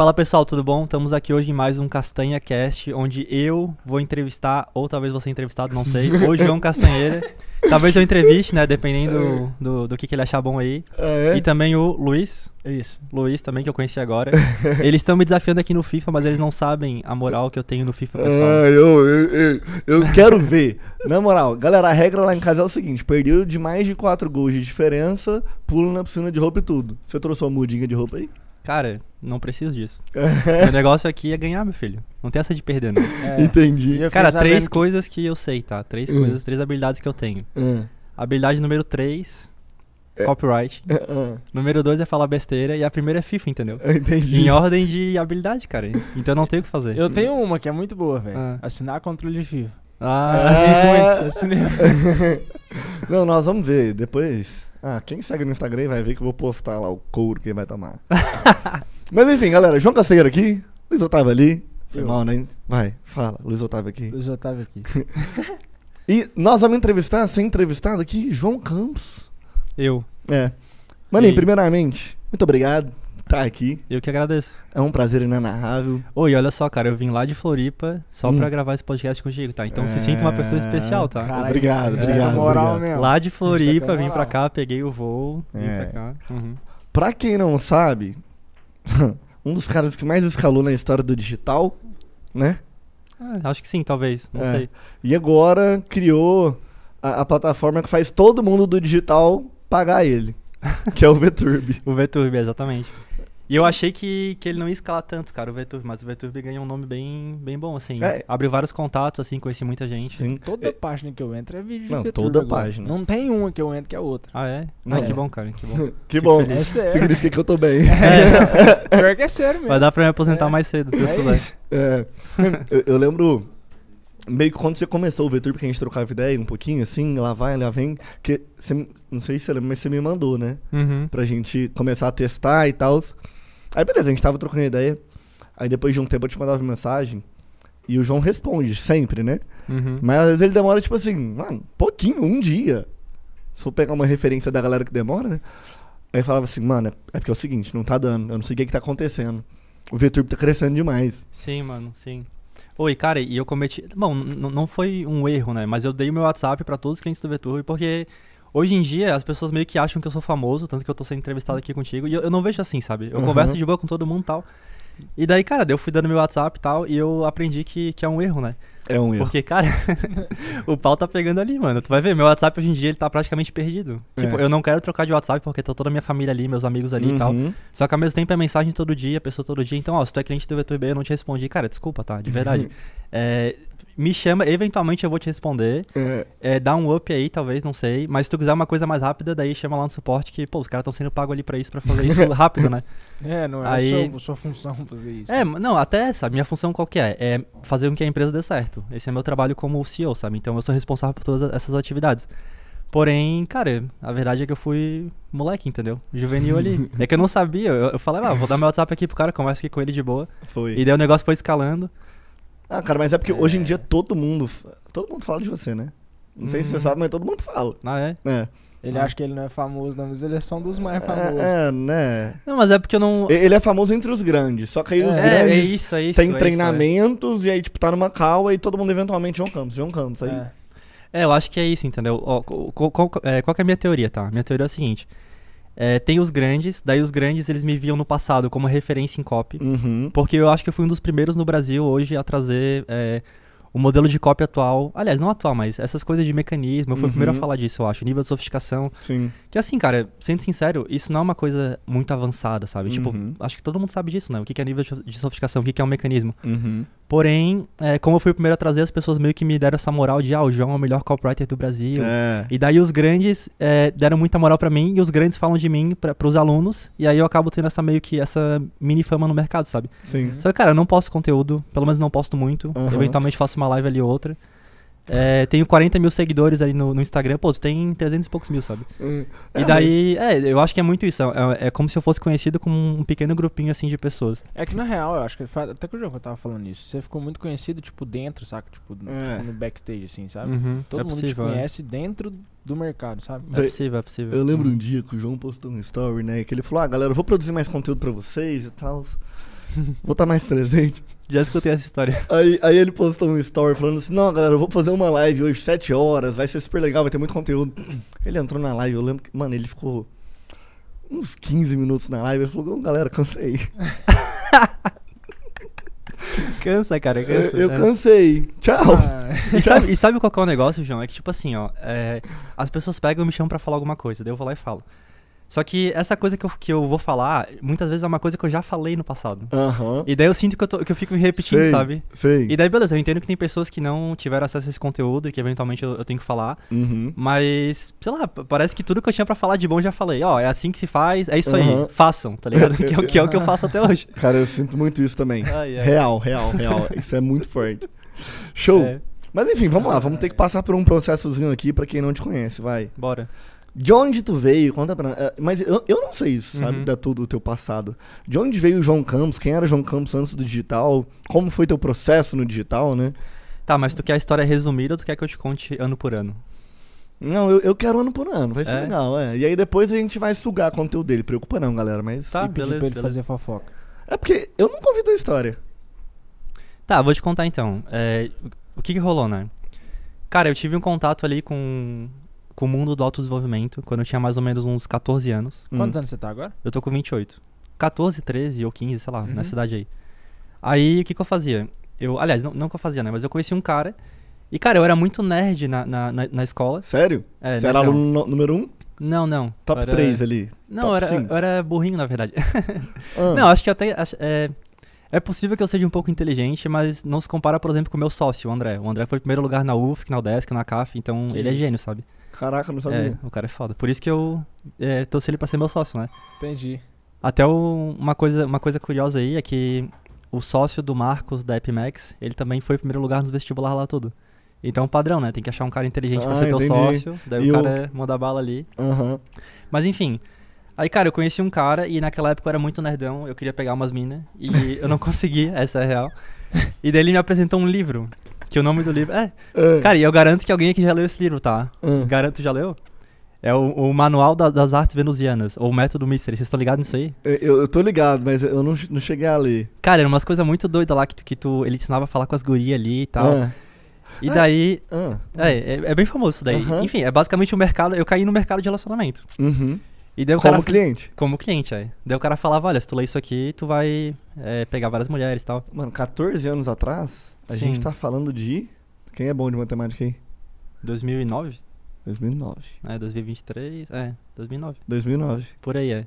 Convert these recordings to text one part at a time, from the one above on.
Fala pessoal, tudo bom? Estamos aqui hoje em mais um Castanha Cast, onde eu vou entrevistar, ou talvez você entrevistado, não sei, o João Castanheira. talvez eu entreviste, né? Dependendo do, do, do que, que ele achar bom aí. Ah, é? E também o Luiz. Isso. Luiz também, que eu conheci agora. eles estão me desafiando aqui no FIFA, mas eles não sabem a moral que eu tenho no FIFA, pessoal. Ah, eu, eu, eu, eu quero ver. Na moral, galera, a regra lá em casa é o seguinte: perdeu de mais de 4 gols de diferença, pulo na piscina de roupa e tudo. Você trouxe uma mudinha de roupa aí? Cara, não preciso disso. Meu negócio aqui é ganhar, meu filho. Não tem essa de perder, não. É. Entendi. Cara, três que- coisas que eu sei, tá? Três Hum. coisas, três habilidades que eu tenho. Ah, Habilidade número 3, É. copyright. ah, Número 2 é falar besteira e a primeira é FIFA, entendeu? entendi. Em ordem de habilidade, cara. Então eu não tenho o que fazer. Eu tenho uma que é muito boa, velho. Ah. Assinar controle de FIFA. Ah, Ah. Assinei muitos, assinei. Não, nós vamos ver depois. Ah, quem segue no Instagram vai ver que eu vou postar lá o couro que ele vai tomar. Mas enfim, galera, João Casteiro aqui, Luiz Otávio ali. Foi Eu. mal, né? Vai, fala, Luiz Otávio aqui. Luiz Otávio aqui. E nós vamos entrevistar, ser entrevistado aqui, João Campos. eu. É. Maninho, primeiramente, muito obrigado por estar aqui. Eu que agradeço. É um prazer inenarrável. Oi, olha só, cara, eu vim lá de Floripa só Hum. pra gravar esse podcast contigo, tá? Então se sinta uma pessoa É. especial, tá? Caralho, Obrigado, é, obrigado, moral obrigado. mesmo. Lá de Floripa, com vim pra cá, peguei o voo, vim É. pra cá. Uhum. Pra quem não sabe, um dos caras que mais escalou na história do digital, né? Ah, acho que sim, talvez, não É. sei. E agora criou a, a plataforma que faz todo mundo do digital pagar ele, que é o VTurb. O VTurb, exatamente. E eu achei que, que ele não ia escalar tanto, cara, o VTurb, mas o VTurb ganhou um nome bem, bem bom, assim. É. Abriu vários contatos, assim, conheci muita gente. Sim. Toda página que eu entro é vídeo de Não, toda agora. página. Não tem uma que eu entro que é outra. Ah, é? Não. Ai, que bom, cara, que bom. Que bom. É. Significa que eu tô bem. É, Pior que é sério mesmo. Vai dar pra me aposentar É. mais cedo, se Deus É quiser. É, eu, eu lembro meio que quando você começou o VTurb, que a gente trocava ideia um pouquinho, assim, lá vai, lá vem, que você, não sei se você lembra, mas você me mandou, né? Uhum. Pra gente começar a testar e tal. Aí beleza, a gente tava trocando ideia. Aí depois de um tempo eu te mandava mensagem. E o João responde, sempre, né? Uhum. Mas às vezes ele demora, tipo assim, mano, pouquinho, um dia. Se for pegar uma referência da galera que demora, né? Aí falava assim, mano, é- é porque é o seguinte, não tá dando, eu não sei o que que tá acontecendo. O VTurb tá crescendo demais. Sim, mano, sim. Oi, cara, e eu cometi. Bom, não foi um erro, né? Mas eu dei o meu WhatsApp pra todos os clientes do VTurb, porque hoje em dia as pessoas meio que acham que eu sou famoso, tanto que eu tô sendo entrevistado aqui contigo, e eu, eu não vejo assim, sabe? Eu Uhum. converso de boa com todo mundo e tal. E daí, cara, eu fui dando meu WhatsApp e tal, e eu aprendi que, que é um erro, né? É um erro. Porque, cara, o pau tá pegando ali, mano. Tu vai ver, meu WhatsApp hoje em dia ele tá praticamente perdido. Tipo, É. eu não quero trocar de WhatsApp porque tá toda a minha família ali, meus amigos ali e tal. Uhum. Só que ao mesmo tempo é mensagem todo dia, a pessoa todo dia. Então, ó, se tu é cliente do VTurb eu não te respondi, cara, desculpa, tá? De verdade. É, me chama, eventualmente eu vou te responder. É, É, dá um up aí, talvez, não sei. Mas se tu quiser uma coisa mais rápida, daí chama lá no suporte que, pô, os caras estão sendo pagos ali pra isso, pra fazer isso rápido, né? É, não é Aí- sua, sua função fazer isso. É, não, até, sabe, minha função qual que é? É fazer com que a empresa dê certo. Esse é meu trabalho como CEO, sabe? Então eu sou responsável por todas essas atividades. Porém, cara, a verdade é que eu fui moleque, entendeu? Juvenil ali. É que eu não sabia. Eu, eu falei, ah, vou dar meu WhatsApp aqui pro cara, conversa aqui com ele de boa. foi. E daí o negócio foi escalando. Ah, cara, mas é porque hoje em É. dia todo mundo. Todo mundo fala de você, né? Não sei se você Uhum. sabe, mas todo mundo fala. Ah, é? É. Ele Ah. acha que ele não é famoso, não, mas ele é só um dos mais famosos. É, é, né? Não, mas é porque eu não. Ele é famoso entre os grandes, só que aí os É, É, é grandes isso, é isso. tem é isso, é. treinamentos e aí, tipo, tá numa cal e todo mundo eventualmente João Campos, João Campos. Aí, É. É, eu acho que é isso, entendeu? Ó, co- co- qual, é, qual que é a minha teoria, tá? Minha teoria é a seguinte. É, tem os grandes, daí os grandes eles me viam no passado como referência em copy. Uhum. Porque eu acho que eu fui um dos primeiros no Brasil hoje a trazer é, o modelo de copy atual. Aliás, não atual, mas essas coisas de mecanismo. Eu fui o primeiro a Uhum. falar disso, eu acho. Nível de sofisticação. Sim. Que assim, cara, sendo sincero, isso não é uma coisa muito avançada, sabe? Tipo, Uhum. acho que todo mundo sabe disso, né? O que é nível de sofisticação, o que que é um mecanismo. Uhum. Porém, é, como eu fui o primeiro a trazer, as pessoas meio que me deram essa moral de, ah, o João é o melhor copywriter do Brasil. É. E daí os grandes é, deram muita moral pra mim e os grandes falam de mim pra, pros alunos. E aí eu acabo tendo essa meio que essa mini fama no mercado, sabe? Sim. Só que, cara, eu não posto conteúdo, pelo menos não posto muito. Aham. Eventualmente faço uma live ali ou outra. É, tenho 40 mil seguidores ali no, no Instagram. Pô, tu tem 300 e poucos mil, sabe? Hum. e É, daí, é, eu acho que é muito isso. É, é como se eu fosse conhecido como um pequeno grupinho, assim, de pessoas. É que na real, eu acho que até que o jogo eu tava falando isso. Você ficou muito conhecido, tipo, dentro, saca? Tipo, no- É. tipo, no backstage, assim, sabe? Uhum, Todo é mundo possível, te é. conhece dentro do mercado, sabe? É possível, é possível. Eu lembro Uhum. um dia que o João postou um story, né? Que ele falou: Ah, galera, eu vou produzir mais conteúdo pra vocês e tal. Vou estar mais presente. Já escutei essa história. Aí, aí ele postou um story falando assim: Não, galera, eu vou fazer uma live hoje, 7 horas, vai ser super legal, vai ter muito conteúdo. Ele entrou na live, eu lembro que, mano, ele ficou uns 15 minutos na live. Ele falou: "Não, Galera, cansei. Cansa, cara, Eu, cansa. eu é. cansei. Tchau. Ah, E sabe, e sabe qual que é o negócio, João? É que, tipo assim, ó, é, as pessoas pegam e me chamam pra falar alguma coisa, daí eu vou lá e falo. Só que essa coisa que eu, que eu vou falar, muitas vezes é uma coisa que eu já falei no passado. Aham. E daí eu sinto que eu, tô- que eu fico me repetindo, Sei, sabe? Sei. E daí, beleza, eu entendo que tem pessoas que não tiveram acesso a esse conteúdo e que eventualmente eu, eu tenho que falar. Uhum. Mas, sei lá, parece que tudo que eu tinha pra falar de bom eu já falei. Ó, é assim que se faz, é isso Aham. aí. Façam, tá ligado? que, é, o- que é o que eu faço até hoje. Cara, eu sinto muito isso também. Ai, ai. Real, real, real. Isso é muito forte. Show. É, Mas enfim, vamos lá. Vamos ter que passar por um processozinho aqui pra quem não te conhece, vai. bora. De onde tu veio? Conta pra eh, Mas eu, eu não sei isso, sabe? Uhum. Da tudo do teu passado. De onde veio o João Campos? Quem era o João Campos antes do digital? Como foi teu processo no digital, né? Tá, mas tu quer a história resumida ou tu quer que eu te conte ano por ano? Não, eu, eu quero ano por ano, vai ser É? legal, é. E aí depois a gente vai sugar conteúdo dele. Preocupa não, galera, mas. Tá. e pedir beleza, pra ele beleza. fazer fofoca. É porque eu nunca ouvi tua história. Tá, vou te contar então. É, o que que rolou, né? Cara, eu tive um contato ali com, com o mundo do autodesenvolvimento quando eu tinha mais ou menos uns 14 anos. Quantos Hum. anos você tá agora? Eu tô com 28. 14, 13 ou 15, sei lá, Uhum. nessa idade aí. Aí, o que que eu fazia? Eu, aliás, não, não que eu fazia, né? Mas eu conheci um cara. E, cara, eu era muito nerd na, na, na, na escola. Sério? É, Você era nerdão. aluno no- número um? Não, não. Top Eu era- 3 ali. Não, top eu era, eu era burrinho, na verdade. Ah, Não, acho que até. acho- é, é possível que eu seja um pouco inteligente, mas não se compara, por exemplo, com o meu sócio, o André. O André foi em primeiro lugar na UFSC, na UDESC, na CAF, então Que ele é isso. gênio, sabe? Caraca, não É, sabia. o cara é foda. Por isso que eu é, torci ele pra ser meu sócio, né? Entendi. Até o- uma, coisa, uma coisa curiosa aí é que o sócio do Marcos da Epimax, ele também foi em primeiro lugar nos vestibular lá tudo. Então, padrão, né? Tem que achar um cara inteligente pra Ah, ser teu entendi. sócio, daí E o cara manda bala ali. Aham. Mas enfim. Aí, cara, eu conheci um cara e naquela época eu era muito nerdão, eu queria pegar umas minas e eu não consegui, essa é a real. E daí ele me apresentou um livro, que o nome do livro é... É. Cara, e eu garanto que alguém aqui já leu esse livro, tá? Ah. Garanto, já leu? É o, o Manual da- das Artes Venusianas, ou o Método Mystery, vocês estão ligados nisso aí? Eu, eu tô ligado, mas eu não, não cheguei a ler. Cara, eram umas coisas muito doidas lá que tu, que tu... Ele ensinava a falar com as gurias ali e tal. Ah. E daí... Ah. É, é, é bem famoso isso daí. Enfim, é basicamente o mercado... Eu caí no mercado de relacionamento. Uhum. E daí o Como cara... cliente. Como cliente, aí. Daí o cara falava, olha, se tu ler isso aqui, tu vai é, pegar várias mulheres e tal. Mano, 14 anos atrás, a Sim. gente tá falando de. Quem é bom de matemática aí? 2009? 2009. É, 2023? É, 2009. 2009. Por aí, é.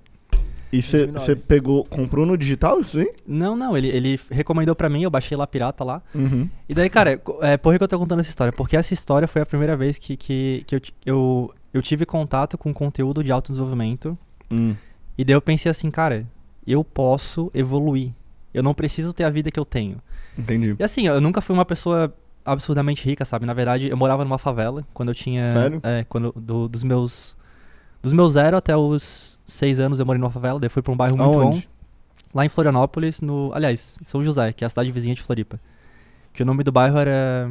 E você 2009. pegou, comprou no digital isso aí? Não, não, ele, ele recomendou pra mim, eu baixei lá pirata lá. Uhum. E daí, cara, é, por que eu tô contando essa história? Porque essa história foi a primeira vez que, que, que eu, eu, eu tive contato com conteúdo de autodesenvolvimento. Hum. E daí eu pensei assim, cara, eu posso evoluir. Eu não preciso ter a vida que eu tenho. Entendi. E assim, eu nunca fui uma pessoa absurdamente rica, sabe? Na verdade, eu morava numa favela quando eu tinha. Sério? É, quando do- dos meus. Dos meus zero até os seis anos eu morei numa favela, daí fui pra um bairro muito Aonde? bom. Lá em Florianópolis, no. Aliás, São José, que é a cidade vizinha de Floripa. Que o nome do bairro era.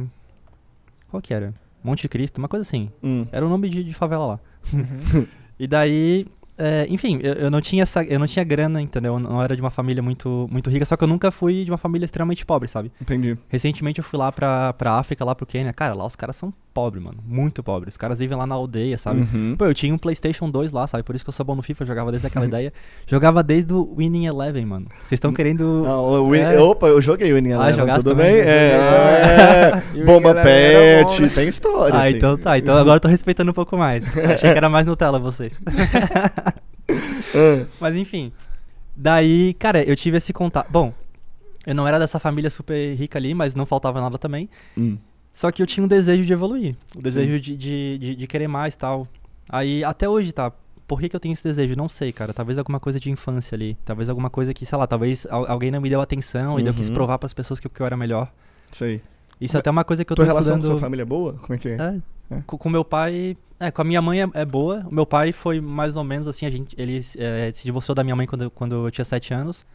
Qual que era? Monte Cristo, uma coisa assim. Hum. Era o nome de, de favela lá. Uhum. E daí, é, enfim, eu, eu não tinha essa, eu não tinha grana, entendeu? Eu não era de uma família muito, muito rica, só que eu nunca fui de uma família extremamente pobre, sabe? Entendi. Recentemente eu fui lá pra, pra África, lá pro Quênia. Cara, lá os caras são pobres, mano. Muito pobres. Os caras vivem lá na aldeia, sabe? Uhum. Pô, eu tinha um PlayStation 2 lá, sabe? Por isso que eu sou bom no FIFA, eu jogava desde aquela ideia. Jogava desde o Winning Eleven, mano. Vocês estão querendo. Ah, o Win- É. Opa, eu joguei o Winning Ah, Eleven, jogasse tudo também? bem? É, Ah, é. Bomba bom, Pet, né? tem história. Ah, assim. então tá. Então agora eu tô respeitando um pouco mais. Achei que era mais Nutella vocês. Mas enfim. Daí, cara, eu tive esse contato. Bom, eu não era dessa família super rica ali, mas não faltava nada também. hum. Só que eu tinha um desejo de evoluir. O desejo de, de, de, de querer mais tal. Aí, até hoje, tá? Por que, que eu tenho esse desejo? Não sei, cara. Talvez alguma coisa de infância ali. Talvez alguma coisa que, sei lá, talvez al- alguém não me deu atenção e daí eu quis Uhum. provar pras pessoas que, eu- que eu era melhor. Sei. Isso é até uma coisa que eu tô Tua relação com sua família é boa? Como é que é? É. É. Com, com meu pai. É, com a minha mãe é, é boa. O meu pai foi mais ou menos assim, a gente. Ele é, se divorciou da minha mãe quando, eu- quando eu tinha 7 anos.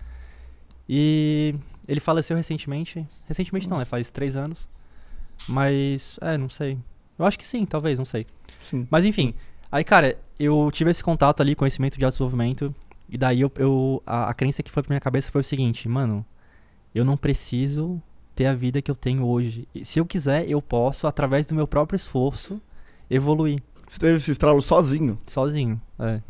E ele faleceu recentemente. Recentemente não, né? Faz 3 anos. Mas, é, não sei. Eu acho que sim, talvez, não sei. Sim. Mas enfim. Aí, cara, eu tive esse contato ali, conhecimento de autodesenvolvimento. E daí eu, eu a, a crença que foi pra minha cabeça foi o seguinte, mano, eu não preciso ter a vida que eu tenho hoje. E se eu quiser, eu posso, através do meu próprio esforço, evoluir Você teve esse estralo sozinho. sozinho. É.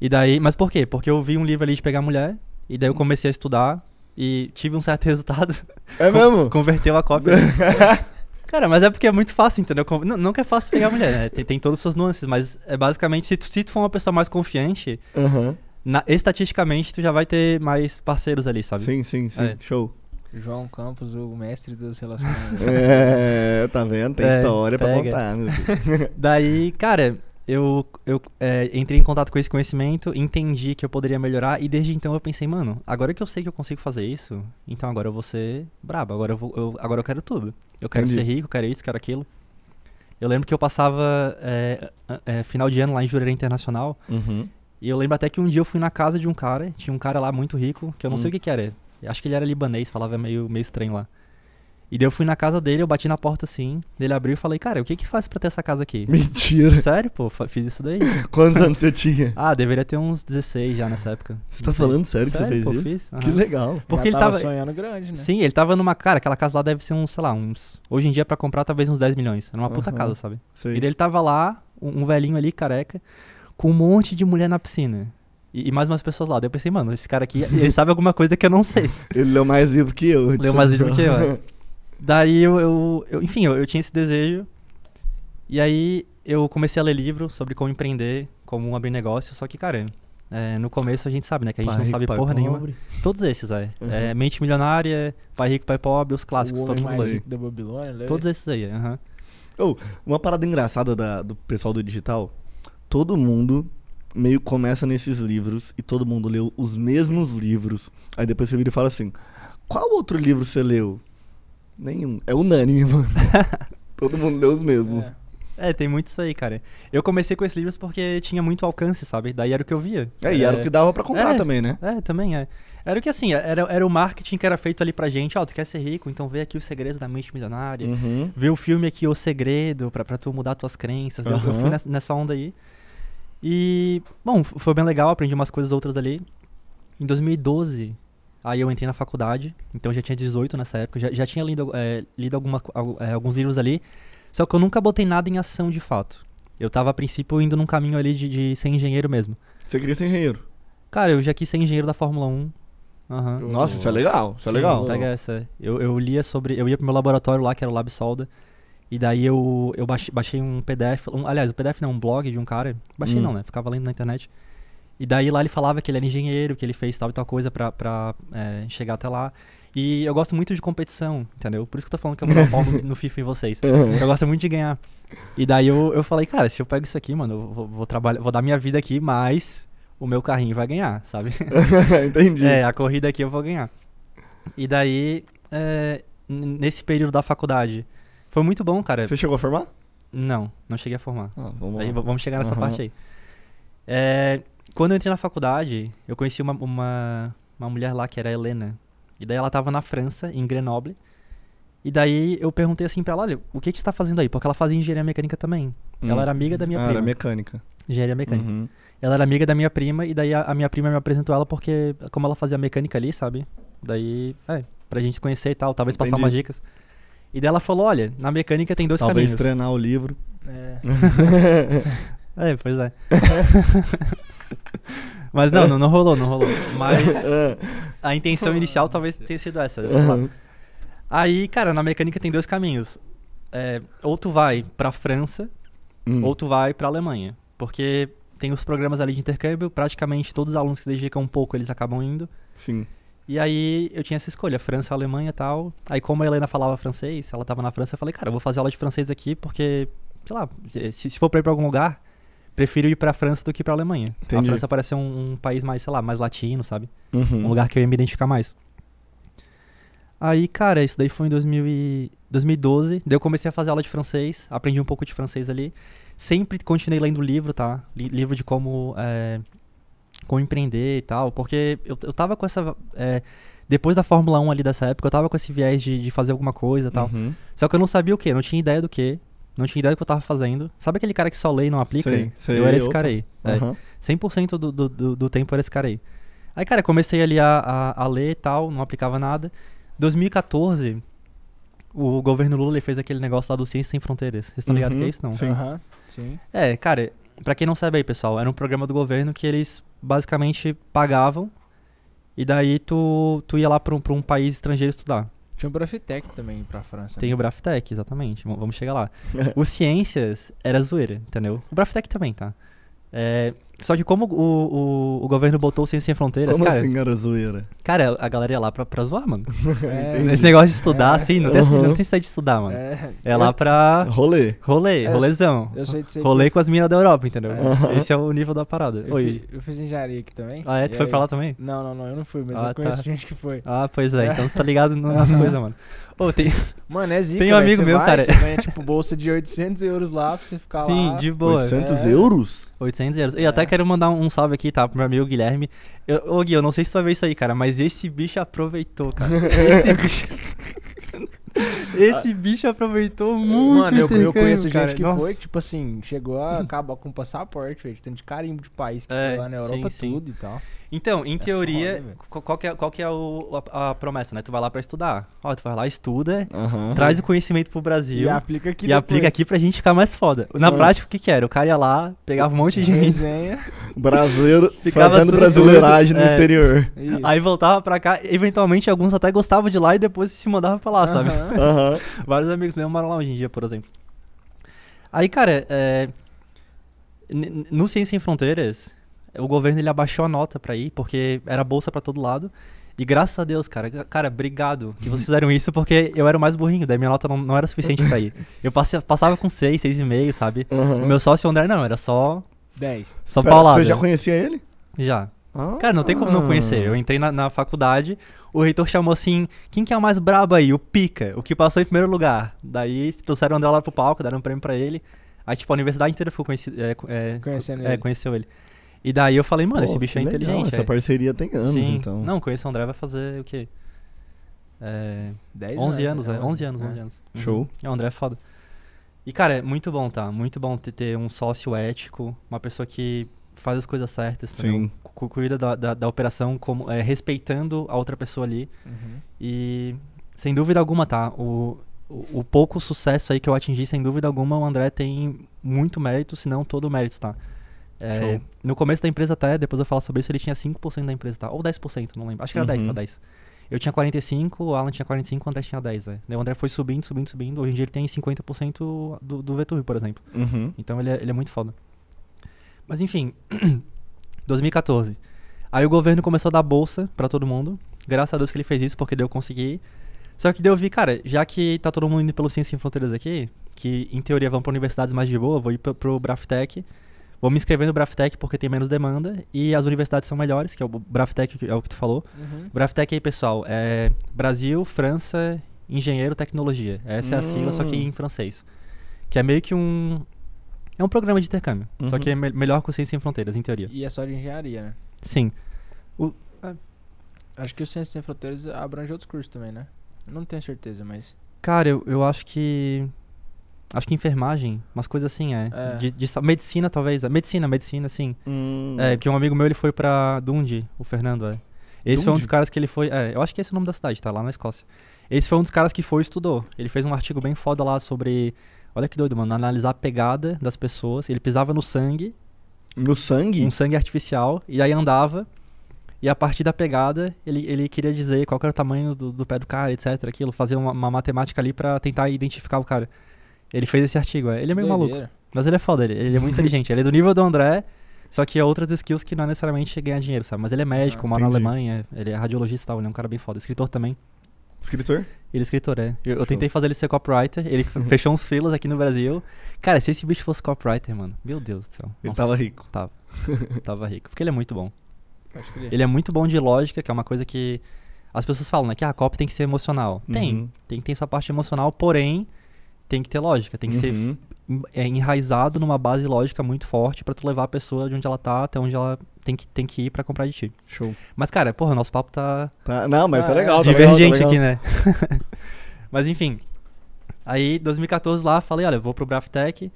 E daí, mas por quê? Porque eu vi um livro ali de pegar mulher, e daí eu comecei a estudar e tive um certo resultado. É mesmo? Converteu a cópia. Cara, mas é porque é muito fácil, entendeu? Não, que é fácil pegar mulher, né? Tem, tem todas as suas nuances, mas é basicamente, se tu, se tu for uma pessoa mais confiante, Aham. na- estatisticamente tu já vai ter mais parceiros ali, sabe? Sim, sim, sim. É. Show. João Campos, o mestre dos relacionamentos. É, tá vendo? Tem É, história pra pega. contar, meu. Daí, cara, eu, eu é, entrei em contato com esse conhecimento, entendi que eu poderia melhorar, e desde então eu pensei, mano, agora que eu sei que eu consigo fazer isso, então agora eu vou ser brabo, agora eu, vou, eu- agora eu quero tudo. Eu quero Entendi. ser rico, quero isso, quero aquilo. Eu lembro que eu passava é, é, final de ano lá em Jurerê Internacional, Uhum. e eu lembro até que um dia eu fui na casa de um cara, tinha um cara lá muito rico, que eu não sei Hum. o que que era. Acho que ele era libanês, falava meio, meio estranho lá. E daí eu fui na casa dele, eu bati na porta assim, ele abriu e falei, cara, o que que faz pra ter essa casa aqui? Mentira. Sério, pô, fiz isso daí. Quantos anos você tinha? Ah, deveria ter uns 16 já nessa época. Você tá falando sério, que você fez pô, isso? Fiz. Que aham. legal. Porque Já ele tava tava. sonhando grande, né? Sim, ele tava numa. Cara, aquela casa lá deve ser uns, sei lá, uns. Hoje em dia pra comprar talvez uns 10 milhões. Era uma puta Aham. casa, sabe? Sei. E daí ele tava lá, um, um velhinho ali, careca, com um monte de mulher na piscina. E, e mais umas pessoas lá. Daí eu pensei, mano, esse cara aqui, ele sabe alguma coisa que eu não sei. Ele leu mais livro que eu. Leu mais livro que eu, é. Daí eu, eu, eu- enfim, eu, eu tinha esse desejo. E aí eu comecei a ler livro sobre como empreender, como abrir negócio. Só que, cara, é, no começo a gente sabe, né? Que a gente Pai não rico, sabe pai porra nenhuma. pobre. Todos esses, é. Uhum. É, Mente Milionária, Pai Rico, Pai Pobre, os clássicos, todo mundo lê. da Babilônia, leu Todos esse? esses aí, aham. Uma parada engraçada da- do pessoal do digital, todo mundo meio começa nesses livros e todo mundo leu os mesmos livros. Aí depois você vira e fala assim: qual outro livro você leu? Nenhum. É unânime, mano. todo mundo leu os mesmos. É. É, tem muito isso aí, cara. Eu comecei com esses livros porque tinha muito alcance, sabe? Daí era o que eu via. É, e era o que dava pra comprar é. também, né? É, também é. Era o que assim, era, era o marketing que era feito ali pra gente, ó, tu quer ser rico, então vê aqui os segredos da mente milionária. Uhum. Vê o filme aqui, O Segredo, pra, pra tu mudar tuas crenças. Eu- Eu fui nessa, nessa onda aí. E, bom, foi bem legal, aprendi umas coisas outras ali. Em 2012, aí eu entrei na faculdade, então já tinha 18 nessa época, já, já tinha lido, é, lido alguma é, alguns livros ali, só que eu nunca botei nada em ação de fato. Eu tava, a princípio, indo num caminho ali de, de ser engenheiro mesmo. Você queria ser engenheiro. Cara, eu já quis ser engenheiro da Fórmula 1. Aham. Eu- Nossa, isso é legal. Isso é Sim, legal. Pega essa. Eu, eu lia sobre. Eu ia pro meu laboratório lá, que era o Lab Solda. E daí eu, eu baixei, baixei um PDF. Um, aliás, o PDF não, um blog de um cara. Baixei Hum. não, né? Ficava lendo na internet. E daí lá ele falava que ele era engenheiro, que ele fez tal e tal coisa pra, pra é, chegar até lá. E eu gosto muito de competição, entendeu? Por isso que eu tô falando que eu vou dar um pau no, FIFA em vocês. Uhum. Eu gosto muito de ganhar. E daí eu, eu falei, cara, se eu pego isso aqui, mano, eu vou, vou trabalhar, vou dar minha vida aqui, mas o meu carrinho vai ganhar, sabe? Entendi. É, a corrida aqui eu vou ganhar. E daí, é, nesse período da faculdade, foi muito bom, cara. Você chegou a formar? Não, não cheguei a formar. Ah, vamos Aí, vamos chegar nessa Aham. parte aí. É, quando eu entrei na faculdade, eu conheci uma, uma, uma mulher lá que era Helena. E daí ela tava na França, em Grenoble. E daí eu perguntei assim pra ela, olha, o que que você tá fazendo aí? Porque ela fazia engenharia mecânica também. Hum. Ela era amiga da minha ah, prima. era mecânica. Engenharia mecânica. Uhum. Ela era amiga da minha prima, e daí a, a minha prima me apresentou ela porque, como ela fazia mecânica ali, sabe? Daí, é, pra gente se conhecer e tal, talvez passar Entendi. umas dicas. E daí ela falou, olha, na mecânica tem dois Talvez caminhos. treinar o livro. É. É, pois é. Mas não, não, não rolou, não rolou. Mas a intenção inicial talvez tenha sido essa. Uhum. Aí, cara, na mecânica tem dois caminhos. É, ou tu vai pra França, Hum. ou tu vai pra Alemanha. Porque tem os programas ali de intercâmbio, praticamente todos os alunos que se dedicam um pouco, eles acabam indo. Sim. E aí eu tinha essa escolha, França, Alemanha e tal. Aí como a Helena falava francês, ela tava na França, eu falei, cara, eu vou fazer aula de francês aqui porque, sei lá, se, se for pra ir pra algum lugar, prefiro ir pra França do que pra Alemanha. Entendi. A França parece um, um país mais, sei lá, mais latino, sabe? Uhum. Um lugar que eu ia me identificar mais. Aí, cara, isso daí foi em 2000 e 2012. Daí eu comecei a fazer aula de francês, aprendi um pouco de francês ali. Sempre continuei lendo livro, tá? Li- livro de como, é, como empreender e tal. Porque eu, eu tava com essa. é, depois da Fórmula 1 ali dessa época, eu tava com esse viés de, de fazer alguma coisa e tal. Uhum. Só que eu não sabia o que, não tinha ideia do que. Não tinha ideia do que eu tava fazendo. Sabe aquele cara que só lê e não aplica? Sei, sei, eu era esse cara aí. É. Aham. 100% do, do, do, do tempo era esse cara aí. Aí, cara, comecei ali a, a, a ler e tal, não aplicava nada. 2014, o governo Lula ele fez aquele negócio lá do Ciência Sem Fronteiras. Vocês estão ligados Uhum, que é isso, não? Sim. Aham, sim. É, cara, pra quem não sabe aí, pessoal, era um programa do governo que eles basicamente pagavam e daí tu, tu ia lá pra um, pra um país estrangeiro estudar. Tinha o Brafitec também pra França. Tem né? o Braftec, exatamente. V- Vamos chegar lá. o Ciências era zoeira, entendeu? O Braftec também, tá? É, só que como o, o, o governo botou o Ciência Sem Fronteiras, Como cara, assim, era zoeira? cara, a galera ia lá pra, pra zoar, mano. É, Entendi. Esse negócio de estudar, É. assim, não tem, essa- Uhum. não tem aí de estudar, mano. É, É lá pra Rolê. rolê, É, rolezão. eu sei disso aí. Rolê com as minas da Europa, entendeu? Esse é o nível da parada. Eu, Oi. fi- eu fiz engenharia aqui também. Ah, é? e Tu foi aí- pra lá também? Não, não, não, eu não fui, mas Ah, eu conheço tá. gente que foi. Ah, pois é, então você tá ligado nas coisas, mano. Ô, tem... Mano, é zica, Tem um amigo você meu, vai, cara. Você ganha, tipo, bolsa de 800 euros lá pra você ficar Sim, lá. de boa. 800 É. euros? 800 euros. E até quero mandar um salve aqui, tá? Pro meu amigo Guilherme. Eu, ô, Gui, eu não sei se tu vai ver isso aí, cara, mas esse bicho aproveitou, cara. Esse bicho. esse bicho aproveitou muito. Mano, eu, eu conheço gente cara. que Nossa. foi, que, tipo assim, chegou a acabar com passaporte, velho. Tanto de carimbo de país que É, foi lá na Europa, sim, sim. tudo e tal. Então, em teoria, foda, qual, que é, qual que é o- a, a promessa, né? Tu vai lá pra estudar. Ó, tu vai lá, estuda, Aham. traz o conhecimento pro Brasil. E aplica aqui e aplica aqui pra gente ficar mais foda. Na Nossa. prática, o que que era? O cara ia lá, pegava um monte de gente, Resenha. Brasileiro fazendo brasileiragem no é. exterior. Isso. aí voltava pra cá. Eventualmente, alguns até gostavam de lá e depois se mandavam pra lá, sabe? Aham. Aham. Vários amigos meus moram lá hoje em dia, por exemplo. Aí, cara, é, no Ciência Sem Fronteiras, o governo ele abaixou a nota pra ir, porque era bolsa pra todo lado. E graças a Deus, cara, cara, obrigado que vocês fizeram isso, porque eu era o mais burrinho, daí minha nota não, não era suficiente pra ir. Eu passe- passava com 6, 6,5, sabe? Aham. O meu sócio André não, era só, 10. só Pera, paulada. Você já conhecia ele? Já. Ah. Cara, não tem como não conhecer. Eu entrei na, na faculdade, o reitor chamou assim: quem que é o mais brabo aí? O Pica, o que passou em primeiro lugar. Daí trouxeram o André lá pro palco, deram um prêmio pra ele. Aí, tipo, a universidade inteira ficou conhecida, é, é, Conhecendo é, ele. conheceu ele. E daí eu falei, mano, Pô, esse bicho é legal, inteligente. Essa é. parceria tem anos, Sim. então. Não, conheço o André vai fazer o quê? É, 10 11 anos, é. 11 anos, é. 11 anos. Uhum. Show. É, o André é foda. E, cara, é muito bom, tá? Muito bom ter, ter um sócio ético, uma pessoa que faz as coisas certas? Sim. Cu- Cuida da, da, da operação como, é, respeitando a outra pessoa ali. Uhum. E, sem dúvida alguma, tá? O, o, o pouco sucesso aí que eu atingi, sem dúvida alguma, o André tem muito mérito, se não todo o mérito, tá? É, no começo da empresa até, depois eu falo sobre isso, ele tinha 5% da empresa, tá? Ou 10%, não lembro. Acho que era 10, tá? Uhum. 10. Eu tinha 45, o Alan tinha 45, o André tinha 10, né? O André foi subindo, subindo, subindo. Hoje em dia ele tem 50% do, do Vetur, por exemplo. Uhum. Então ele é, ele é muito foda. Mas enfim, 2014. Aí o governo começou a dar bolsa pra todo mundo. Graças a Deus que ele fez isso, porque daí eu consegui. Só que daí eu vi, cara, já que tá todo mundo indo pelo Ciência Sem Fronteiras aqui, que em teoria vão pra universidades mais de boa, vou ir pro, pro Braftec. Vou me inscrever no Braftec porque tem menos demanda e as universidades são melhores, que é o Braftec, que é o que tu falou. Uhum. Braftec aí, pessoal, é Brasil, França, Engenheiro, Tecnologia. Essa é a sigla, só que Hum. em francês. Que é meio que um. É um programa de intercâmbio. Só Uhum. que é me- melhor que o Ciência Sem Fronteiras, em teoria. E é só de engenharia, né? Sim. Acho que o Ciência Sem Fronteiras abrange outros cursos também, né? Eu não tenho certeza, mas. Cara, eu, eu acho que. Acho que enfermagem, umas coisas assim, é. É. De, de medicina, talvez. é. Medicina, medicina, sim. Hum. É, que um amigo meu ele foi pra Dundee, o Fernando, é. Esse foi um dos Dundee? caras que ele foi. É, eu acho que esse é o nome da cidade, tá? Lá na Escócia. Esse foi um dos caras que foi e estudou. Ele fez um artigo bem foda lá sobre. Olha que doido, mano. Analisar a pegada das pessoas. Ele pisava no sangue, No sangue? um sangue artificial, e aí andava. E a partir da pegada, ele, ele queria dizer qual era o tamanho do, do pé do cara, etc. Aquilo, fazer uma, uma matemática ali pra tentar identificar o cara. Ele fez esse artigo, é. Ele é meio maluco. Mas ele é foda, ele, ele é muito inteligente. Ele é do nível do André, só que é outras skills que não é necessariamente ganhar dinheiro, sabe? Mas ele é médico, Ah, mora na. Alemanha, ele é radiologista e tal, ele é um cara bem foda. Escritor também. Escritor? Ele é escritor, é. Eu, eu tentei fazer ele ser copywriter, ele fechou uns freelas aqui no Brasil. Cara, se esse bicho fosse copywriter, mano, meu Deus do céu. Ele Nossa, tava rico. Tava. tava rico. Porque ele é muito bom. Acho que ele... Ele é muito bom de lógica, que é uma coisa que as pessoas falam, né? Que a copy tem que ser emocional. Tem. Uhum. Tem que ter sua parte emocional, porém, tem que ter lógica. Tem que ser Uhum. en- é, enraizado numa base lógica muito forte pra tu levar a pessoa de onde ela tá até onde ela tem que, tem que ir pra comprar de ti. Show. Mas, cara, porra, nosso papo tá Tá, não, mas tá Ah, legal, tá legal, tá divergente legal. aqui, né? Mas enfim. Aí, 2014 lá, falei, olha, vou pro Braftec.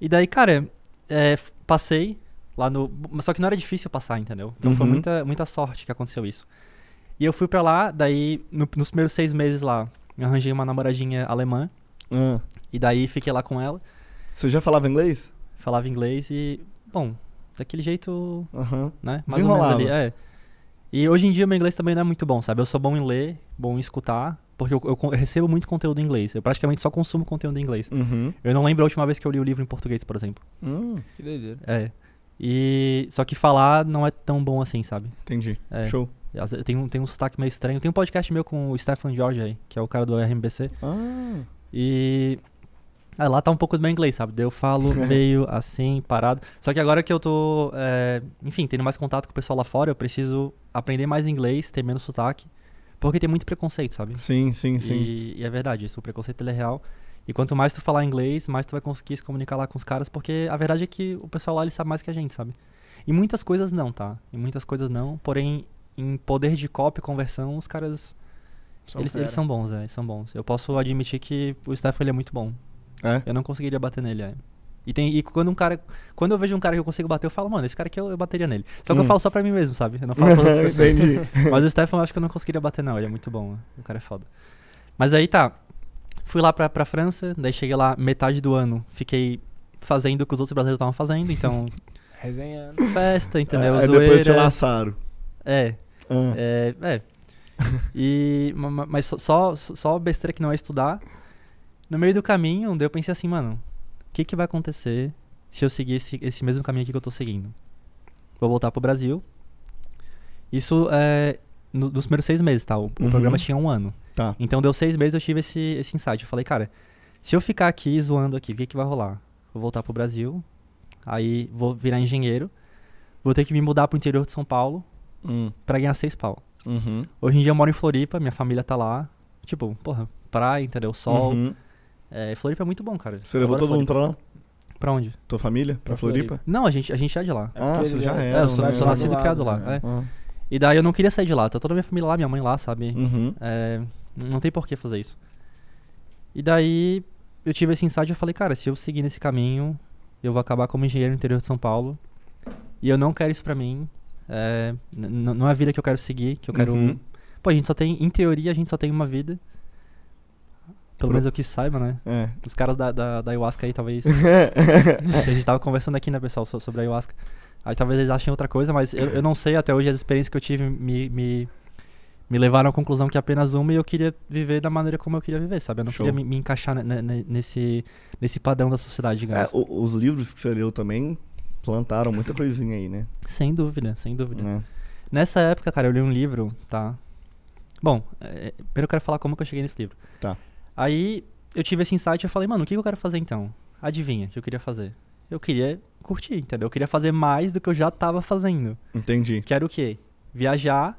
E daí, cara, é, passei lá no. mas Só que não era difícil passar, entendeu? Então foi Uhum. muita, muita sorte que aconteceu isso. E eu fui pra lá, daí no- nos primeiros seis meses lá, eu arranjei uma namoradinha alemã. Ah. E daí fiquei lá com ela, Você já falava inglês? falava inglês e, bom, daquele jeito, Aham. né? Mais ou menos ali, Desenrolava. é. E hoje em dia meu inglês também não é muito bom, sabe? Eu sou bom em ler, bom em escutar, porque eu, eu recebo muito conteúdo em inglês. Eu praticamente só consumo conteúdo em inglês. Uhum. Eu não lembro a última vez que eu li o livro em português, por exemplo. Hum, Que doideira. É. E só que falar não é tão bom assim, sabe? entendi. É. Show. Tem um, tem um sotaque meio estranho. Tem um podcast meu com o Stefan George aí, que é o cara do RMBC. Ah. E. ah, lá tá um pouco do meu inglês, sabe? Daí Eu falo meio assim, parado. Só que agora que eu tô, é, enfim, tendo mais contato com o pessoal lá fora, eu preciso aprender mais inglês, ter menos sotaque. Porque tem muito preconceito, sabe? Sim, sim, sim. E, e é verdade, isso, o preconceito é real. E quanto mais tu falar inglês, mais tu vai conseguir se comunicar lá com os caras, porque a verdade é que o pessoal lá ele sabe mais que a gente, sabe? E muitas coisas não, tá? E muitas coisas não, porém, em poder de copy e conversão, os caras, São eles, eles são bons, é, eles são bons. Eu posso admitir que o Stefan ele é muito bom. É? Eu não conseguiria bater nele, é. E, tem, e quando um cara. Quando eu vejo um cara que eu consigo bater, eu falo, mano, esse cara aqui eu, eu bateria nele. Só que eu Hum. falo só pra mim mesmo, sabe? Eu não falo pra outras pessoas. Entendi. Mas o Stefan eu acho que eu não conseguiria bater, não. Ele é muito bom. O cara é foda. Mas aí tá. Fui lá pra, pra França, daí cheguei lá metade do ano. Fiquei fazendo o que os outros brasileiros estavam fazendo, então. Resenhando. festa, entendeu? Aí depois te laçaram. É, Ah. é, é. E, ma- ma- mas só- só, besteira que não é estudar. No meio do caminho, eu pensei assim, mano, o que que vai acontecer se eu seguir esse, esse mesmo caminho aqui que eu tô seguindo? Vou voltar pro Brasil. Isso é no- nos primeiros seis meses, tá? O, o Uhum. programa tinha um ano. Tá. Então deu seis meses eu tive esse, esse insight. Eu falei, cara, se eu ficar aqui zoando aqui, o que que vai rolar? Vou voltar pro Brasil, aí vou virar engenheiro, vou ter que me mudar pro interior de São Paulo Hum. pra ganhar seis pau. Uhum. Hoje em dia eu moro em Floripa, minha família tá lá. Tipo, porra, praia, entendeu? Sol. Uhum. É, Floripa é muito bom, cara. Você levou todo mundo Floripa. pra lá? Pra onde? Tua família? Pra Pra Floripa? Não, a gente, a gente é de lá. É Ah, porque você já era. É, eu sou, né? sou do nascido e criado lá. né? é. Ah. E daí eu não queria sair de lá. Tá toda a minha família lá, minha mãe lá, sabe? Uhum. É, não tem por que fazer isso. E daí eu tive esse insight e falei, cara, se eu seguir nesse caminho, eu vou acabar como engenheiro no interior de São Paulo. E eu não quero isso pra mim. É, não é a vida que eu quero seguir, que eu quero. Uhum. Pô, a gente só tem, em teoria, a gente só tem uma vida. Pelo Pro- menos eu que saiba, né? É. Os caras da, da, da ayahuasca aí, talvez. a gente tava conversando aqui, né, pessoal, so- sobre a ayahuasca. Aí talvez eles achem outra coisa, mas eu, eu não sei, até hoje as experiências que eu tive me, me, me levaram à conclusão que é apenas uma e eu queria viver da maneira como eu queria viver, sabe? Eu não Show. queria me, me encaixar ne- ne- nesse, nesse padrão da sociedade, É, digamos. o- os livros que você leu também plantaram muita coisinha aí, né? Sem dúvida, sem dúvida. É. Nessa época, cara, eu li um livro, tá? Bom, é, primeiro eu quero falar como que eu cheguei nesse livro. Tá. Aí eu tive esse insight e eu falei, mano, o que que eu quero fazer então? Adivinha o que eu queria fazer? Eu queria curtir, entendeu? Eu queria fazer mais do que eu já tava fazendo. Entendi. Que era o quê? Viajar,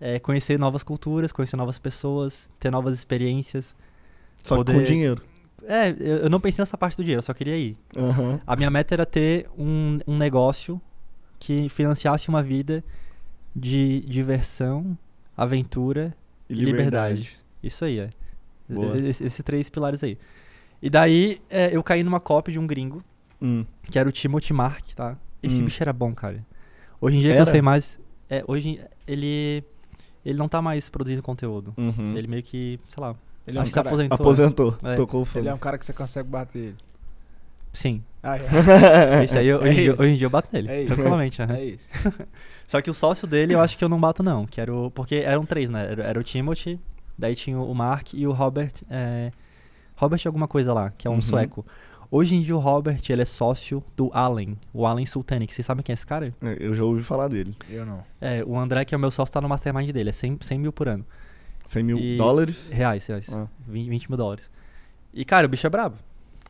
é, conhecer novas culturas, conhecer novas pessoas, ter novas experiências. Só que com Poder- dinheiro. É, eu, não pensei nessa parte do dinheiro, eu só queria ir. Aham. A minha meta era ter um, um negócio que financiasse uma vida de diversão, aventura E e liberdade. Isso aí, é. Boa. Esse- Esses três pilares aí. E daí é, eu caí numa cópia de um gringo, Hum. que era o Timothy Mark, tá? Esse Hum. bicho era bom, cara. Hoje em dia que Era? eu sei mais. É, hoje ele. Ele não tá mais produzindo conteúdo. Uhum. Ele meio que, sei lá, Ele é um acho que se cara- aposentou. né? Aposentou. É. Tocou o fogo. Ele é um cara que você consegue bater ele. Sim. Ah, é. Esse aí, eu- É hoje, em dia, hoje em dia eu bato nele. É isso. tranquilamente. É isso. Só que o sócio dele eu acho que eu não bato, não. Que era o, porque eram três, né? Era, era o Timothy, daí tinha o Mark e o Robert. É, Robert alguma coisa lá, que é um Uhum. sueco. Hoje em dia o Robert, ele é sócio do Allen, o Allen Sultanic. Vocês sabem quem é esse cara? Eu já ouvi falar dele. Eu não. É, o André, que é o meu sócio, tá no mastermind dele. É 100, 100 mil por ano. 100 mil E- dólares? Reais, reais. Ah. 20, 20 mil dólares. E, cara, o bicho é brabo.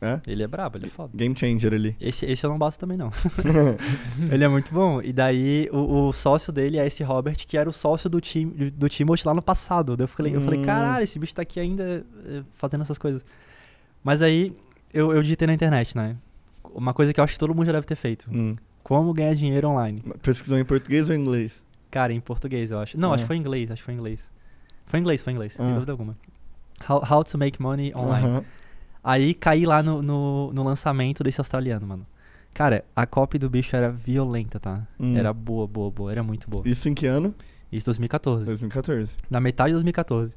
É? Ele é brabo, ele é foda. Game changer ali. Esse, esse eu não bato também, não. ele é muito bom. E daí, o, o sócio dele é esse Robert, que era o sócio do, Tim, do Timothy lá no passado. Daí eu falei, eu falei Hum. caralho, esse bicho tá aqui ainda eh, fazendo essas coisas. Mas aí, eu, eu digitei na internet, né? Uma coisa que eu acho que todo mundo já deve ter feito. Hum. Como ganhar dinheiro online. Pesquisou em português ou em inglês? Cara, em português, eu acho. Não, Ah. acho que foi em inglês, acho que foi em inglês. Foi em inglês, foi em inglês, sem Ah. dúvida alguma. How, how to make money online. Aham. Aí caí lá no, no, no lançamento desse australiano, mano. Cara, a copy do bicho era violenta, tá? Hum. Era boa, boa, boa. Era muito boa. Isso em que ano? Isso 2014. 2014. Na metade de 2014.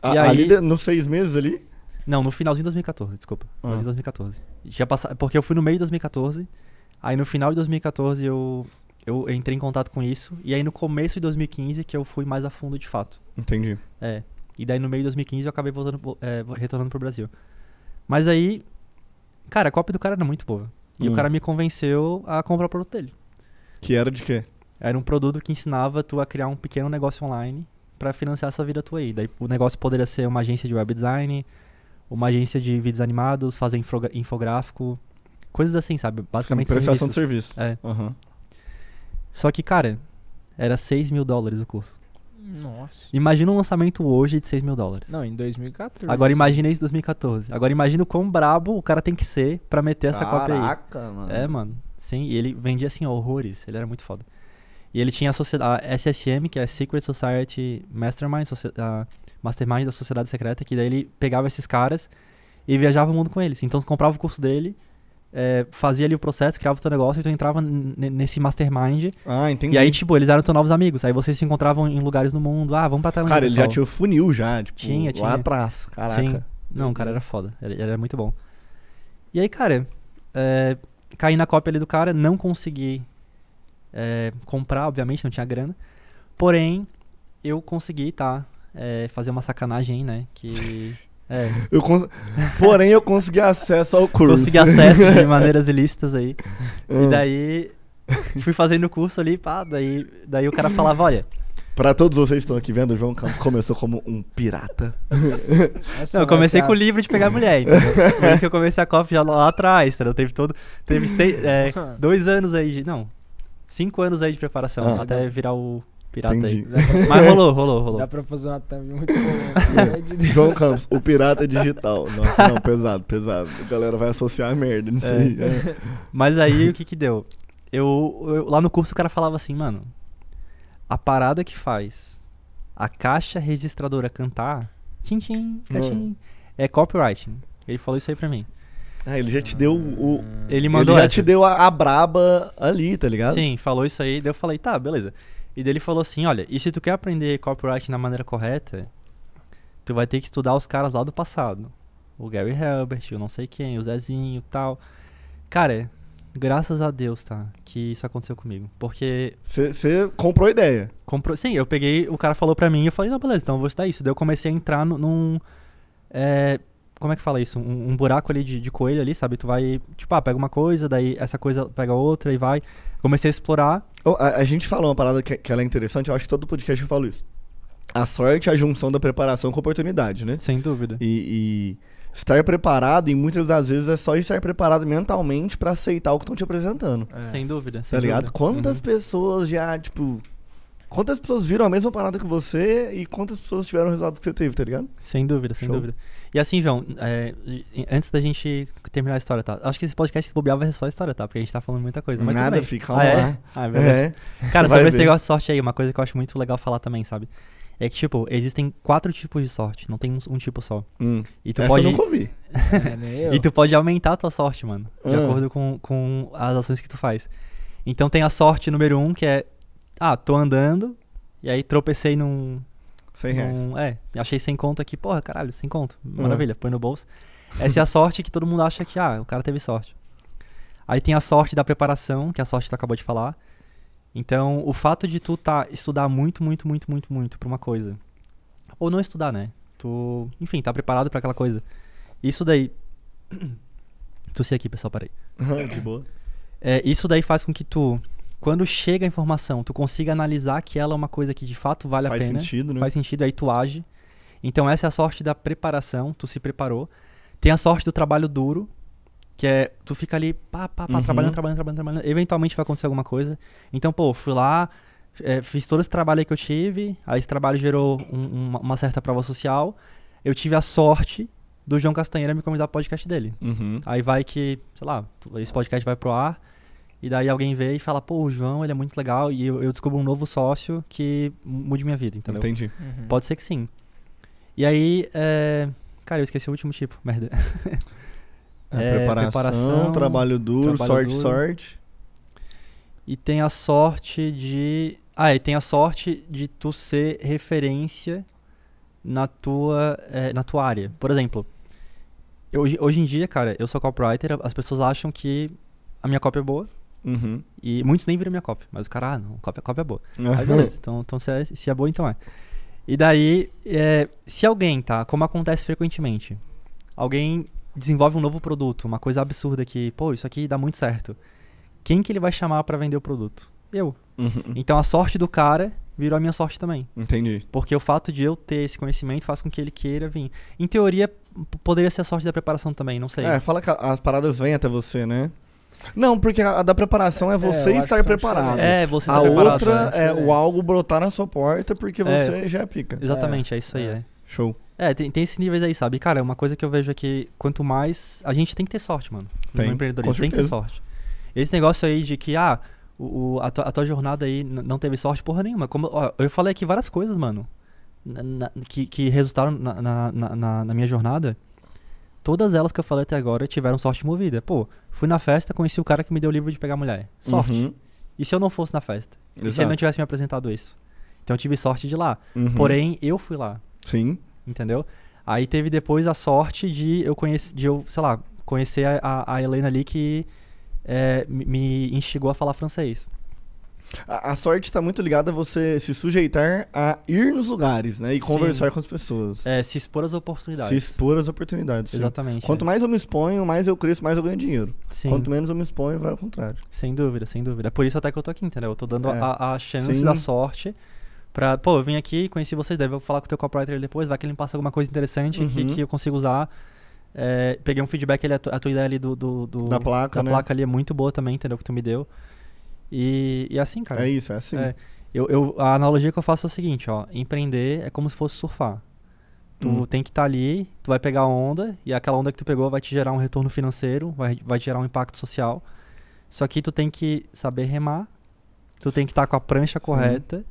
A- E ali, aí- de- nos seis meses ali? Não, no finalzinho de 2014, desculpa. Ah. Finalzinho de 2014. Já passa... Porque eu fui no meio de 2014. Aí no final de 2014 eu, eu entrei em contato com isso. E aí no começo de 2015 que eu fui mais a fundo de fato. Entendi. É. E daí no meio de 2015 eu acabei voltando, é, retornando pro Brasil. Mas aí, cara, a cópia do cara era muito boa. E Hum. o cara me convenceu a comprar o produto dele. Que era de quê? Era um produto que ensinava tu a criar um pequeno negócio online pra financiar essa vida tua aí. Daí o negócio poderia ser uma agência de web design, uma agência de vídeos animados, fazer infográfico, coisas assim, sabe? Basicamente Prestação de serviço. É. Aham. Só que, cara, era 6 mil dólares o curso. Nossa. Imagina um lançamento hoje de 6 mil dólares. Não, em 2014. Agora imagina isso em 2014. Agora imagina o quão brabo o cara tem que ser pra meter essa cópia aí. Caraca, mano. É, mano. Sim, e ele vendia assim horrores. Ele era muito foda. E ele tinha a, sociedade, a SSM, que é Secret Society Mastermind, a Mastermind da Sociedade Secreta, que daí ele pegava esses caras e viajava o mundo com eles. Então comprava o curso dele, é, fazia ali o processo, criava o teu negócio e tu entrava nesse Mastermind. Ah, entendi. E aí, tipo, eles eram teus novos amigos. Aí vocês se encontravam em lugares no mundo. Ah, vamos pra Tailândia. Cara, ele já tinha o funil já, tipo, Tinha, tinha. lá atrás. Caraca. Sim. Não, o cara era foda. Ele, ele era muito bom. E aí, cara, é, caí na cópia ali do cara, não consegui é, comprar, obviamente, não tinha grana. Porém, eu consegui, tá? é, fazer uma sacanagem né? Que. É, Eu cons... Porém, eu consegui acesso ao curso. consegui acesso de maneiras ilícitas aí. E Ah. daí. Fui fazendo o curso ali, pá, daí, daí o cara falava, olha, Pra todos vocês que estão aqui vendo, o João Campos começou como um pirata. Essa Não, eu comecei com o livro de pegar mulher, entendeu? Por isso que eu comecei a copy já lá, lá atrás, entendeu? Teve todo. Teve seis, é, dois anos aí de. Não. Cinco anos aí de preparação Ah. até virar o pirata Entendi. aí. Mas rolou, rolou, rolou. dá pra fazer uma thumb muito boa. João Campos, o pirata digital. Nossa, não, pesado, pesado. A galera vai associar a merda nisso É. aí. É. Mas aí o que que deu? Eu, eu- Lá no curso o cara falava assim, mano. A parada que faz a caixa registradora cantar. Tchim, tchim, tchim, é copywriting. Ele falou isso aí pra mim. Ah, ele já te deu o. Ele Ele mandou já essa. te deu a, a braba ali, tá ligado? Sim, falou isso aí, daí eu falei, tá, beleza. E daí ele falou assim, olha, e se tu quer aprender copyright na maneira correta, tu vai ter que estudar os caras lá do passado. O Gary Herbert, o não sei quem, o Zezinho e tal. Cara, graças a Deus, tá, que isso aconteceu comigo. Porque, Você comprou a ideia. comprou, sim, eu peguei, o cara falou pra mim e eu falei, não, beleza, então eu vou estudar isso. Daí eu comecei a entrar nu- num, é, como é que fala isso? Um, um buraco ali de, de coelho ali, sabe? Tu vai, tipo, ah, pega uma coisa, daí essa coisa pega outra e vai. Comecei a explorar Oh, A, a gente falou uma parada que, que ela é interessante, eu acho que todo podcast eu falo isso. A sorte é a junção da preparação com a oportunidade, né? Sem dúvida. E, e estar preparado, e muitas das vezes é só estar preparado mentalmente pra aceitar o que estão te apresentando. É. Sem dúvida. Sem Tá ligado? dúvida. Quantas Uhum. pessoas já, tipo. Quantas pessoas viram a mesma parada que você e quantas pessoas tiveram o resultado que você teve, tá ligado? Sem dúvida, sem Show. dúvida. E assim, João, é, antes da gente terminar a história, tá? Acho que esse podcast se bobear vai ser só história, tá? Porque a gente tá falando muita coisa. Mas Nada, fica ah, lá. é? Ah, beleza. É. Cara, sobre esse negócio de sorte aí, uma coisa que eu acho muito legal falar também, sabe? É que, tipo, existem quatro tipos de sorte, não tem um, um tipo só. Hum. E tu Essa pode. eu nunca ouvi. É. E tu pode aumentar a tua sorte, mano. De Ah. acordo com, com as ações que tu faz. Então tem a sorte número um, que é. Ah, tô andando, e aí tropecei num, 100 reais. Num- é, achei sem conto aqui, porra, caralho, sem conto. Uhum. Maravilha, põe no bolso. Essa é a sorte que todo mundo acha que, ah, o cara teve sorte. Aí tem a sorte da preparação, que é a sorte que tu acabou de falar. Então, o fato de tu tá estudar muito, muito, muito, muito, muito pra uma coisa. Ou não estudar, né? Tu, enfim, tá preparado pra aquela coisa. Isso daí. tu sei aqui, pessoal, parei. De boa. É, isso daí faz com que tu, quando chega a informação, tu consiga analisar que ela é uma coisa que de fato vale Faz a pena sentido, né? faz sentido, aí tu age. Então essa é a sorte da preparação, tu se preparou. Tem a sorte do trabalho duro, que é tu fica ali, pá, pá, pá, Uhum. trabalhando, trabalhando, trabalhando, trabalhando. Eventualmente vai acontecer alguma coisa. Então, pô, fui lá, é, fiz todo esse trabalho aí que eu tive, aí esse trabalho gerou um- uma, uma certa prova social. Eu tive a sorte do João Castanheira me convidar pro podcast dele. Uhum. Aí vai que, sei lá, esse podcast vai pro ar, e daí alguém vê e fala, pô, o João, ele é muito legal, e eu, eu descubro um novo sócio que mude minha vida, entendeu? Entendi. Uhum. Pode ser que sim. E aí, é... cara, eu esqueci o último tipo, merda. É, É, preparação, preparação, trabalho duro, trabalho sorte, duro. sorte. E tem a sorte de Ah, e tem a sorte de tu ser referência na tua, eh, na tua área. Por exemplo, eu- hoje, hoje em dia, cara, eu sou copywriter, as pessoas acham que a minha cópia é boa, Uhum. e muitos nem viram minha cópia, mas o cara, ah, não, cópia, cópia é boa. Aí beleza, então, então se, é, se é boa, então é. E daí, é, se alguém, tá, como acontece frequentemente, alguém desenvolve um novo produto, uma coisa absurda que, pô, isso aqui dá muito certo. Quem que ele vai chamar pra vender o produto? Eu. Uhum. Então a sorte do cara virou a minha sorte também. Entendi. Porque o fato de eu ter esse conhecimento faz com que ele queira vir. Em teoria, poderia ser a sorte da preparação também, não sei. É, fala que as paradas vêm até você, né? Não, porque a, a da preparação é É, você acho estar preparado. É, você tá a preparado, outra é. é o algo brotar na sua porta porque É. você já é pica. Exatamente, é, isso aí, É. é. Show. É, tem, tem esses níveis aí, sabe? Cara, uma coisa que eu vejo é que quanto mais. A gente tem que ter sorte, mano. Tem, no empreendedorismo. com Tem que ter sorte. Esse negócio aí de que, ah, o, o- a, tua, a tua jornada aí não teve sorte porra nenhuma. Como, ó, eu falei aqui várias coisas, mano. na- na- que, que resultaram na, na- na- na minha jornada. Todas elas que eu falei até agora tiveram sorte movida. Pô, fui na festa, conheci o cara que me deu o livro de pegar mulher. Sorte. Uhum. E se eu não fosse na festa? E se ele Exato. não tivesse me apresentado isso? Então eu tive sorte de lá. Uhum. Porém, eu fui lá Sim. entendeu? Aí teve depois a sorte de eu conhecer, de eu, sei lá, conhecer a, a, a Helena ali que é, me instigou a falar francês. A, a sorte tá muito ligada a você se sujeitar a ir nos lugares, né? E Sim. conversar com as pessoas. É, se expor às oportunidades. se expor às oportunidades. sim. Exatamente. Quanto é. mais eu me exponho, mais eu cresço, mais eu ganho dinheiro. Sim, Quanto menos eu me exponho, vai ao contrário. sem dúvida, sem dúvida. É por isso até que eu tô aqui, entendeu? Eu tô dando É. a, a chance Sim. da sorte pra, pô, eu vim aqui, conheci vocês, eu vou falar com o teu copywriter depois, vai que ele me passa alguma coisa interessante que, Uhum. que eu consigo usar. É, peguei um feedback, tu- a tua ideia ali do, do, do- Da placa, da né? placa ali é muito boa também, entendeu? Que tu me deu. E, e assim, cara. É isso, é assim. É, eu, eu- a analogia que eu faço é o seguinte, ó. Empreender é como se fosse surfar. Tu Hum. tem que estar ali, tu vai pegar a onda, e aquela onda que tu pegou vai te gerar um retorno financeiro, vai, vai te gerar um impacto social. Só que tu tem que saber remar, tu tem que estar com a prancha correta,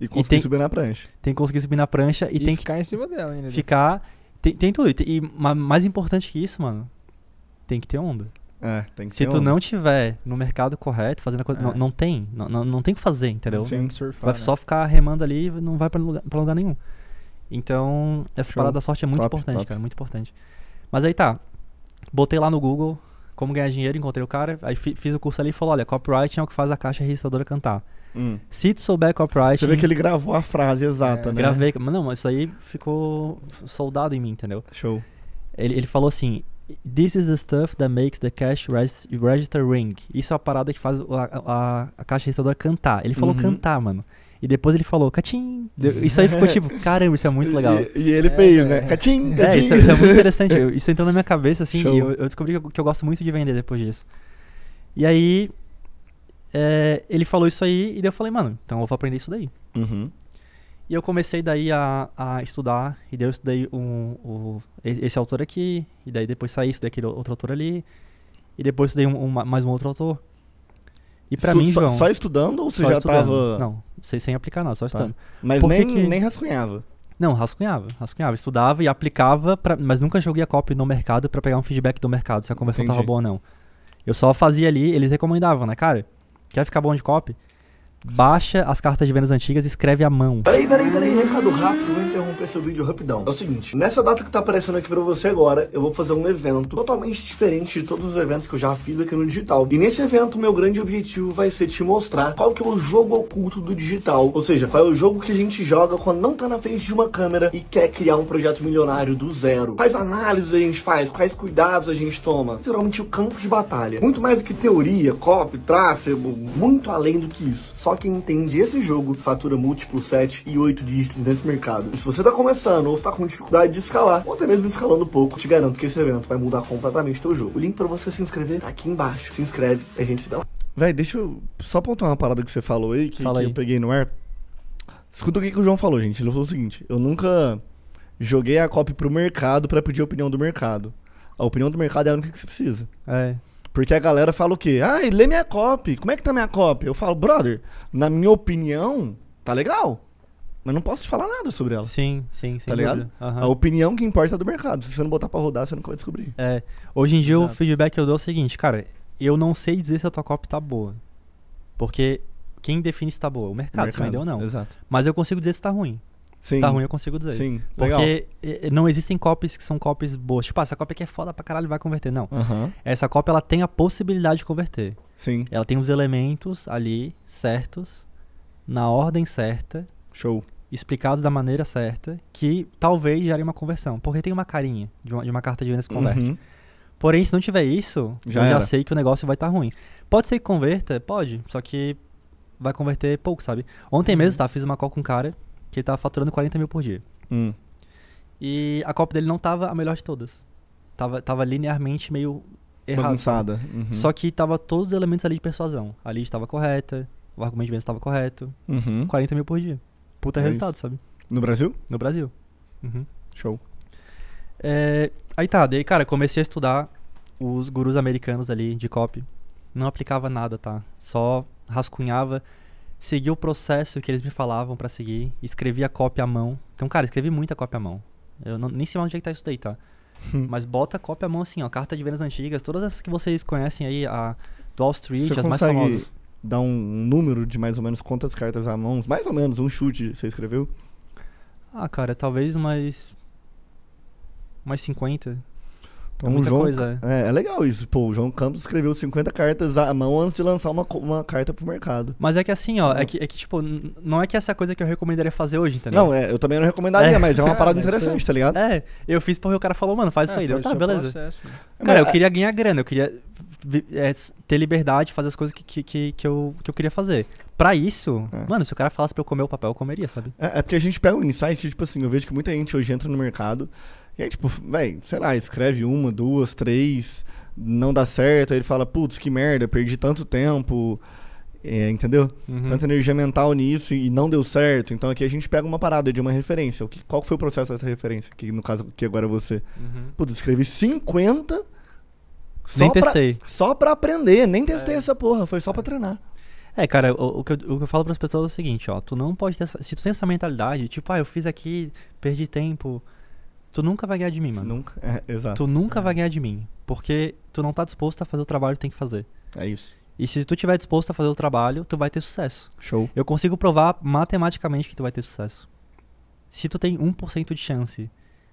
E conseguir tem- subir na prancha. tem que conseguir subir na prancha e, E, tem que ficar em cima dela ainda. ficar. Tem, tem tudo. E, e ma- mais importante que isso, mano, tem que ter onda. É, tem que Se ter tu onda. não tiver no mercado correto, fazendo a coisa. É. Não, não tem. Não, não, tem o que fazer, entendeu? Sim. Tem que Tu surfar, vai né? só ficar remando ali e não vai pra lugar, pra lugar nenhum. Então, essa Show. parada da sorte é muito Top, importante, top. cara, muito importante. Mas aí tá. Botei lá no Google como ganhar dinheiro, encontrei o cara, aí fi- fiz o curso ali e falou: olha, copywriting é o que faz a caixa registradora cantar. Hum. Se tu souber copywriting. Você vê que ele gravou a frase exata, É, né? Gravei. Mas não, mas isso aí ficou soldado em mim, entendeu? Show. Ele, ele falou assim: This is the stuff that makes the cash register ring. Isso é a parada que faz a, a, a caixa registradora cantar. Ele falou Uhum. cantar, mano. E depois ele falou catim. Isso aí ficou tipo, caramba, isso é muito legal. E, e ele É, fez, né? é. Catim, catim. É, isso, é- isso é muito interessante. Isso entrou na minha cabeça, assim, Show. e eu, eu descobri que eu, que eu gosto muito de vender depois disso. E aí, é, ele falou isso aí, e daí eu falei, mano, então eu vou aprender isso daí. Uhum. E eu comecei daí a, a estudar, e daí eu estudei um, esse autor aqui, e daí depois saí, estudei aquele outro autor ali, e depois estudei um, um- mais um outro autor. E pra Estu- mim, João... só estudando ou você já estudando. tava. Não, sem, sem aplicar nada, só Tá. estudando. Mas Por que nem, que- nem rascunhava. Não, rascunhava, rascunhava. Estudava e aplicava, pra, mas nunca joguei a copy no mercado pra pegar um feedback do mercado, se a conversão Entendi. tava boa ou não. Eu só fazia ali, eles recomendavam, né, cara? Quer ficar bom de copy? Baixa as cartas de vendas antigas e escreve à mão. Peraí, peraí, peraí, recado rápido, vou interromper seu vídeo rapidão. É o seguinte, nessa data que tá aparecendo aqui pra você agora, eu vou fazer um evento totalmente diferente de todos os eventos que eu já fiz aqui no digital. E nesse evento, meu grande objetivo vai ser te mostrar qual que é o jogo oculto do digital. Ou seja, qual é o jogo que a gente joga quando não tá na frente de uma câmera e quer criar um projeto milionário do zero. Quais análises a gente faz, quais cuidados a gente toma. Literalmente o campo de batalha. Muito mais do que teoria, copy, tráfego, muito além do que isso. Só quem entende esse jogo fatura múltiplo 7 e 8 dígitos nesse mercado. E se você tá começando ou está com dificuldade de escalar, ou até mesmo escalando pouco, te garanto que esse evento vai mudar completamente o teu jogo. O link pra você se inscrever tá aqui embaixo. Se inscreve e a gente se vê lá. Véi, deixa eu só pontuar uma parada que você falou aí, que, Fala que aí. eu peguei no ar. Escuta o que, que o João falou, gente. Ele falou o seguinte: eu nunca joguei a copy pro mercado pra pedir a opinião do mercado. A opinião do mercado é a única que você precisa. É. Porque a galera fala o quê? Ai, lê minha copy. Como é que tá minha copy? Eu falo, brother, na minha opinião, tá legal. Mas não posso te falar nada sobre ela. Sim, sim, sem Tá ligado? Aham. A opinião que importa é do mercado. Se você não botar pra rodar, você nunca vai descobrir. É, hoje em dia o Exato. feedback que eu dou é o seguinte, cara, eu não sei dizer se a tua copy tá boa. Porque quem define se tá boa? O mercado, se vendeu ou não. Exato. Mas eu consigo dizer se tá ruim. Sim. Se tá ruim, eu consigo dizer. Sim. Legal. Porque não existem copies que são copies boas. Tipo, ah, essa cópia aqui é foda pra caralho, vai converter. Não. Aham. Essa cópia, ela tem a possibilidade de converter. Sim. Ela tem os elementos ali certos, na ordem certa, Show. explicados da maneira certa, que talvez gerem uma conversão. Porque tem uma carinha de uma, de uma carta de vendas que converte. Uhum. Porém, se não tiver isso, Já eu já era. sei que o negócio vai estar ruim. Pode ser que converta? Pode. Só que vai converter pouco, sabe? Ontem Uhum. mesmo, tá? Fiz uma call com um cara que ele tava faturando 40 mil por dia. Hum. E a cópia dele não tava a melhor de todas. Tava, tava linearmente meio? Bagunçada. Uhum. Só que tava todos os elementos ali de persuasão. A lead estava correta, o argumento de venda estava correto. Uhum. 40 mil por dia. Puta É resultado, sabe? No Brasil? No Brasil. Uhum. Show. É, aí tá, daí, cara, comecei a estudar os gurus americanos ali de copy. Não aplicava nada, tá? Só rascunhava, seguia o processo que eles me falavam pra seguir, escrevia cópia à mão. Então, cara, escrevi muita cópia à mão. Eu não, nem sei onde é que tá isso daí, tá? Mas bota cópia à mão assim, ó, carta de vendas antigas, todas essas que vocês conhecem aí, a do Wall Street, Você as mais famosas. dar um número de mais ou menos quantas cartas à mão? Mais ou menos, um chute você escreveu? Ah, cara, talvez umas umas 50. Então, é o João, coisa, é. é. é legal isso. Pô, o João Campos escreveu 50 cartas à mão antes de lançar uma, uma carta pro mercado. Mas é que assim, ó, Não. é que, é que tipo, não é que essa coisa que eu recomendaria fazer hoje, entendeu? Não, é, eu também não recomendaria, É. mas é uma É, parada mas interessante, tá ligado? É, eu fiz porque o cara falou, mano, faz isso aí. É, Deu, tá, beleza. processo. Cara, eu queria ganhar grana, eu queria é, ter liberdade de fazer as coisas que, que, que, que eu, que eu queria fazer. Pra isso, É. mano, se o cara falasse pra eu comer o papel, eu comeria, sabe? É, é porque a gente pega um insight que, tipo assim, eu vejo que muita gente hoje entra no mercado e aí, tipo, velho, sei lá, escreve uma, duas, três, não dá certo, aí ele fala, putz, que merda, perdi tanto tempo, é, entendeu? Uhum. Tanta energia mental nisso e não deu certo. Então aqui a gente pega uma parada de uma referência. O que, qual foi o processo dessa referência? Que no caso, que agora é você. Uhum. Putz, escrevi 50 só Nem pra, testei. só pra aprender. Nem testei É. essa porra, foi só pra treinar. É, cara, o, o que eu, o que eu falo pras pessoas é o seguinte, ó, tu não pode ter essa, se tu tem essa mentalidade, tipo, ah, eu fiz aqui, perdi tempo, tu nunca vai ganhar de mim, mano. Nunca. É, exato. Tu nunca É. vai ganhar de mim, porque tu não tá disposto a fazer o trabalho que tem que fazer. É isso. E se tu tiver disposto a fazer o trabalho, tu vai ter sucesso. Show. Eu consigo provar matematicamente que tu vai ter sucesso. Se tu tem 1% de chance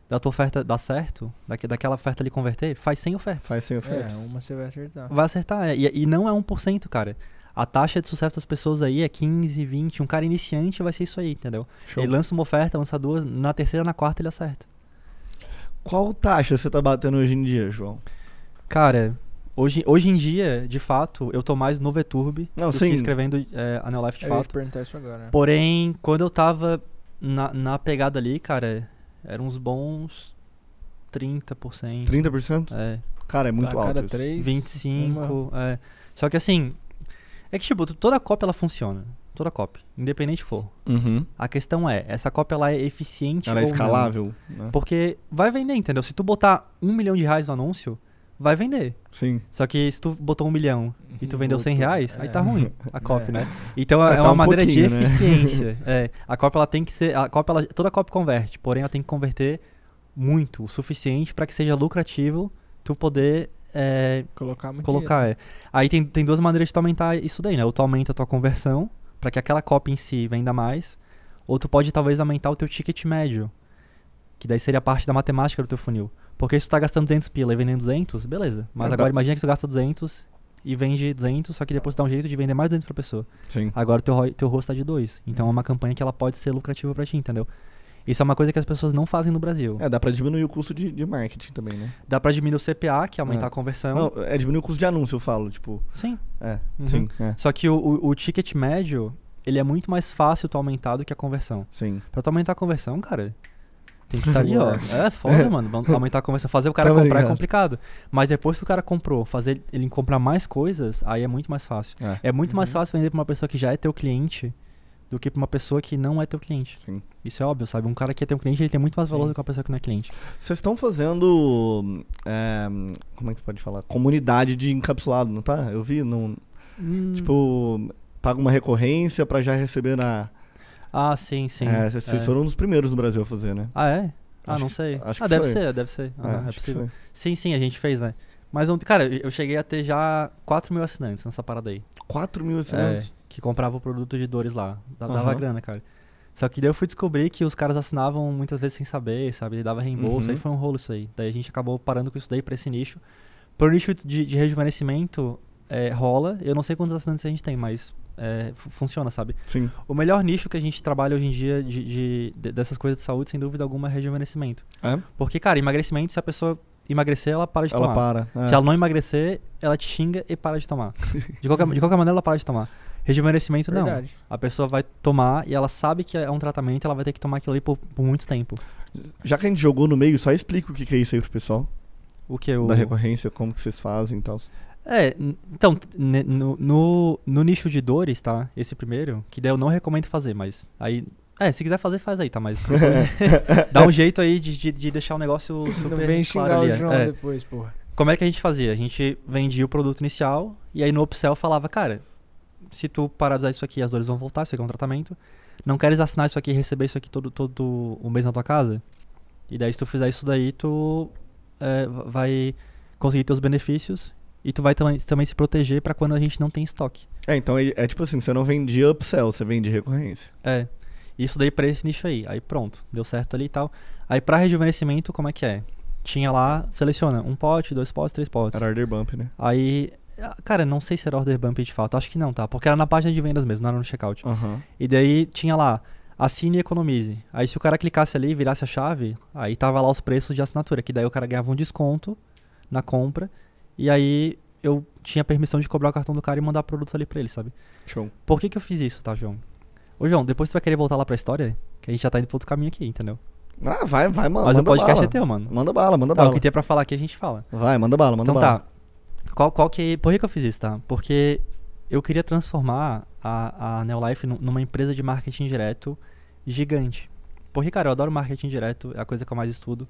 da tua oferta dar certo, daque- daquela oferta ali converter, faz 100 ofertas. Faz sem ofertas. É, uma você vai acertar. Vai acertar. é. E, e não é 1%, cara. A taxa de sucesso das pessoas aí é 15, 20. Um cara iniciante vai ser isso aí, entendeu? Show. Ele lança uma oferta, lança duas, na terceira, na quarta ele acerta. Qual taxa você tá batendo hoje em dia, João? Cara, hoje, hoje em dia, de fato, eu tô mais no VTurb Não, do sim. que escrevendo é, a Neolife de Eu ia te fato. perguntar isso agora. Porém, quando eu tava na, na pegada ali, cara, eram uns bons 30%. 30%? É, Cara, é muito a cada alto. isso. três, 25, é. Só que assim, é que tipo, toda cópia ela funciona. Toda cópia, independente for. Uhum. A questão é, essa cópia ela é eficiente Ela é escalável, né? Porque vai vender, entendeu? Se tu botar um milhão de reais no anúncio, vai vender. Sim. Só que se tu botou um milhão e tu vendeu 100 Voltou. reais, aí É. tá ruim a cópia, É. né? Então É, é, tá uma um maneira de né? eficiência. é, a cópia ela tem que ser, a cópia ela, toda cópia converte, porém ela tem que converter muito, o suficiente para que seja lucrativo tu poder é, Colocar colocar. É. Aí tem, tem duas maneiras de tu aumentar isso daí, né? Ou tu aumenta a tua conversão para que aquela cópia em si venda mais, ou tu pode talvez aumentar o teu ticket médio, que daí seria parte da matemática do teu funil. Porque se tu tá gastando 200 pila e vendendo 200, beleza. Mas Ah, agora tá. imagina que tu gasta 200 e vende 200, só que depois tu dá um jeito de vender mais 200 pra pessoa. Sim. Agora o teu, teu rosto tá de 2. Então é uma campanha que ela pode ser lucrativa pra ti, entendeu? Isso é uma coisa que as pessoas não fazem no Brasil. É, dá pra diminuir o custo de, de marketing também, né? Dá pra diminuir o CPA, que é aumentar É. a conversão. Não, é diminuir o custo de anúncio, eu falo, tipo. Sim. É, Uhum. sim, é, Só que o, o, o ticket médio, ele é muito mais fácil tu aumentar do que a conversão. sim. Pra tu aumentar a conversão, cara, tem que estar ali, ó. É foda, mano. Vamos aumentar a conversão. Fazer o cara Tá comprar ligado. é complicado. Mas depois que o cara comprou, fazer ele comprar mais coisas, aí é muito mais fácil. É, É muito mais Uhum. fácil vender pra uma pessoa que já é teu cliente do que pra uma pessoa que não é teu cliente. sim. Isso é óbvio, sabe? Um cara que é teu cliente, ele tem muito mais valor Sim. do que uma pessoa que não é cliente. Vocês estão fazendo. é, como é que pode falar? Comunidade de encapsulado, não tá? Eu vi, não. Hum. Tipo, paga uma recorrência pra já receber na. Ah, sim, sim. É, vocês É. foram um dos primeiros no Brasil a fazer, né? Ah, é? Ah, Acho não que- sei. acho ah, que deve foi. ser, deve ser. Ah, É, é acho que possível. Sim, sim, a gente fez, né? Mas, cara, eu cheguei a ter já 4 mil assinantes nessa parada aí. 4 mil É, assinantes. Que comprava o produto de dores lá. Da- Dava Aham. grana, cara. Só que daí eu fui descobrir que os caras assinavam muitas vezes sem saber, sabe? Ele dava reembolso, Uhum. aí foi um rolo isso aí. Daí a gente acabou parando com isso daí pra esse nicho. Pro nicho de, de rejuvenescimento, é, rola. Eu não sei quantos assinantes a gente tem, mas é, fu- funciona, sabe? Sim. O melhor nicho que a gente trabalha hoje em dia de, de- de- dessas coisas de saúde, sem dúvida alguma, é rejuvenescimento. É? Porque, cara, emagrecimento, se a pessoa emagrecer, ela para de Ela tomar. para. é. Se ela não emagrecer, ela te xinga e para de tomar. De qualquer, de qualquer maneira, ela para de tomar. Rejuvenescimento, não. Verdade. A pessoa vai tomar e ela sabe que é um tratamento, ela vai ter que tomar aquilo ali por, por muito tempo. Já que a gente jogou no meio, só explica o que que é isso aí pro pessoal. O que eu. Da recorrência, como que vocês fazem e tal. É, então, no, no, no nicho de dores, tá? Esse primeiro, que daí eu não recomendo fazer, mas aí. É, se quiser fazer, faz aí, tá? Mas dá um jeito aí de, de, de deixar o negócio Não super vem claro ali. o é. João É. depois, porra. Como é que a gente fazia? A gente vendia o produto inicial e aí no upsell falava, cara, se tu parar de usar isso aqui, as dores vão voltar, isso aqui é um tratamento. Não queres assinar isso aqui e receber isso aqui todo, todo o mês na tua casa? E daí se tu fizer isso daí, tu é, va- vai conseguir teus benefícios e tu vai também, também se proteger pra quando a gente não tem estoque. É, então é, é tipo assim, você não vende upsell, você vende recorrência. É. Isso daí pra esse nicho aí. Aí pronto, deu certo ali e tal. Aí pra rejuvenescimento, como é que é? Tinha lá, seleciona um pote, dois potes, três potes. Era order bump, né? Aí, cara, não sei se era order bump de fato, acho que não, tá? Porque era na página de vendas mesmo, não era no checkout. Aham. E daí tinha lá, assine e economize. Aí se o cara clicasse ali e virasse a chave, aí tava lá os preços de assinatura, que daí o cara ganhava um desconto na compra, e aí eu tinha permissão de cobrar o cartão do cara e mandar produtos ali pra ele, sabe? Show. Por que que eu fiz isso, tá, João? Ô, João, depois tu vai querer voltar lá pra história, que a gente já tá indo pro outro caminho aqui, entendeu? Ah, vai, vai, mano. Mas o manda podcast bala. é teu, mano. Manda bala, manda Tá, o bala. que tem pra falar aqui a gente fala. Vai, manda bala, manda então bala. tá. Qual, qual que. Por que, que eu fiz isso, tá? Porque eu queria transformar a, a Neolife nu- numa empresa de marketing direto gigante. Porque, cara, eu adoro marketing direto, é a coisa que eu mais estudo.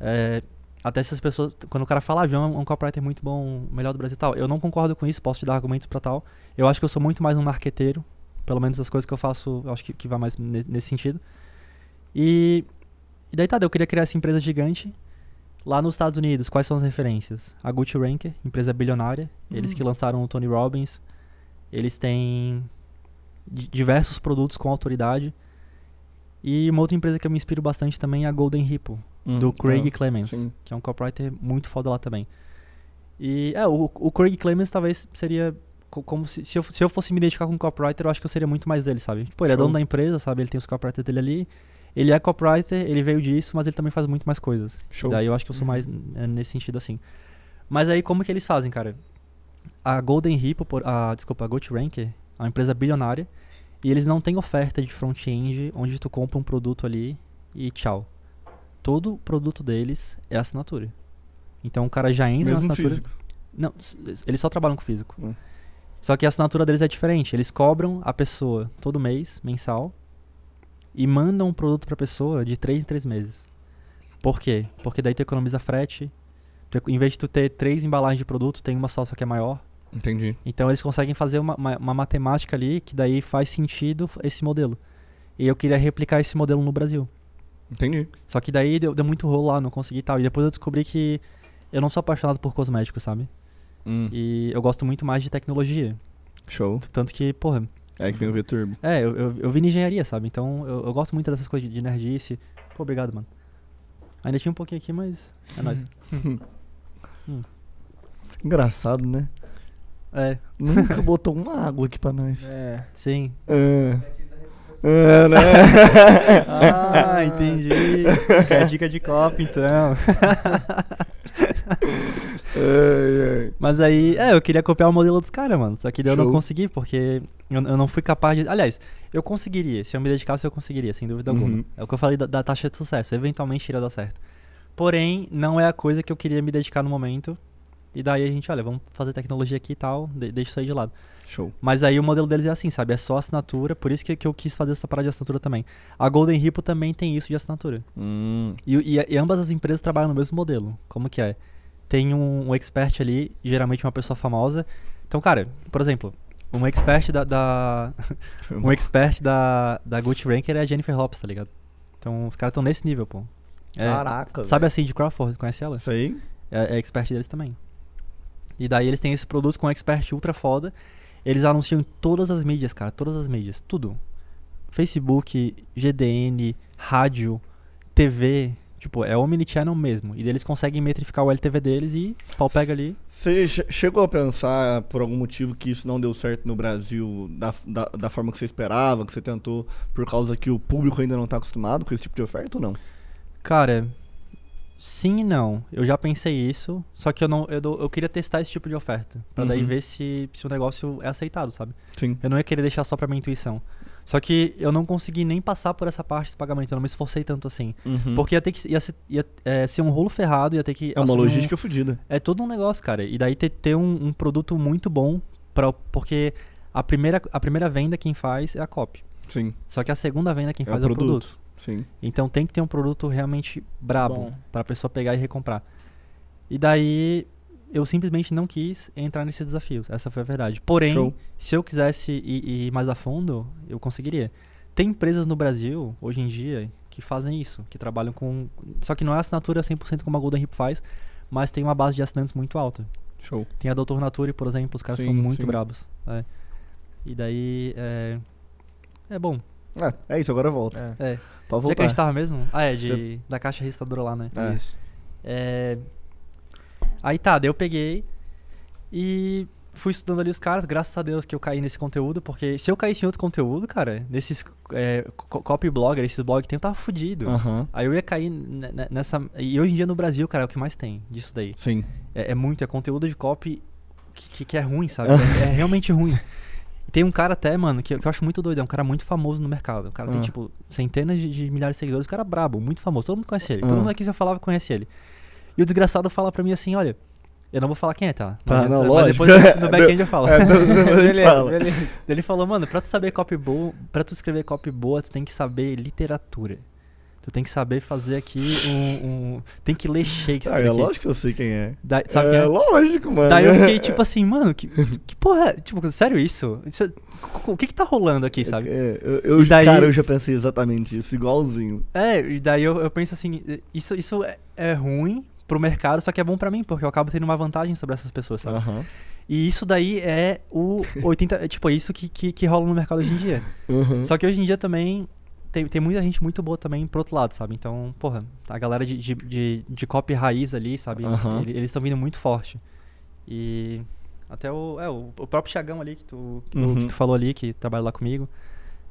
É, até essas pessoas, quando o cara fala, ah, João é um copywriter muito bom, melhor do Brasil e tal, eu não concordo com isso, posso te dar argumentos pra tal. Eu acho que eu sou muito mais um marqueteiro, pelo menos as coisas que eu faço, eu acho que, que vai mais ne- nesse sentido. E, e daí tá, eu queria criar essa empresa gigante. Lá nos Estados Unidos, quais são as referências? A Gucci Ranker, empresa bilionária, eles Hum. que lançaram o Tony Robbins. Eles têm di- diversos produtos com autoridade. E uma outra empresa que eu me inspiro bastante também é a Golden Hippo, Hum, do Craig é, Clemens, sim. que é um copywriter muito foda lá também. E é, o, o Craig Clemens talvez seria co- como se, se, eu, se eu fosse me identificar com um copywriter, eu acho que eu seria muito mais dele, sabe? Tipo, ele é Show. dono da empresa, sabe? Ele tem os copywriters dele ali. Ele é copywriter, ele veio disso, mas ele também faz muito mais coisas. Show. Daí eu acho que eu sou mais é, nesse sentido assim. Mas aí como que eles fazem, cara? A Golden Hippo, por- a, desculpa, a GoToRanker, é uma empresa bilionária, e eles não têm oferta de front-end onde tu compra um produto ali e tchau. Todo produto deles é assinatura. Então o cara já entra na Mesmo assinatura. físico. Não, eles só trabalham com físico. Hum. Só que a assinatura deles é diferente. Eles cobram a pessoa todo mês, mensal, e mandam um produto pra pessoa de 3 em 3 meses. Por quê? Porque daí tu economiza frete. Tu, em vez de tu ter três embalagens de produto, tem uma só, só que é maior. Entendi. Então eles conseguem fazer uma, uma, uma matemática ali que daí faz sentido esse modelo. E eu queria replicar esse modelo no Brasil. Entendi. Só que daí deu, deu muito rolo lá, não consegui tal. E depois eu descobri que eu não sou apaixonado por cosméticos, sabe? Hum, E eu gosto muito mais de tecnologia. Show. Tanto que, porra, É que vem o V-Turbo. é, eu, eu, eu vim em engenharia, sabe? Então eu, eu gosto muito dessas coisas de nerdice. Pô, obrigado, mano. Ainda tinha um pouquinho aqui, mas é nóis. Engraçado, né? É, Nunca botou uma água aqui pra nós. É. sim. É. É, né? Ah, entendi. Quer dica de copo, então. Ai, ai. Mas aí, é, eu queria copiar o modelo dos caras, mano. Só que daí eu não consegui, porque eu, eu não fui capaz de. Aliás, eu conseguiria. Se eu me dedicasse, eu conseguiria, sem dúvida alguma. Uhum. É o que eu falei da, da taxa de sucesso. Eventualmente iria dar certo. Porém, não é a coisa que eu queria me dedicar no momento. E daí a gente, olha, vamos fazer tecnologia aqui e tal, de, deixa isso aí de lado. Show. Mas aí o modelo deles é assim, sabe? É só assinatura, por isso que, que eu quis fazer essa parada de assinatura também. A Golden Hippo também tem isso de assinatura. Hum. E, e- e ambas as empresas trabalham no mesmo modelo. Como que é? Tem um, um expert ali, geralmente uma pessoa famosa. Então, cara, por exemplo, um expert da. da um expert da, da Gucci Ranker é a Jennifer Lopes, tá ligado? Então os caras estão nesse nível, pô. É, Caraca. sabe velho. a Cindy Crawford? Conhece ela? Aí? É, é expert deles também. E daí eles têm esses produtos com expert ultra foda. Eles anunciam em todas as mídias, cara. Todas as mídias. Tudo. Facebook, GDN, rádio, TV. Tipo, é omnichannel mesmo. E daí eles conseguem metrificar o LTV deles e pau pega ali. Você che- chegou a pensar, por algum motivo, que isso não deu certo no Brasil da, da, da forma que você esperava, que você tentou, por causa que o público ainda não tá acostumado com esse tipo de oferta ou não? Cara, sim e não. Eu já pensei isso, só que eu não eu, eu queria testar esse tipo de oferta, Pra daí Uhum. ver se, se o negócio é aceitado, sabe? Sim. Eu não ia querer deixar só pra minha intuição. Só que eu não consegui nem passar por essa parte do pagamento, eu não me esforcei tanto assim. Uhum. Porque ia ter que ia ser, ia, é, ser um rolo ferrado, ia ter que É uma assumir um- logística fodida. é todo um negócio, cara. E daí ter, ter um, um produto muito bom, pra, porque a primeira, a primeira venda quem faz é a copy. Sim. Só que a segunda venda quem É faz o é o produto. produto. Sim. Então tem que ter um produto realmente brabo Bom. pra pessoa pegar e recomprar. E daí eu simplesmente não quis entrar nesses desafios. Essa foi a verdade. Porém, Show. se eu quisesse ir, ir mais a fundo, eu conseguiria. Tem empresas no Brasil, hoje em dia, que fazem isso, que trabalham com. Só que não é assinatura 100% como a Golden Hip faz, mas tem uma base de assinantes muito alta. Show. Tem a Doutor Nature, por exemplo, os caras são Sim, muito sim. brabos. é. E daí. É, é bom. É, é isso, agora volta. É, Pode Já que a voltar. gente tava mesmo? Ah, é, de, Cê- da caixa registradora lá, né? É. isso. É, Aí tá, daí eu peguei e fui estudando ali os caras, graças a Deus que eu caí nesse conteúdo, porque se eu caísse em outro conteúdo, cara, nesses é, co- copy blogger, esses blogs que tem, eu tava fudido. Aham. Aí eu ia cair ne- ne- nessa. E hoje em dia no Brasil, cara, é o que mais tem disso daí. Sim. É, é muito, é conteúdo de copy que, que, é ruim, sabe? é, é realmente ruim. Tem um cara até, mano, que, eu- que eu acho muito doido, é um cara muito famoso no mercado. O cara tem, Ah. tipo, centenas de, de milhares de seguidores, o cara é brabo, muito famoso, todo mundo conhece ele. Ah. Todo mundo aqui já falava conhece ele. E o desgraçado fala pra mim assim, olha, eu não vou falar quem é, tá? Tá, mas, não, mas lógico. depois no back-end eu falo. É, a gente beleza, fala. beleza. Ele falou, mano, pra tu saber copy boa, pra tu escrever copy boa, tu tem que saber literatura. Tu tem que saber fazer aqui um. um- tem que ler Ah, Shakespeare. é aqui. lógico que eu sei quem é. Da- sabe é, quem é? lógico, mano. Daí eu fiquei tipo assim, mano, que, que porra é? Tipo, sério isso? Isso é- o que que tá rolando aqui, sabe? É, eu, eu- E daí- Cara, eu já pensei exatamente isso, igualzinho. É, e daí eu, eu penso assim, isso, isso é, é ruim pro mercado, só que é bom pra mim, porque eu acabo tendo uma vantagem sobre essas pessoas, sabe? Aham. E isso daí é o 80, é, tipo, é isso que, que, que rola no mercado hoje em dia. Uhum. Só que hoje em dia também tem, tem muita gente muito boa também pro outro lado, sabe? Então, porra, a galera de, de, de, de copy raiz ali, sabe? Ele- eles estão vindo muito forte. E até o, é, o, o próprio Thiagão ali que tu, que, Uhum. que tu falou ali, que trabalha lá comigo.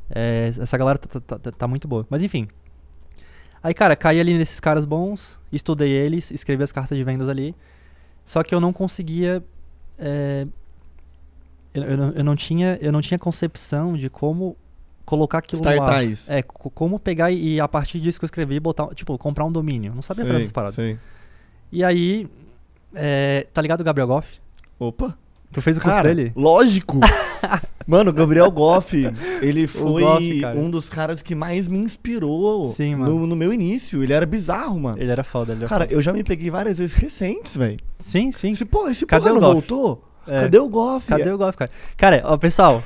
É, essa galera tá, tá, tá- tá muito boa. Mas enfim. Aí, cara, caí ali nesses caras bons, estudei eles, escrevi as cartas de vendas ali. Só que eu não conseguia. é, eu, eu, não, eu, não tinha, eu não tinha concepção de como colocar aquilo no ar. Startar isso. É, co- como pegar e, a partir disso que eu escrevi, botar, tipo, comprar um domínio. Não sabia fazer essas paradas. sei. E aí, é, tá ligado o Gabriel Goff? Opa. Tu fez o curso Cara, dele? lógico. Mano, o Gabriel Goff, ele foi Goff, um dos caras que mais me inspirou Sim, no, no meu início. Ele era bizarro, mano. Ele era foda, ele era Cara, foda. eu já me peguei várias vezes recentes, velho. Sim, sim. Esse porra, esse Cadê porra o não Goff? voltou? É. Cadê o Goff? Cadê o Goff, cara? Cara, ó, pessoal,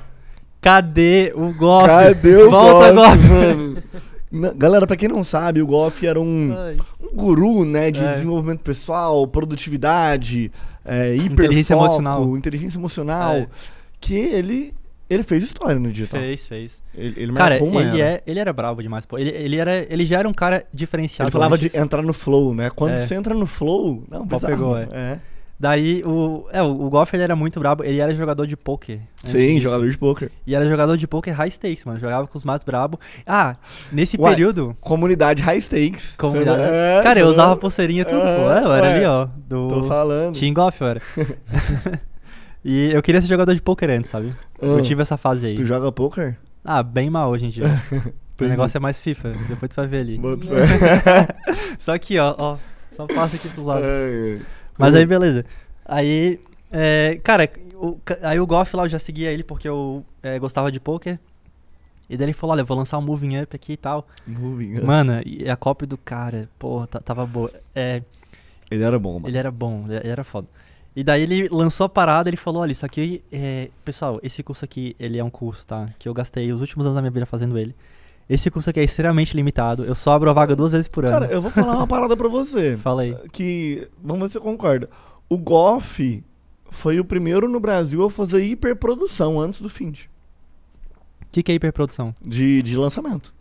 cadê o Goff? Cadê o Volta, Goff, Goff. mano? Galera, pra quem não sabe, o Goff era um, um guru, né, de É. desenvolvimento pessoal, produtividade, é, Inteligência hiperfoco, emocional. inteligência emocional, É. que ele ele fez história no digital. Fez, fez. Ele, ele Cara, ele, era. é, ele era brabo demais, pô. Ele, ele, era, ele já era um cara diferenciado. Ele falava de entrar no flow, né? Quando É. você entra no flow, não, bizarro, pegou, é. é. Daí, o, é, o o Goff, ele era muito brabo. Ele era jogador de poker. Sim, jogador de poker. E era jogador de poker high stakes, mano. Jogava com os mais brabo. Ah, nesse Ué, período... Comunidade high stakes. Comunidade... É, cara, eu usava não- pulseirinha e tudo, É, pô. É, eu era ali, ó. Do... Tô falando. Team Goff, eu era. e eu queria ser jogador de poker antes, sabe? Eu Ah, tive essa fase aí. Tu joga poker? Ah, bem mal hoje em dia. o negócio é mais FIFA, depois tu vai ver ali. Só aqui, ó, ó. Só passa aqui pros lados. Ai, ai. Mas aí, beleza. Aí, é, cara, o, aí o Goff lá eu já seguia ele porque eu é, gostava de poker. E daí ele falou, olha, eu vou lançar um Moving Up aqui e tal. Moving. Mano, e a copy do cara, pô, ta- tava boa. É, Ele era bom, mano. ele era bom, ele era foda. E daí ele lançou a parada, ele falou, olha, isso aqui, é, pessoal, esse curso aqui, ele é um curso, tá? Que eu gastei os últimos anos da minha vida fazendo ele. Esse curso aqui é extremamente limitado. Eu só abro a vaga duas vezes por ano. Cara, eu vou falar uma parada pra você. Fala aí. Que. Vamos ver se você concorda. O Goff foi o primeiro no Brasil a fazer hiperprodução antes do Find. O que, que é hiperprodução? De, de lançamento.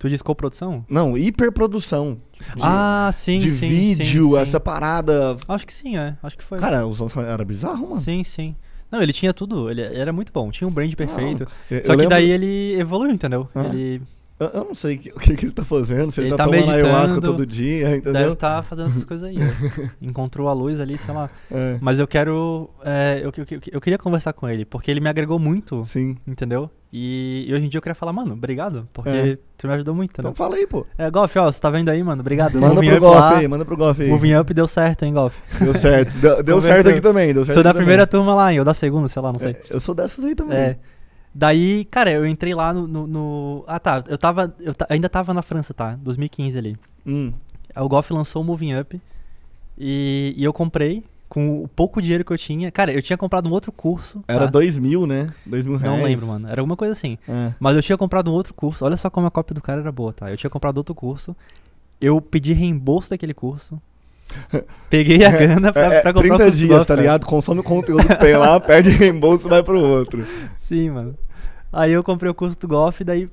Tu diz coprodução? Não, hiperprodução. De, ah, sim, de sim. vídeo, sim, sim. essa parada. Acho que sim, é. Acho que foi. Cara, os lançamentos era bizarro, mano. Sim, sim. Não, ele tinha tudo. Ele era muito bom. Tinha um brand perfeito. Eu- Só que lembro- daí ele evoluiu, entendeu? Ah. Ele Eu, eu não sei o que, que que ele tá fazendo, se ele, Ele tá, tá tomando ayahuasca todo dia, deve entendeu? estar fazendo essas coisas aí. ó. Encontrou a luz ali, sei lá. É, Mas eu quero. é, eu, eu, eu- queria conversar com ele, porque ele me agregou muito, sim. entendeu? E, e hoje em dia eu queria falar, mano, obrigado, porque É. tu me ajudou muito, entendeu? Então fala aí, pô. É, Golf, ó, você tá vendo aí, mano? Obrigado. Manda pro Golf lá, aí, manda pro Golf aí. Moving Up deu certo, hein, Golf? Deu certo. Deu, deu certo aqui também, deu certo Sou da primeira também. turma lá, hein, ou da segunda, sei lá, não sei. É, eu sou dessas aí também. É. Daí, cara, eu entrei lá no. no- no- Ah, tá. Eu tava. Eu ainda tava na França, tá? 2015 ali. Hum. O Golf lançou o Moving Up. E, e eu comprei com o pouco dinheiro que eu tinha. Cara, eu tinha comprado um outro curso. Era tá? dois mil, né? Dois mil reais. Não lembro, mano. Era alguma coisa assim. É. Mas eu tinha comprado um outro curso. Olha só como a cópia do cara era boa, tá? Eu tinha comprado outro curso. Eu pedi reembolso daquele curso. Peguei a grana pra, É, pra comprar 30 o curso do dias, Golf, tá cara. ligado? Consome o conteúdo que tem lá, perde reembolso e vai pro outro. Sim, mano. Aí eu comprei o curso do golfe, daí,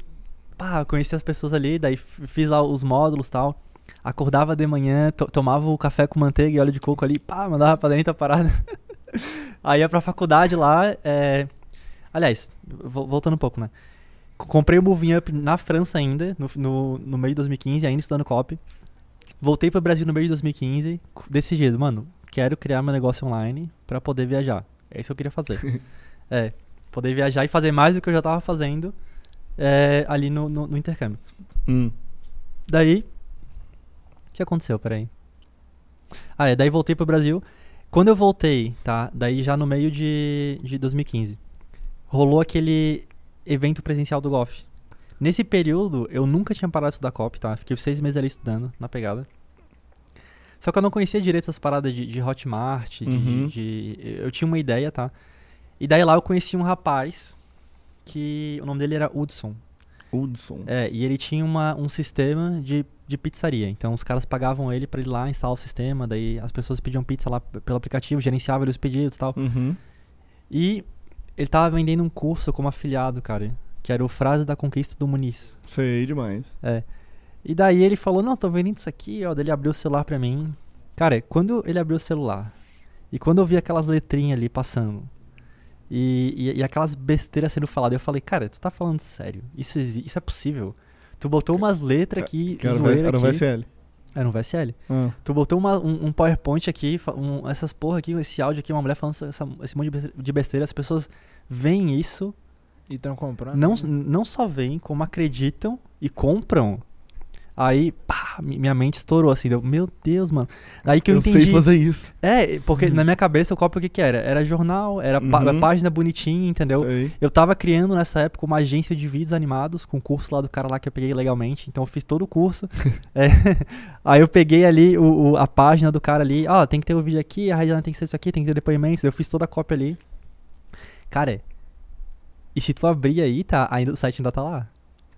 pá, conheci as pessoas ali, daí fiz lá os módulos e tal. Acordava de manhã, to- tomava o café com manteiga e óleo de coco ali, pá, mandava pra dentro a parada. Aí ia pra faculdade lá, é... Aliás, vo- voltando um pouco, né? Comprei o Moving Up na França ainda, no, no, no meio de 2015, ainda estudando copy. Voltei pro Brasil no meio de 2015, c- decidido, mano, quero criar meu negócio online pra poder viajar. É isso que eu queria fazer. é, poder viajar e fazer mais do que eu já tava fazendo é, ali no, no, no intercâmbio. Hum. Daí, o que aconteceu? Peraí. Ah, é, daí voltei pro Brasil. Quando eu voltei, tá? Daí já no meio de, de 2015, rolou aquele evento presencial do Golf. Nesse período, eu nunca tinha parado de estudar COP, tá? Fiquei seis meses ali estudando, na pegada. Só que eu não conhecia direito essas paradas de, de Hotmart, de, de- Uhum. de- Eu tinha uma ideia, tá? E daí lá eu conheci um rapaz que... O nome dele era Hudson. Hudson. É, e ele tinha uma, um sistema de, de pizzaria. Então os caras pagavam ele pra ir lá instalar o sistema, daí as pessoas pediam pizza lá pelo aplicativo, gerenciava ele os pedidos e tal. Uhum. E ele tava vendendo um curso como afiliado, cara, que era o Frase da Conquista do Muniz. Sei demais. É. E daí ele falou, não, tô vendendo isso aqui, ó. Daí ele abriu o celular pra mim. Cara, quando ele abriu o celular e quando eu vi aquelas letrinhas ali passando e, e, e aquelas besteiras sendo faladas, eu falei, cara, tu tá falando sério? Isso, isso é possível? Tu botou umas letras aqui, Que era, o V- zoeira era um aqui. VSL. Era um VSL. Ah. Tu botou uma- um, um PowerPoint aqui, um- essas porra aqui, esse áudio aqui, uma mulher falando essa- esse monte de besteira, as pessoas veem isso E estão comprando. não, né? não só veem, como acreditam e compram. Aí, pá, mi- minha mente estourou assim, deu, meu Deus, mano. Aí que eu, Eu entendi. sei fazer isso. É, porque Uhum. na minha cabeça o copo o que que era? Era jornal, era pá- Uhum. página bonitinha, entendeu? Sei. Eu tava criando nessa época uma agência de vídeos animados com o curso lá do cara lá que eu peguei legalmente. Então eu fiz todo o curso. É, aí eu peguei ali o, o- a página do cara ali. Ó, tem que ter o vídeo aqui, a headline tem que ser isso aqui, tem que ter depoimentos. Eu fiz toda a cópia ali. Cara, e se tu abrir aí, tá? Ainda o site ainda tá lá.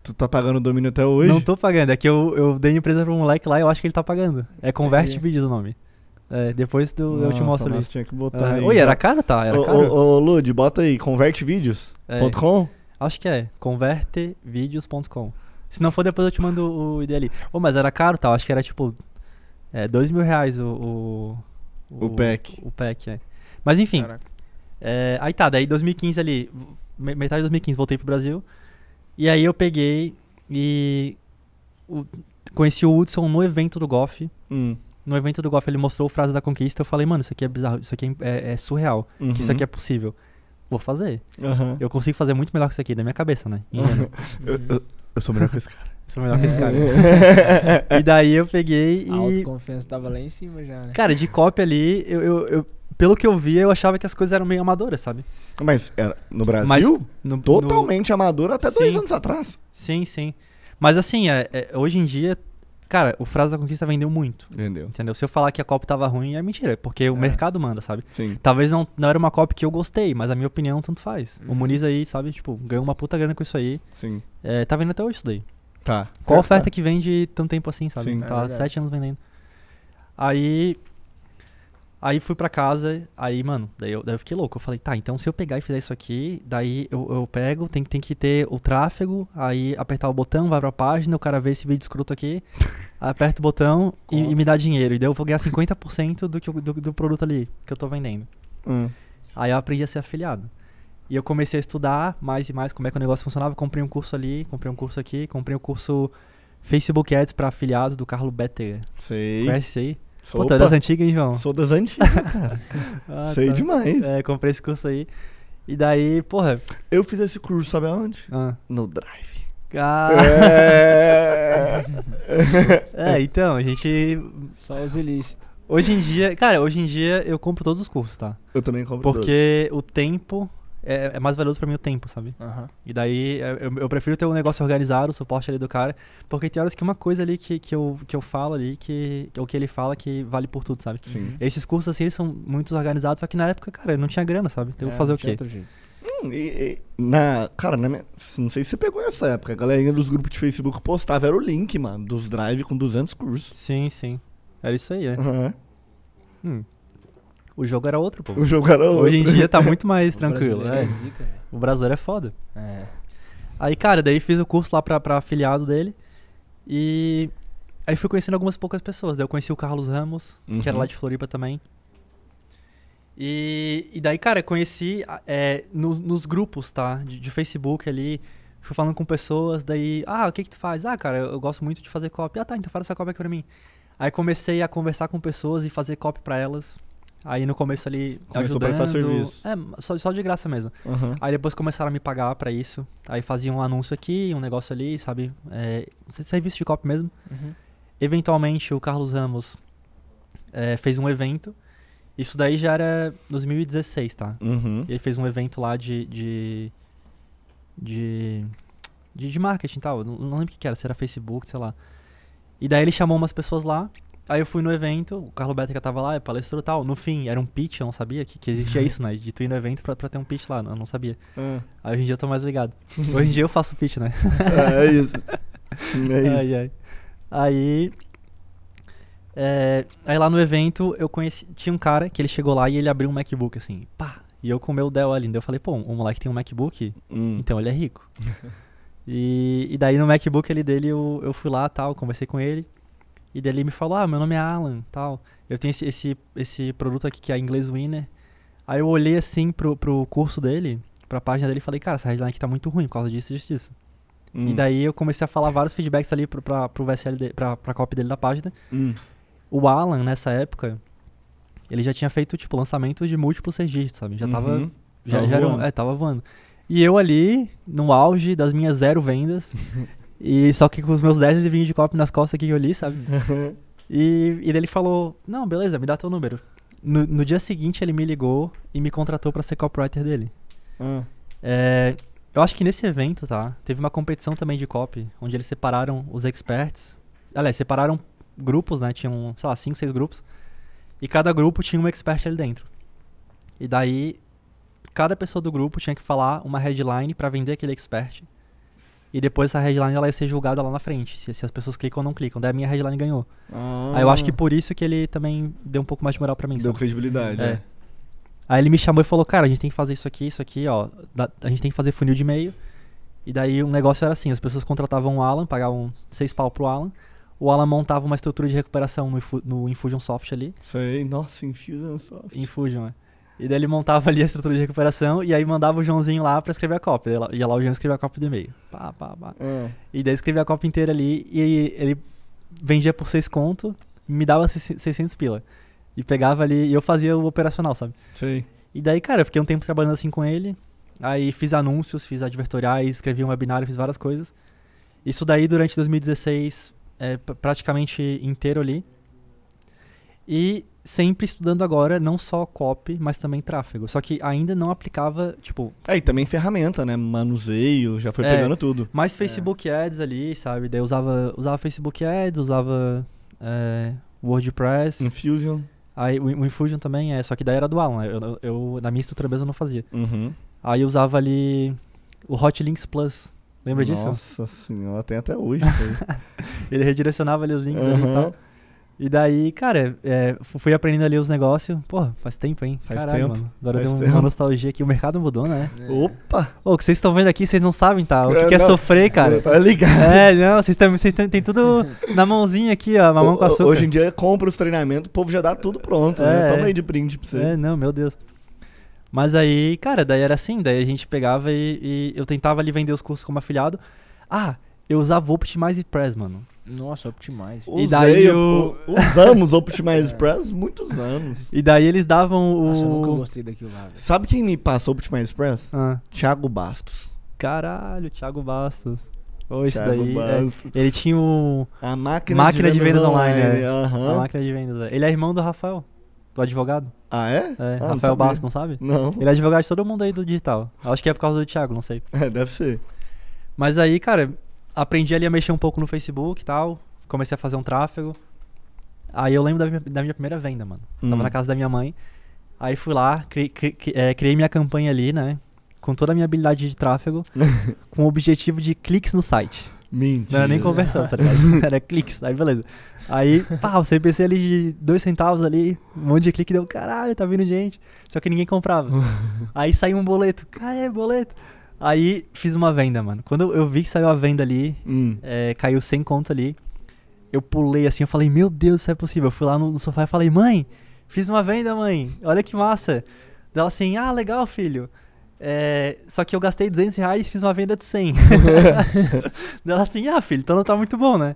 Tu tá pagando o domínio até hoje? Não tô pagando, é que eu, eu dei empresa pro moleque lá e eu acho que ele tá pagando. É Converte Entendi. Vídeos o nome. É, depois do, eu te Nossa, mostro ali. mas tinha que botar aí. Oi, era caro? Tá, era Ô, caro. ô, ô, Lud, bota aí, convertevídeos.com. É. Acho que é, convertevideos.com. Se não for, depois eu te mando o ID ali. Ô, mas era caro, tá? Acho que era tipo. É, dois mil reais o. O, O pack. O pack, é. Mas enfim, é, aí tá, daí 2015 ali, metade de 2015 voltei pro Brasil. E aí eu peguei e o- conheci o Hudson no evento do Golf. Hum. No evento do Golf ele mostrou o Frase da Conquista. Eu falei, mano, isso aqui é bizarro, isso aqui é, é- é surreal, que isso Uhum. aqui é possível. Vou fazer. Aham. Eu consigo fazer muito melhor que isso aqui, na minha cabeça, né? Ingênuo. Eu, eu- eu sou melhor que esse cara. Sou melhor que esse cara. e daí eu peguei A e. autoconfiança tava lá em cima já, né? Cara, de cópia ali, eu, eu- eu- pelo que eu via, eu achava que as coisas eram meio amadoras, sabe? Mas era no Brasil, Mas no- no- totalmente amador até dois Sim. anos atrás. Sim, sim. Mas assim, é- é, hoje em dia, cara, o Frase da Conquista vendeu muito. Entendeu? Entendeu? Se eu falar que a cópia tava ruim, é mentira, porque o É. mercado manda, sabe? Sim. Talvez não, não era uma cópia que eu gostei, mas a minha opinião tanto faz. O Uhum. Muniz aí, sabe, tipo, ganhou uma puta grana com isso aí. Sim. É, tá vendo até hoje isso daí. Tá. Qual Tá. oferta que vende tanto tempo assim, sabe? Sim. É tá sete anos vendendo. Aí. Aí fui pra casa, aí, mano, daí eu, daí eu fiquei louco. Eu falei, tá, então se eu pegar e fizer isso aqui, daí eu, eu pego, tem, que- tem que ter o tráfego, aí apertar o botão, vai pra página, o cara vê esse vídeo escroto aqui, aperta o botão e, e me dá dinheiro. E daí eu vou ganhar 50% do, que, do, do produto ali que eu tô vendendo. Hum. Aí eu aprendi a ser afiliado. E eu comecei a estudar mais e mais como é que o negócio funcionava. Comprei um curso ali, comprei um curso aqui, comprei o curso Facebook Ads pra afiliados do Carlo Better. Sei. Conhece isso aí? Sou, Pô, tu é das antigas, hein, João? Sou das antigas, cara. Ah, Sei tá. demais. É, comprei esse curso aí. E daí, porra. Eu fiz esse curso, sabe aonde? Ah, No Drive. ah, É. é, então, a gente. Só os ilícitos. Hoje em dia, cara, hoje em dia eu compro todos os cursos, tá? Eu também compro Porque o tempo. É, é mais valioso pra mim o tempo, sabe? Aham. E daí é, eu, eu prefiro ter um negócio organizado, o suporte ali do cara, porque tem horas que uma coisa ali que, que, eu, que eu falo ali, que, que é o que ele fala que vale por tudo, sabe? Sim. Esses cursos assim, eles são muito organizados, só que na época, cara, eu não tinha grana, sabe? Eu É, vou fazer o quê? outro jeito. Hum, e- e- na, cara, na minha, não sei se você pegou essa época. A galerinha dos grupos de Facebook postava, era o link, mano, dos Drive com 200 cursos. Sim, sim. Era isso aí, é. Aham. Hum. O jogo era outro, pô. O jogo era Hoje em outro. dia tá muito mais O tranquilo. brasileiro É. é velho. O brasileiro é foda. É. Aí, cara, daí fiz o curso lá pra, pra afiliado dele. E aí fui conhecendo algumas poucas pessoas. Daí eu conheci o Carlos Ramos, que era Uhum. lá de Floripa também. E, e daí, cara, conheci é, nos, nos grupos, tá? De, de Facebook ali. Fui falando com pessoas, daí, ah, o que que tu faz? Ah, cara, eu, eu gosto muito de fazer copy. Ah, tá, então faz essa copy aqui pra mim. Aí comecei a conversar com pessoas e fazer copy pra elas. Aí no começo ali, Começou a ajudando. prestar serviço. É, só, só de graça mesmo. Aham. Aí depois começaram a me pagar pra isso. Aí fazia um anúncio aqui, um negócio ali, sabe? É, serviço de copy mesmo. Uhum. Eventualmente o Carlos Ramos é, fez um evento. Isso daí já era 2016, tá? Uhum. Ele fez um evento lá de. de. de, de, de marketing e tal. Não, não lembro o que era, se era Facebook, sei lá. E daí ele chamou umas pessoas lá. Aí eu fui no evento, o Carlo Bética tava lá, palestrou e tal. No fim, era um pitch, eu não sabia que, que existia isso, né? De tu ir no evento pra, pra ter um pitch lá, eu não sabia. Ah, Aí hoje em dia eu tô mais ligado. Hoje em dia eu faço pitch, né? é, é isso. É isso. Ai, ai. Aí. é, aí lá no evento eu conheci. Tinha um cara que ele chegou lá e ele abriu um MacBook assim, pá. E eu com o meu Dell ali. Daí eu falei, pô, o moleque tem um MacBook, Hum. então ele é rico. e, e daí no MacBook ali dele eu, eu fui lá tal, conversei com ele. E daí ele me falou, ah, meu nome é Alan tal. Eu tenho esse, esse, esse produto aqui que é Inglês Winner. Aí eu olhei assim pro, pro curso dele, pra página dele e falei, cara, essa headline aqui tá muito ruim por causa disso, disso, disso. Hum. E daí eu comecei a falar vários feedbacks ali pro, pra, pro VSL, de, pra, pra copy dele da página. Hum. O Alan, nessa época, ele já tinha feito, tipo, lançamentos de múltiplos dígitos, sabe? Já tava. Uhum. Já, Tava já era um- voando. é, tava voando. E eu ali, no auge das minhas zero vendas. e só que com os meus 10 livrinhos de copy nas costas aqui que eu li, sabe? E, e ele falou: Não, beleza, me dá teu número. No, no dia seguinte ele me ligou e me contratou pra ser copywriter dele. Ah, É, eu acho que nesse evento, tá? Teve uma competição também de copy, onde eles separaram os experts. Aliás, separaram grupos, né? Tinham, sei lá, 5, 6 grupos. E cada grupo tinha um expert ali dentro. E daí, cada pessoa do grupo tinha que falar uma headline pra vender aquele expert. E depois essa headline ela ia ser julgada lá na frente, se, se as pessoas clicam ou não clicam. Daí a minha headline ganhou. ah. Aí eu acho que por isso que ele também deu um pouco mais de moral pra mim. Deu sabe? credibilidade. É. Aí ele me chamou e falou, cara, a gente tem que fazer isso aqui, isso aqui, ó. da- a gente tem que fazer funil de e-mail. E daí o negócio era assim, as pessoas contratavam o Alan, pagavam seis pau pro Alan. O Alan montava uma estrutura de recuperação no, no Infusion Soft ali. Sei. Nossa, Infusion Soft. Infusion, é. E daí ele montava ali a estrutura de recuperação e aí mandava o Joãozinho lá pra escrever a cópia. Ia lá- Ia lá o João escrever a cópia do e-mail. Pá, pá, pá. Ah, E daí escrevia a cópia inteira ali e ele vendia por seis conto, me dava 600 pila. E pegava ali e eu fazia o operacional, sabe? sei. E daí, cara, eu fiquei um tempo trabalhando assim com ele. Aí fiz anúncios, fiz advertoriais, escrevi um webinário, fiz várias coisas. Isso daí durante 2016, é, pr- praticamente inteiro ali. E sempre estudando agora, não só copy, mas também tráfego. Só que ainda não aplicava, tipo, É, e também ferramenta, né? Manuseio, já foi É. pegando tudo. mais Facebook Ads ali, sabe? Daí eu usava, usava Facebook Ads, usava é, WordPress. Infusion. Aí o, o Infusion também é, só que daí era do Alan. né? Eu, eu, na minha estrutura mesmo eu não fazia. Uhum. Aí eu usava ali o Hotlinks Plus. Lembra disso? Nossa senhora, tem até hoje. Ele redirecionava ali os links ali e tal. E daí, cara, é, fu- fui aprendendo ali os negócios. Porra, faz tempo, hein? Faz Caralho, tempo, mano. Agora faz deu tempo. uma nostalgia aqui. O mercado mudou, né? É. Opa! Ô, o que vocês estão vendo aqui, vocês não sabem, tá? O que, É, que é sofrer, cara? Tá ligado? É, não, vocês têm, vocês têm, têm tudo na mãozinha aqui, ó, mamão com açúcar. Hoje em dia, compra os treinamentos, o povo já dá tudo pronto, né? É, Toma é. aí de brinde pra você. É, não, meu Deus. Mas aí, cara, daí era assim, daí a gente pegava e, e eu tentava ali vender os cursos como afiliado. Ah, eu usava o Optimize Press, mano. Nossa, Optimize. E daí Usei, o- Usamos Optimize Press muitos anos. E daí eles davam o... Nossa, eu nunca gostei daquilo lá, velho. Sabe quem me passou Optimize Press? Ah, Thiago Bastos. caralho, Thiago Bastos. Ô, isso Thiago daí... é, Bastos. ele tinha o... A máquina, Máquina de vendas online, é. aham. A máquina de vendas. é. Ele é irmão do Rafael, do advogado. Ah, é? É, Ah, Rafael. Bastos, não sabe? Não. Ele é advogado de todo mundo aí do digital. Acho que é por causa do Thiago, não sei. É, deve ser. Mas aí, cara, aprendi ali a mexer um pouco no Facebook e tal. Comecei a fazer um tráfego. Aí eu lembro da minha, da minha primeira venda, mano. Tava Hum. na casa da minha mãe. Aí fui lá, cri- cri- cri- é, criei minha campanha ali, né? Com toda a minha habilidade de tráfego, com o objetivo de cliques no site. Mentira. Não era nem conversão, tá ligado? Era cliques, aí beleza. Aí, pá, o CPC ali de dois centavos ali, um monte de clique, deu caralho, tá vindo gente. Só que ninguém comprava. aí saiu um boleto, ah, é, boleto. Aí fiz uma venda, mano. Quando eu- vi que saiu a venda ali, Hum. é, caiu 100 conto ali, eu pulei assim, eu falei, meu Deus, isso é possível. Eu fui lá no, no sofá e falei, mãe, fiz uma venda, mãe, olha que massa. Dela assim, ah, legal, filho. É, só que eu gastei 200 reais e fiz uma venda de 100. Dela assim, ah, filho, então não tá muito bom, né?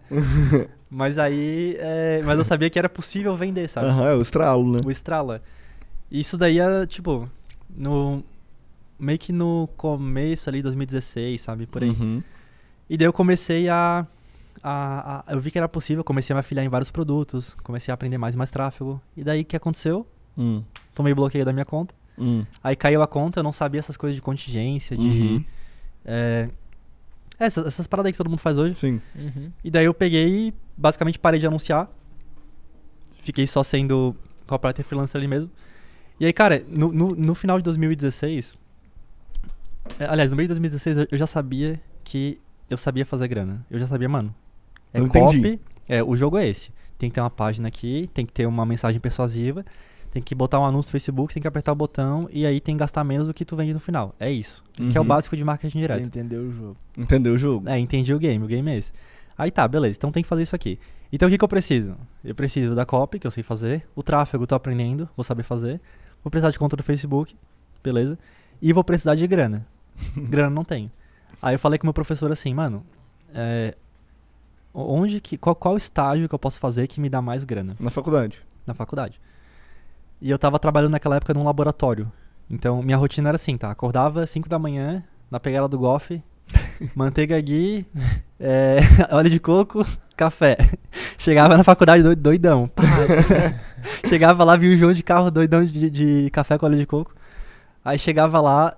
mas aí, é, mas eu sabia que era possível vender, sabe? Aham, é o estralo, né? O Strala. Isso daí era, tipo, no... Meio que no começo ali, 2016, sabe? Por aí. Uhum. E daí eu comecei a, a, a- Eu vi que era possível, comecei a me afiliar em vários produtos, comecei a aprender mais e mais tráfego. E daí o que aconteceu? Hum. Tomei bloqueio da minha conta. Hum. Aí caiu a conta, eu não sabia essas coisas de contingência, de. Uhum. é, essas, essas paradas aí que todo mundo faz hoje. Sim. Uhum. E daí eu peguei e basicamente parei de anunciar. Fiquei só sendo copywriter freelancer ali mesmo. E aí, cara, no, no, no final de 2016. É, Aliás, no meio de 2016 eu, já sabia que eu sabia fazer grana. Eu já sabia, mano. É entendi. copy, é, o jogo é esse. Tem que ter uma página aqui, tem que ter uma mensagem persuasiva, tem que botar um anúncio no Facebook, tem que apertar o botão e aí tem que gastar menos do que tu vende no final. É isso. Que é o Uhum. básico de marketing direto. entender o jogo. Entendeu o jogo? É, entendi o game, o game é esse. Aí tá, beleza, então tem que fazer isso aqui. Então o que, que eu preciso? Eu preciso da copy, que eu sei fazer, o tráfego eu tô aprendendo, vou saber fazer, vou precisar de conta do Facebook, beleza? E vou precisar de grana. grana não tenho. Aí eu falei com o meu professor assim, mano, é, onde que, qual, qual estágio que eu posso fazer que me dá mais grana? Na faculdade. na faculdade. E eu tava trabalhando naquela época num laboratório. Então, minha rotina era assim, tá? Acordava às 5 da manhã, na pegada do golfe, manteiga ghee, é, óleo de coco, café. Chegava na faculdade doi- doidão. Chegava lá, via o João de carro doidão de, de café com óleo de coco. Aí chegava lá,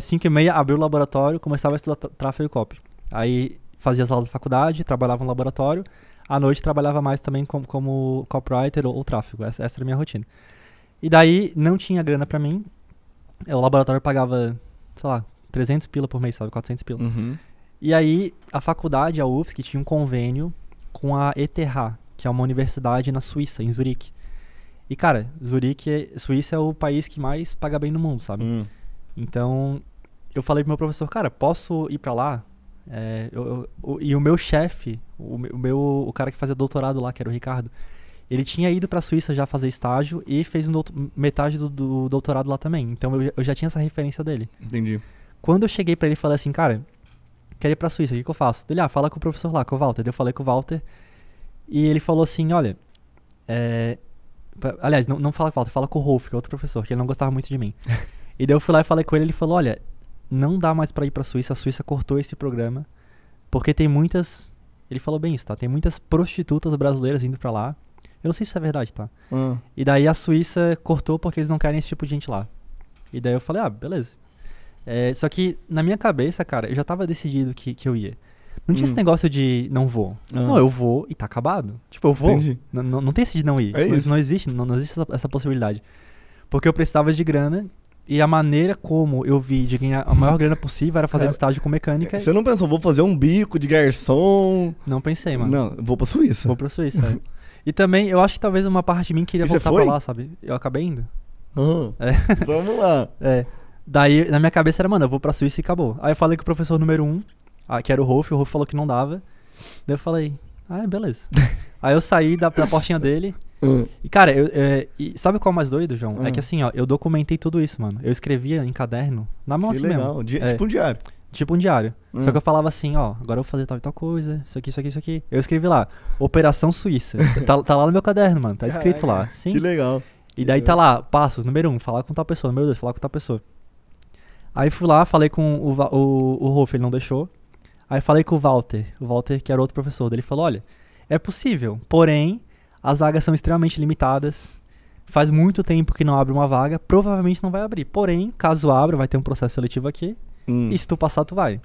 5 e meia, abria o laboratório, começava a estudar tráfego e copy. Aí fazia as aulas da faculdade, trabalhava no laboratório. À noite trabalhava mais também como, como copywriter ou, ou tráfego. Essa, essa era a minha rotina. E daí não tinha grana pra mim. É, O laboratório pagava, sei lá, 300 pila por mês, sabe? 400 pila. Uhum. E aí a faculdade, a UFSC, tinha um convênio com a ETH, que é uma universidade na Suíça, em Zurique. E cara, Zurique, é, Suíça é o país que mais paga bem no mundo, sabe? Hum. Então, eu falei pro meu professor, cara, posso ir pra lá? É, eu- eu- e o meu chefe, o, me- o meu, o cara que fazia doutorado lá, que era o Ricardo, ele tinha ido pra Suíça já fazer estágio e fez um doutor- metade do, do doutorado lá também. Então eu, eu já tinha essa referência dele. Entendi. Quando eu cheguei pra ele e falei assim, cara, quero ir pra Suíça, o que, que eu faço? Ele, ah, fala com o professor lá, com o Walter. Daí Eu falei com o Walter e ele falou assim, olha, é... pa- Aliás, não, não fala com o Walter, fala com o Rolf, que é outro professor, que ele não gostava muito de mim. e daí eu fui lá e falei com ele, ele falou, olha, não dá mais pra ir pra Suíça, a Suíça cortou esse programa, porque tem muitas... Ele falou bem isso, tá? Tem muitas prostitutas brasileiras indo pra lá. Eu não sei se isso é verdade, tá? Ah. E daí a Suíça cortou porque eles não querem esse tipo de gente lá. E daí eu falei, ah, beleza. É, só que na minha cabeça, cara, eu já tava decidido que, que eu ia. Não tinha Hum. esse negócio de não vou. Ah. Não, eu vou e tá acabado. Tipo, eu vou. Entendi. Não, não tem esse de não ir. É isso, isso. não existe, não, não existe essa, essa possibilidade. Porque eu precisava de grana E a maneira como eu vi de ganhar a maior grana possível era fazer um Cara, estágio com mecânica. Você não pensou, vou fazer um bico de garçom? Não pensei, mano. Não, vou pra Suíça. Vou pra Suíça. é. E também, eu acho que talvez uma parte de mim queria E voltar pra lá, sabe? Eu acabei indo. Ah, É. Vamos lá. É. Daí, na minha cabeça era, mano, eu vou pra Suíça e acabou. Aí eu falei com o professor número um, ah, que era o Rolf, o Rolf falou que não dava. Daí eu falei, ah, beleza. Aí eu saí da, da portinha dele. Ah, E, cara, eu, é, e sabe qual é o mais doido, João? É Hum. que assim, ó, eu documentei tudo isso, mano. Eu escrevia em caderno, na mão que assim legal. mesmo. Di- É. Tipo um diário. Tipo um diário. Hum. Só que eu falava assim, ó, agora eu vou fazer tal e tal coisa, isso aqui, isso aqui, isso aqui. Eu escrevi lá, Operação Suíça. tá, tá lá no meu caderno, mano. Tá escrito lá. Sim. Que legal. E daí tá lá, passos, número um, falar com tal pessoa, número dois, falar com tal pessoa. Aí fui lá, falei com o, o, o Rolf, ele não deixou. Aí falei com o Walter, o Walter que era outro professor, ele falou, olha, é possível, porém, as vagas são extremamente limitadas, faz muito tempo que não abre uma vaga, provavelmente não vai abrir. Porém, caso abra, vai ter um processo seletivo aqui, Hum. e se tu passar, tu vai.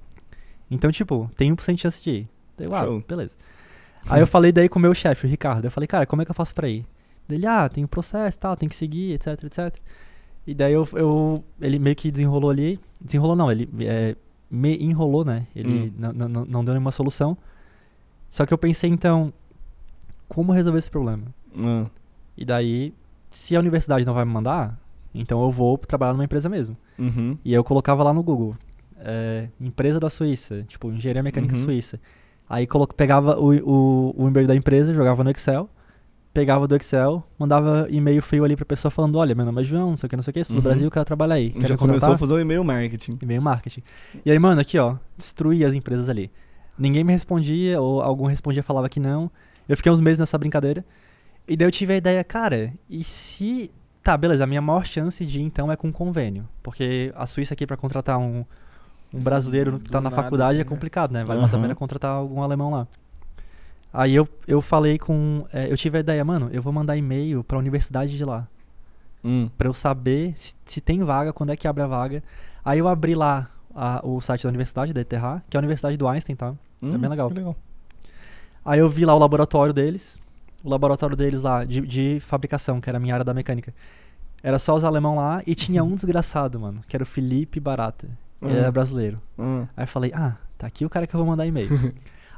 Então, tipo, tem 1% de chance de ir. Daí, eu, ah, Show. beleza. Aí eu falei daí com o meu chefe, o Ricardo. Eu falei, cara, como é que eu faço pra ir? Dele, ah, tem o processo e tal, tem que seguir, etc, etc. E daí eu, eu- ele meio que desenrolou ali. Desenrolou não, ele é, me enrolou, né? Ele Hum. não, deu nenhuma solução. Só que eu pensei, então, como resolver esse problema? Ah, E daí, se a universidade não vai me mandar, então eu vou trabalhar numa empresa mesmo. uhum. E aí eu colocava lá no Google, é, empresa da Suíça, tipo, engenharia mecânica Uhum. suíça. Aí pegava o, o, o e-mail da empresa, jogava no Excel, pegava do Excel, mandava e-mail frio ali pra pessoa falando, olha, meu nome é João, não sei o que, não sei o que, sou do Uhum. Brasil, quero trabalhar aí. Quero Já me começou contratar? a fazer o e-mail marketing. E-mail marketing. E aí, mano, aqui, ó, destruía as empresas ali. Ninguém me respondia, ou algum respondia e falava que não. Eu fiquei uns meses nessa brincadeira. E daí eu tive a ideia, cara, e se. Tá, beleza, a minha maior chance de ir então é com convênio. Porque a Suíça aqui pra contratar um, um brasileiro que Do tá na nada, faculdade assim, é complicado, né? Vale mais a pena contratar algum alemão lá. Aí eu, eu falei com. é, eu tive a ideia, mano, eu vou mandar e-mail pra universidade de lá Hum. pra eu saber se, se tem vaga, quando é que abre a vaga. Aí eu abri lá a- o site da universidade, da ETH, que é a Universidade do Einstein, tá? Hum, bem legal. legal. Aí eu vi lá o laboratório deles, o laboratório deles lá de, de fabricação, que era a minha área da mecânica. Era só os alemão lá e tinha um desgraçado, mano, que era o Felipe Barata. Ele Uhum. era brasileiro. Ah, Aí eu falei, ah, tá aqui o cara que eu vou mandar e-mail.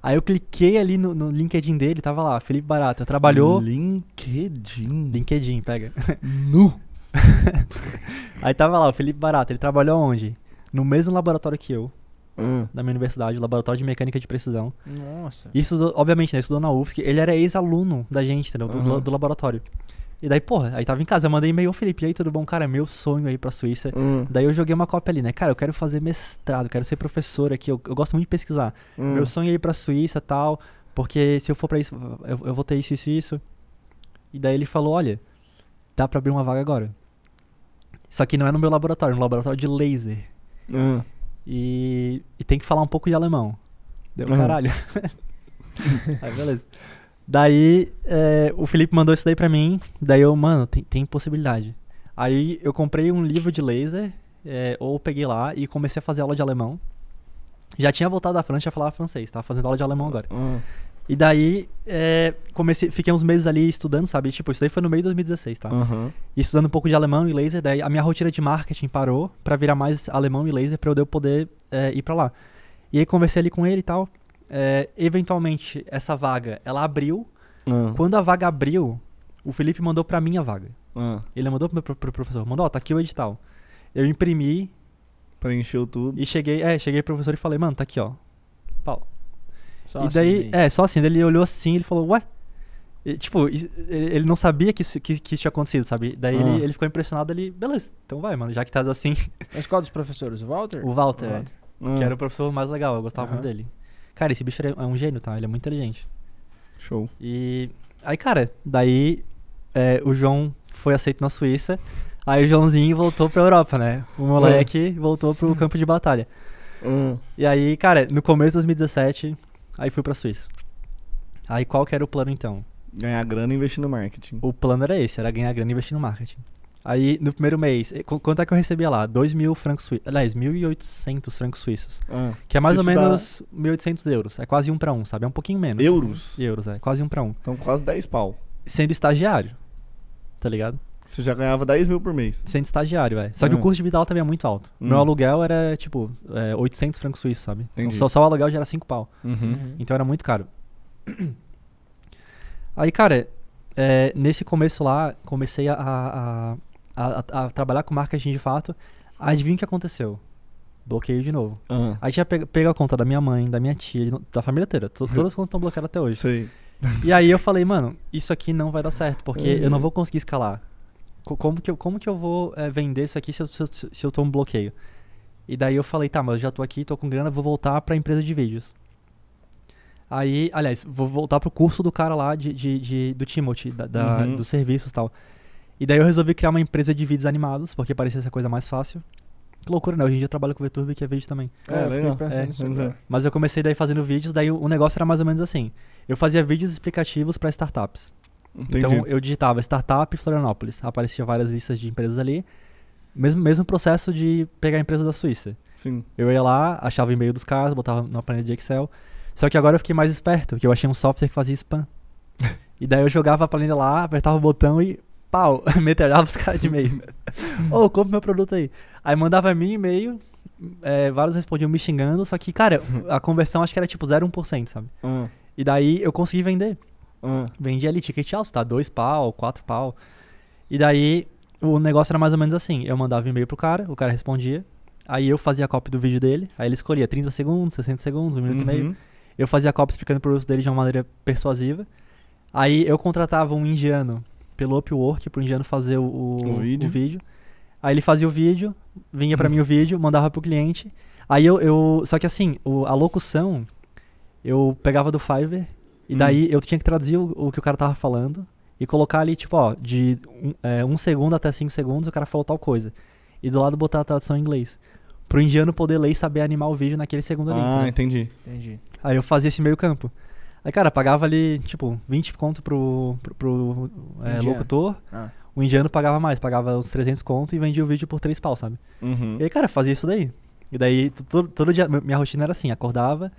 Aí eu cliquei ali no, no LinkedIn dele, tava lá, Felipe Barata, trabalhou. LinkedIn. LinkedIn, pega. Nu. Aí tava lá, o Felipe Barata, ele trabalhou onde? No mesmo laboratório que eu, Ah, da minha universidade, o laboratório de mecânica de precisão. Nossa. Estudou, obviamente, né? Estudou na UFSC. Ele era ex-aluno da gente, entendeu? Do, Aham. do laboratório. E daí, porra, aí tava em casa, eu mandei e-mail, ô Felipe, e aí, tudo bom? Cara, meu sonho aí pra Suíça. ah, Daí eu joguei uma cópia ali, né? Cara, eu quero fazer mestrado, quero ser professor aqui, eu, eu gosto muito de pesquisar. ah. Meu sonho é ir pra Suíça e tal, porque se eu for pra isso, eu, eu vou ter isso, isso e isso. E daí ele falou, olha, dá pra abrir uma vaga agora. Só que não é no meu laboratório, é no laboratório de laser. Ah. E, e tem que falar um pouco de alemão. Deu Aham. caralho. Aí beleza. Daí é, o Felipe mandou isso daí pra mim. Daí eu, mano, tem, tem possibilidade. Aí eu comprei um livro de laser, é, ou peguei lá e comecei a fazer aula de alemão. Já tinha voltado da França, já falava francês, tava fazendo aula de alemão agora. Ah. E daí é, comecei, fiquei uns meses ali estudando, sabe? Tipo, isso daí foi no meio de 2016, tá? E estudando um pouco de alemão e laser, daí a minha rotina de marketing parou pra virar mais alemão e laser pra eu poder é, ir pra lá. E aí conversei ali com ele e tal. É, eventualmente, essa vaga, ela abriu. Ah. Quando a vaga abriu, o Felipe mandou pra mim a vaga. Ah. Ele mandou pro, pro, pro professor, mandou, ó, tá aqui o edital. Eu imprimi Preencheu tudo. e cheguei, é, cheguei pro professor e falei, mano, tá aqui, ó. Pau. Só e assim daí, é, só assim, daí ele olhou assim e ele falou, ué? E, tipo, ele ele não sabia que isso, que, que isso tinha acontecido, sabe? Daí Ah. ele, ele ficou impressionado, ele, beleza, então vai, mano, já que tá assim. A escola dos professores, o Walter? O Walter, é, Ah. que era o professor mais legal, eu gostava muito dele. Cara, esse bicho é é um gênio, tá? Ele é muito inteligente. Show. E aí, cara, daí é, o João foi aceito na Suíça, aí o Joãozinho voltou pra Europa, né? O moleque voltou pro campo de batalha. Ah. E aí, cara, no começo de 2017, aí fui pra Suíça. Aí qual que era o plano então? Ganhar grana e investir no marketing. O plano era esse, era ganhar grana e investir no marketing. Aí, no primeiro mês, qu- quanto é que eu recebia lá? 2 mil francos suíços. Aliás, 1.800 francos suíços. Ah. Que é mais ou dá- menos 1.800 euros. É quase um pra um, sabe? É um pouquinho menos. Euros? Euros, é. Quase um pra um. Então quase 10 pau. Sendo estagiário. Tá ligado? Você já ganhava 10 mil por mês. Sendo estagiário, é. Só que Ah. o custo de vida lá também é muito alto. Hum. Meu aluguel era, tipo, é, 800 francos suíços, sabe? Então, só, só o aluguel já era 5 pau. Uhum. Então era muito caro. Aí, cara, é, nesse começo lá, comecei a, a, a, a- a trabalhar com marketing de fato. Adivinha o que aconteceu? Bloqueio de novo. Ah, Aí tinha pego, pego a conta da minha mãe, da minha tia, da família inteira. To- Todas as contas estão bloqueadas até hoje. sei. E aí eu falei, mano, isso aqui não vai dar certo, porque eu não Uhum. vou conseguir escalar. Co- Como que eu, como que eu vou é, vender isso aqui se eu, se, eu, se eu tô um bloqueio? E daí eu falei, tá, mas eu já tô aqui, tô com grana, vou voltar pra empresa de vídeos. Aí, aliás, vou voltar pro curso do cara lá, de, de, de- do Timothy, da, da- Uhum. dos serviços e tal. E daí eu resolvi criar uma empresa de vídeos animados, porque parecia ser a coisa mais fácil. Que loucura, né? Hoje em dia eu trabalho com o VTube, que é vídeo também. É, eu fiquei legal. É, é. Mas eu comecei daí fazendo vídeos, daí o, negócio era mais ou menos assim. Eu fazia vídeos explicativos pra startups. Entendi. Então eu digitava startup Florianópolis, aparecia várias listas de empresas ali. Mesmo, mesmo processo de pegar a empresa da Suíça. Sim. Eu ia lá, achava o e-mail dos caras, botava numa planilha de Excel. Só que agora eu fiquei mais esperto, porque eu achei um software que fazia spam. e daí eu jogava a planilha lá, apertava o botão e pau, metralhava os caras de e-mail. Ô, compra meu produto aí. Aí mandava mim e-mail, é, vários respondiam me xingando, só que, cara, a conversão acho que era tipo 0,1%, sabe? Ah, E daí eu consegui vender. Vendia ali ticket alto, tá? Dois pau, quatro pau. E daí o negócio era mais ou menos assim. Eu mandava e-mail pro cara, o cara respondia. Aí eu fazia a cópia do vídeo dele. Aí ele escolhia 30 segundos, 60 segundos, um minuto e meio. uhum. Eu fazia a cópia explicando o produto dele de uma maneira persuasiva. Aí eu contratava um indiano pelo Upwork pro indiano fazer o, o, O vídeo. Aí ele fazia o vídeo, vinha pra mim o vídeo, mandava pro cliente. Aí eu, eu só que assim, o- a locução eu pegava do Fiverr e Hum. daí eu tinha que traduzir o, o que o cara tava falando e colocar ali tipo, ó, de um, é, um segundo até cinco segundos o cara falou tal coisa. E do lado botar a tradução em inglês. Pro indiano poder ler e saber animar o vídeo naquele segundo ali. Ah, entendi. Entendi. Aí eu fazia esse meio campo. Aí, cara, pagava ali, tipo, 20 conto pro, pro, pro, é, locutor. Ah. O indiano pagava mais, pagava uns 300 conto e vendia o vídeo por 3 pau, sabe? Uhum. E aí, cara, fazia isso daí. E daí, todo, todo dia, mi- minha rotina era assim, acordava,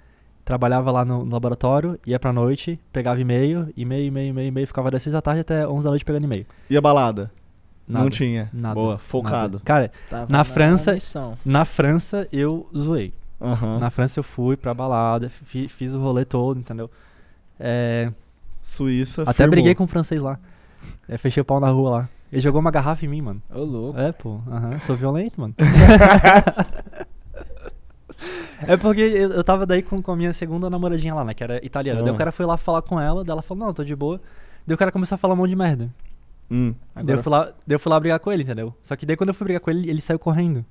trabalhava lá no, no laboratório, ia pra noite, pegava e-mail, e-mail, e-mail, e-mail, e-mail, ficava das 6 da tarde até 11 da noite pegando e-mail. E a balada? Nada, Não tinha. Nada. Boa, focado. nada. Cara, Tava Na França- missão. na França eu zoei. Aham. Na França eu fui pra balada, fi- fiz o rolê todo, entendeu? É, Suíça. Até firmou. briguei com o francês lá. É, fechei o pau na rua lá. Ele jogou uma garrafa em mim, mano. Ô, louco. É, pô. Aham, sou violento, mano. é porque eu, eu tava daí com, com a minha segunda namoradinha lá, né? Que era italiana. Daí Ah. o cara foi lá falar com ela, daí ela falou, não, tô de boa. Daí o cara começou a falar um monte de merda. Hum. Daí eu, fui lá, daí eu fui lá brigar com ele, entendeu? Só que daí quando eu fui brigar com ele, ele saiu correndo.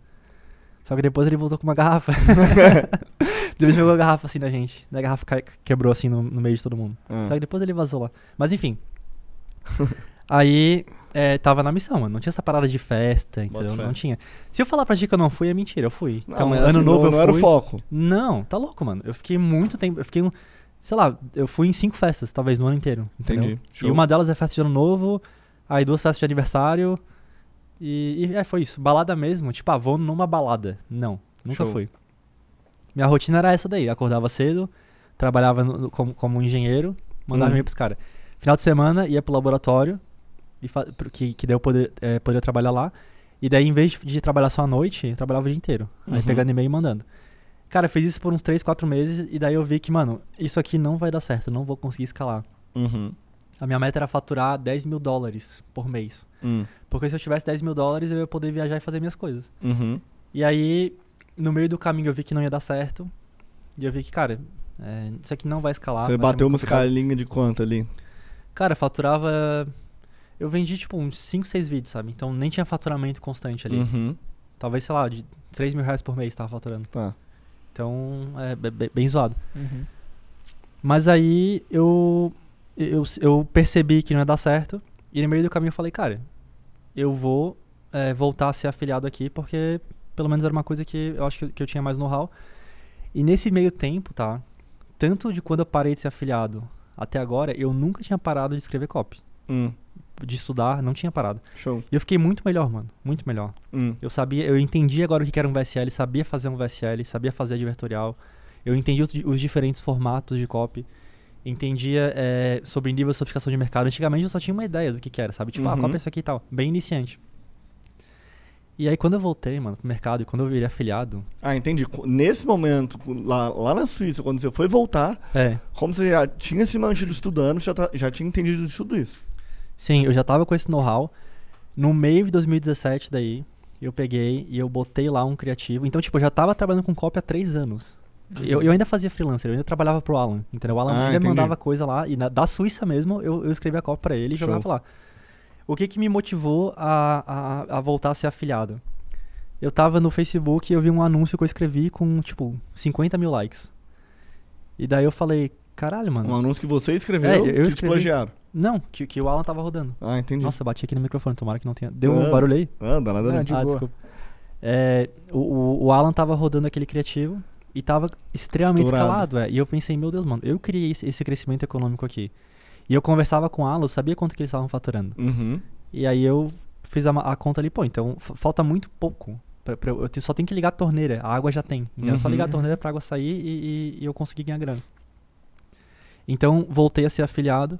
Só que depois ele voltou com uma garrafa. Ele jogou a garrafa assim na gente. A garrafa quebrou assim no, no meio de todo mundo. Ah. Só que depois ele vazou lá. Mas enfim. Aí, é, tava na missão, mano. Não tinha essa parada de festa, entendeu? Não tinha. Se eu falar pra ti que eu não fui, é mentira, eu fui. Não, Então, ano assim, novo não, eu não era o fui. foco. Não, tá louco, mano. Eu fiquei muito tempo. Eu fiquei, um- sei lá, eu fui em cinco festas, talvez, no ano inteiro. Entendeu? Entendi. Show. E uma delas é festa de ano novo, aí duas festas de aniversário. E, e é, foi isso. Balada mesmo, tipo, ah, vou numa balada. Não, nunca Show. fui. Minha rotina era essa daí. Acordava cedo, trabalhava no- como, como engenheiro, mandava Uhum. e-mail pros caras. Final de semana, ia pro laboratório, e que, que daí eu poder, é, poderia trabalhar lá. E daí, em vez de, de trabalhar só à noite, eu trabalhava o dia inteiro. Aí Uhum. pegando e-mail e mandando. Cara, fiz isso por uns 3, 4 meses, e daí eu vi que, mano, isso aqui não vai dar certo, não vou conseguir escalar. Uhum. A minha meta era faturar 10 mil dólares por mês. Hum. Porque se eu tivesse 10 mil dólares, eu ia poder viajar e fazer minhas coisas. Uhum. E aí, no meio do caminho, eu vi que não ia dar certo. E eu vi que, cara, é, isso aqui não vai escalar. Você vai bateu uma escalinha de quanto ali? Cara, eu faturava. Eu vendi, tipo, uns 5, 6 vídeos, sabe? Então nem tinha faturamento constante ali. Uhum. Talvez, sei lá, de 3 mil reais por mês tava faturando. Tá. Então, é be- be- bem zoado. Uhum. Mas aí eu, eu, eu percebi que não ia dar certo. E no meio do caminho eu falei, cara, eu vou é, voltar a ser afiliado aqui, porque pelo menos era uma coisa que eu acho que, que eu tinha mais know-how. E nesse meio tempo, tá? Tanto de quando eu parei de ser afiliado até agora, eu nunca tinha parado de escrever copy. Hum. De estudar, não tinha parado. Show. E eu fiquei muito melhor, mano. Muito melhor. Hum. Eu sabia, eu entendi agora o que era um VSL, sabia fazer um VSL, sabia fazer advertorial. Eu entendi os, os diferentes formatos de copy. Entendia é, sobre nível de sofisticação de mercado. Antigamente eu só tinha uma ideia do que, que era, sabe? Tipo, ah, Uhum. qual é isso aqui e tal. Bem iniciante. E aí quando eu voltei, mano, pro mercado e quando eu virei afiliado, Ah, entendi. Nesse momento, lá, lá na Suíça, quando você foi voltar, é, como você já tinha se mantido estudando, já, tá- já tinha entendido de tudo isso. sim, eu já tava com esse know-how. No meio de 2017 daí, eu peguei e eu botei lá um criativo. Então, tipo, eu já tava trabalhando com cópia há três anos. Eu, eu ainda fazia freelancer, eu ainda trabalhava pro Alan, entendeu? O Alan Ah, ainda entendi. mandava coisa lá, e na- da Suíça mesmo, eu, eu escrevia a cópia pra ele e Show. jogava lá. O que que me motivou a, a, a voltar a ser afiliado? Eu tava no Facebook e eu vi um anúncio que eu escrevi com, tipo, 50 mil likes. E daí eu falei, caralho, mano. Um anúncio que você escreveu É, eu que te escrevi. plagiaram. Não, que, que o Alan tava rodando. Ah, entendi. Nossa, eu bati aqui no microfone, tomara que não tenha. Deu um Ah. barulho aí? Ah, dá nada Não, não. de ah, boa. desculpa. É, o, o, o Alan tava rodando aquele criativo e tava extremamente Estourado. escalado. É, e eu pensei, meu Deus, mano, eu criei esse, esse crescimento econômico aqui. E eu conversava com Alan, eu sabia quanto que eles estavam faturando. Uhum. E aí eu fiz a, a conta ali, pô, então fa- falta muito pouco. pra- pra eu, só tenho que ligar a torneira, a água já tem. Então é só Uhum. ligar a torneira pra água sair e, e- e eu conseguir ganhar grana. Então voltei a ser afiliado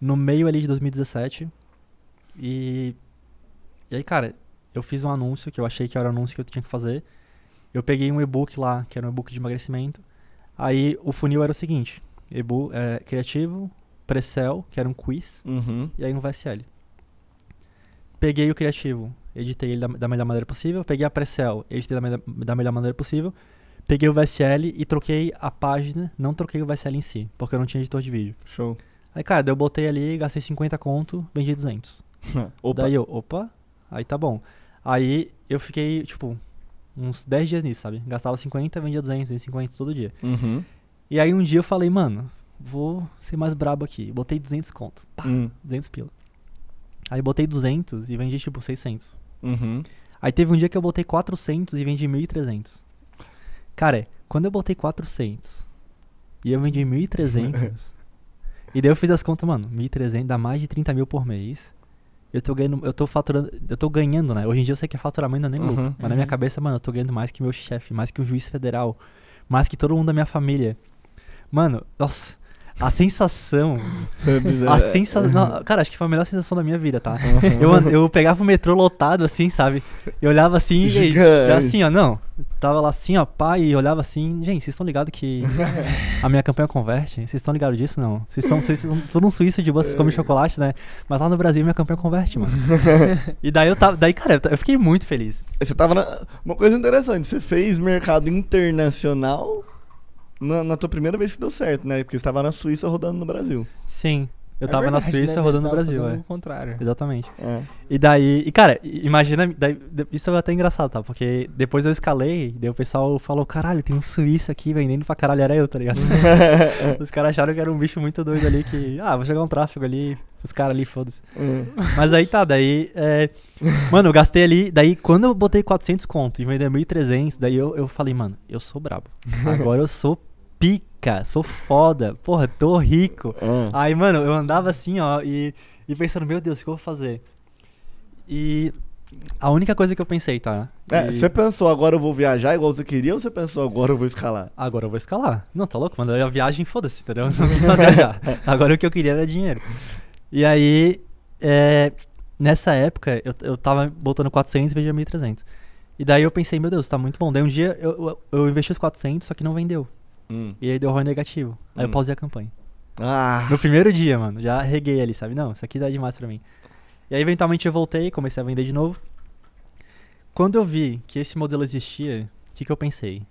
no meio ali de 2017. E. E aí, cara, eu fiz um anúncio que eu achei que era o anúncio que eu tinha que fazer. Eu peguei um e-book lá, que era um e-book de emagrecimento. Aí o funil era o seguinte: e-book é, criativo, pre-sell, que era um quiz Uhum. e aí um VSL. Peguei o criativo, editei ele da, da melhor maneira possível. Peguei a Precel, editei da, melhor- da melhor maneira possível. Peguei o VSL e troquei a página, não troquei o VSL em si, porque eu não tinha editor de vídeo. Show. Aí, cara, eu botei ali, gastei 50 conto, vendi 200. Opa. Daí eu, opa, aí tá bom. Aí eu fiquei, tipo, uns 10 dias nisso, sabe? Gastava 50, vendia 200, 250 todo dia. Uhum. E aí um dia eu falei, mano, vou ser mais brabo aqui. Botei 200 conto, pá, Hum. 200 pila. Aí botei 200 e vendi tipo 600. Uhum. Aí teve um dia que eu botei 400 e vendi 1.300. Cara, quando eu botei 400 e eu vendi 1.300, e daí eu fiz as contas, mano, 1.300 dá mais de 30 mil por mês. Eu tô ganhando, eu tô faturando, eu tô ganhando, né? Hoje em dia eu sei que é faturamento não é nem lucro. Uhum. Mas na minha Uhum. cabeça, mano, eu tô ganhando mais que meu chefe, mais que o juiz federal, mais que todo mundo da minha família. Mano, nossa, a sensação a sensação. Cara, acho que foi a melhor sensação da minha vida, tá? Uhum. Eu, eu pegava o metrô lotado, assim, sabe? Eu olhava assim e Gigante. já assim, ó, não. Tava lá assim, ó, pá, e olhava assim. Gente, vocês estão ligados que a minha campanha converte? Vocês estão ligados disso? Não. Vocês são, vocês são todo um suíço de vocês comem chocolate, né? Mas lá no Brasil minha campanha converte, mano. e daí eu tava. Daí, cara, eu fiquei muito feliz. Você tava na... Uma coisa interessante, você fez mercado internacional na, na tua primeira vez que deu certo, né? Porque você tava na Suíça rodando no Brasil. Sim. Eu É tava na verdade, Suíça né? rodando no Brasil, é. O contrário. Exatamente. É. E daí, e cara, imagina, daí- isso é até engraçado, tá? Porque depois eu escalei, daí o pessoal falou, caralho, tem um suíço aqui vendendo pra caralho, era eu, tá ligado? Os caras acharam que era um bicho muito doido ali, que, ah, vou jogar um tráfego ali, os caras ali, foda-se. É. Mas aí tá, daí, é, mano, eu gastei ali, daí quando eu botei 400 conto e vender 1.300, daí eu, eu falei, mano, eu sou brabo, agora eu sou pica, sou foda, porra, tô rico. É. Aí, mano, eu andava assim, ó, e, e pensando, meu Deus, o que eu vou fazer? E a única coisa que eu pensei, tá? É, E- você pensou, agora eu vou viajar igual você queria ou você pensou, agora eu vou escalar? Agora eu vou escalar. Não, tá louco? Mano, a viagem, foda-se, entendeu? Não mais viajar. Agora o que eu queria era dinheiro. E aí, é, nessa época, eu, eu tava botando 400 e vendia 1.300. E daí eu pensei, meu Deus, tá muito bom. Daí um dia eu, eu, eu investi os 400, só que não vendeu. Hum. E aí deu ROI negativo. Aí eu Hum. pausei a campanha. Ah, No primeiro dia, mano, já reguei ali, sabe? Não, isso aqui dá demais pra mim. E aí, eventualmente, eu voltei, comecei a vender de novo. Quando eu vi que esse modelo existia, o que, que eu pensei?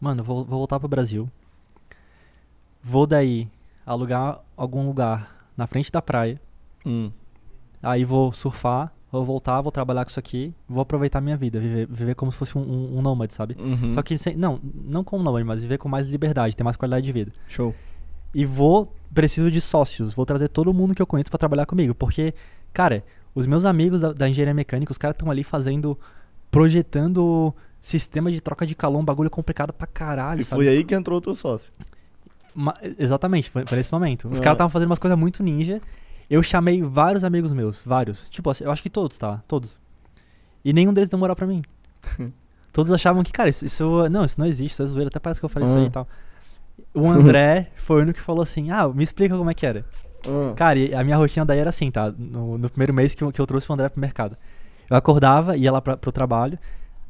Mano, vou, vou voltar pro Brasil. Vou daí alugar algum lugar na frente da praia. hum. Aí vou surfar, vou voltar, vou trabalhar com isso aqui. Vou aproveitar minha vida, viver, viver como se fosse um, um, um nômade, sabe? Uhum. Só que, sem, não, não como nômade, mas viver com mais liberdade, ter mais qualidade de vida. Show. E vou, preciso de sócios, vou trazer todo mundo que eu conheço pra trabalhar comigo. Porque, cara, os meus amigos da, da engenharia mecânica, os caras estão ali fazendo, projetando sistema de troca de calor, um bagulho complicado pra caralho, E sabe? foi aí que entrou o teu sócio. Ma- exatamente, foi, foi nesse momento. Os É. caras estavam fazendo umas coisas muito ninja. Eu chamei vários amigos meus, vários. Tipo, eu acho que todos, tá? Todos. E nenhum deles deu moral pra mim. todos achavam que, cara, isso, isso- Não, isso não existe, isso é zoeira. Até parece que eu falei isso aí Ah. e tal. O André foi o único que falou assim: ah, me explica como é que era. Ah. Cara, a minha rotina daí era assim, tá? No, no primeiro mês que eu, que eu trouxe o André pro mercado. Eu acordava, ia lá pra, pro trabalho.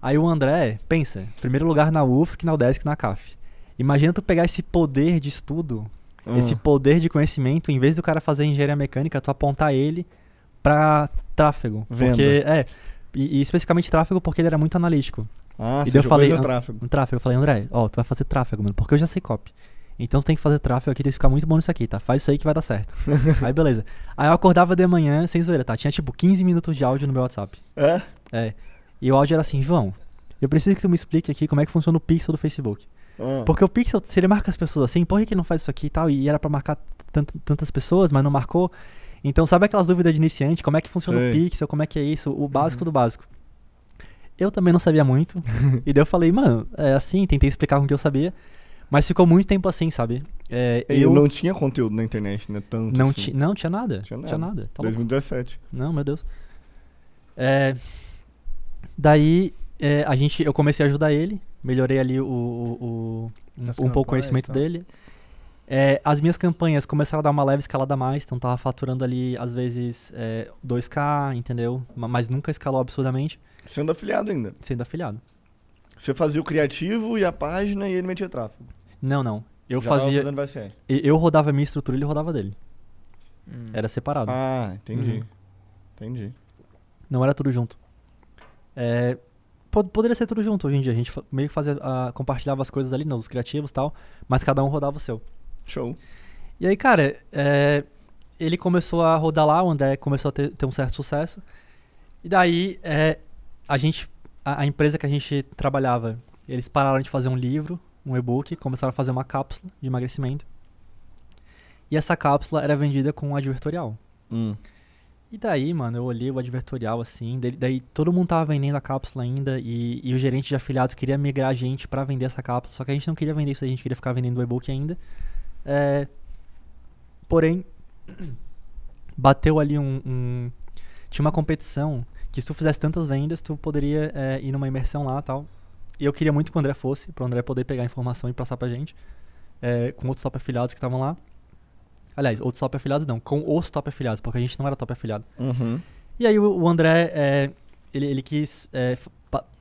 Aí o André, pensa, primeiro lugar na UFSC, na UDESC, na CAF. Imagina tu pegar esse poder de estudo, Ah. esse poder de conhecimento, em vez do cara fazer engenharia mecânica, tu apontar ele pra tráfego. Venda. Porque, é, e, e especificamente tráfego porque ele era muito analítico. Ah, E você eu falei, no ah, tráfego. No tráfego, eu falei, André, ó, tu vai fazer tráfego, mano, porque eu já sei copy. Então tu tem que fazer tráfego aqui, tem que ficar muito bom nisso aqui, tá? Faz isso aí que vai dar certo. aí beleza. Aí eu acordava de manhã, sem zoeira, tá? Tinha tipo 15 minutos de áudio no meu WhatsApp. É? É. E o áudio era assim, João, eu preciso que tu me explique aqui como é que funciona o pixel do Facebook. Ah. Porque o pixel, se ele marca as pessoas assim, por que ele não faz isso aqui e tal? E era pra marcar tant- tantas pessoas, mas não marcou. Então, sabe aquelas dúvidas de iniciante? Como é que funciona Sei. o pixel? Como é que é isso? O básico do básico. Eu também não sabia muito. e daí eu falei, mano, é assim, tentei explicar com o que eu sabia. Mas ficou muito tempo assim, sabe? É, Eu não tinha conteúdo na internet, né? Tanto não, assim. ti- não tinha nada. Tinha Tinha nada. nada. Tá louco. 2017. Não, meu Deus. É, daí é, a gente, eu comecei a ajudar ele, melhorei ali o, o- o- um, As um pouco o conhecimento tal. dele. É, as minhas campanhas começaram a dar uma leve escalada a mais, então tava faturando ali às vezes é, 2k, entendeu? Ma- Mas nunca escalou absurdamente, Sendo afiliado ainda. sendo afiliado. Você fazia o criativo e a página e ele metia tráfego. Não, não. Eu Já fazia, e- eu rodava a minha estrutura e ele rodava dele. Hum. Era separado. Ah, entendi. Uhum. Entendi. Não era tudo junto. É, poderia ser tudo junto hoje em dia. A gente meio que fazia, ah, compartilhava as coisas ali, nos criativos e tal, mas cada um rodava o seu. Show. E aí, cara, é, ele começou a rodar lá, o André começou a ter, ter um certo sucesso. E daí, é, a gente, a, a empresa que a gente trabalhava, eles pararam de fazer um livro, um e-book, começaram a fazer uma cápsula de emagrecimento. E essa cápsula era vendida com um advertorial. Hum. E daí, mano, eu olhei o advertorial assim, daí, daí todo mundo tava vendendo a cápsula ainda e, e o gerente de afiliados queria migrar a gente pra vender essa cápsula, só que a gente não queria vender isso, a gente queria ficar vendendo o e-book ainda. É, porém, bateu ali um, um- Tinha uma competição que se tu fizesse tantas vendas, tu poderia é, ir numa imersão lá tal. E eu queria muito que o André fosse, pro André poder pegar a informação e passar pra gente, é, com outros top afiliados que estavam lá. Aliás, outros top afiliados não, com os top afiliados, porque a gente não era top afiliado. Uhum. E aí o, o André, é, ele, ele quis é,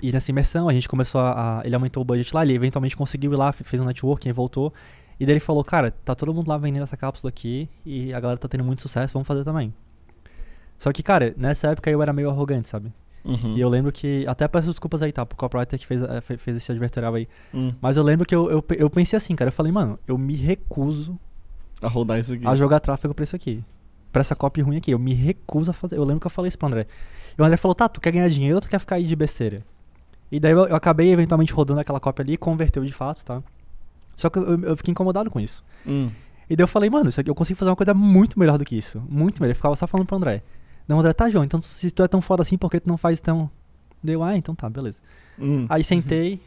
ir nessa imersão, a gente começou a, a- Ele aumentou o budget lá, ele eventualmente conseguiu ir lá, fe- fez um networking voltou. E daí ele falou, cara, tá todo mundo lá vendendo essa cápsula aqui e a galera tá tendo muito sucesso, vamos fazer também. Só que, cara, nessa época eu era meio arrogante, sabe? Uhum. E eu lembro que. Até peço desculpas aí, tá? Pro copywriter que fez, fe- fez esse advertorial aí. Hum. Mas eu lembro que eu, eu, eu pensei assim, cara. Eu falei, mano, eu me recuso A rodar isso aqui. a jogar tráfego pra isso aqui. Pra essa copy ruim aqui. Eu me recuso a fazer. Eu lembro que eu falei isso pro André. E o André falou, tá, tu quer ganhar dinheiro ou tu quer ficar aí de besteira? E daí eu, eu acabei eventualmente rodando aquela cópia ali, converteu de fato, tá? Só que eu, eu- eu fiquei incomodado com isso. Hum. E daí eu falei, mano, isso aqui, eu consigo fazer uma coisa muito melhor do que isso. Muito melhor. Eu ficava só falando pro André. Não, André, tá, João, então se tu é tão foda assim, por que tu não faz tão. Deu, ah, então tá, beleza. Hum. Aí sentei,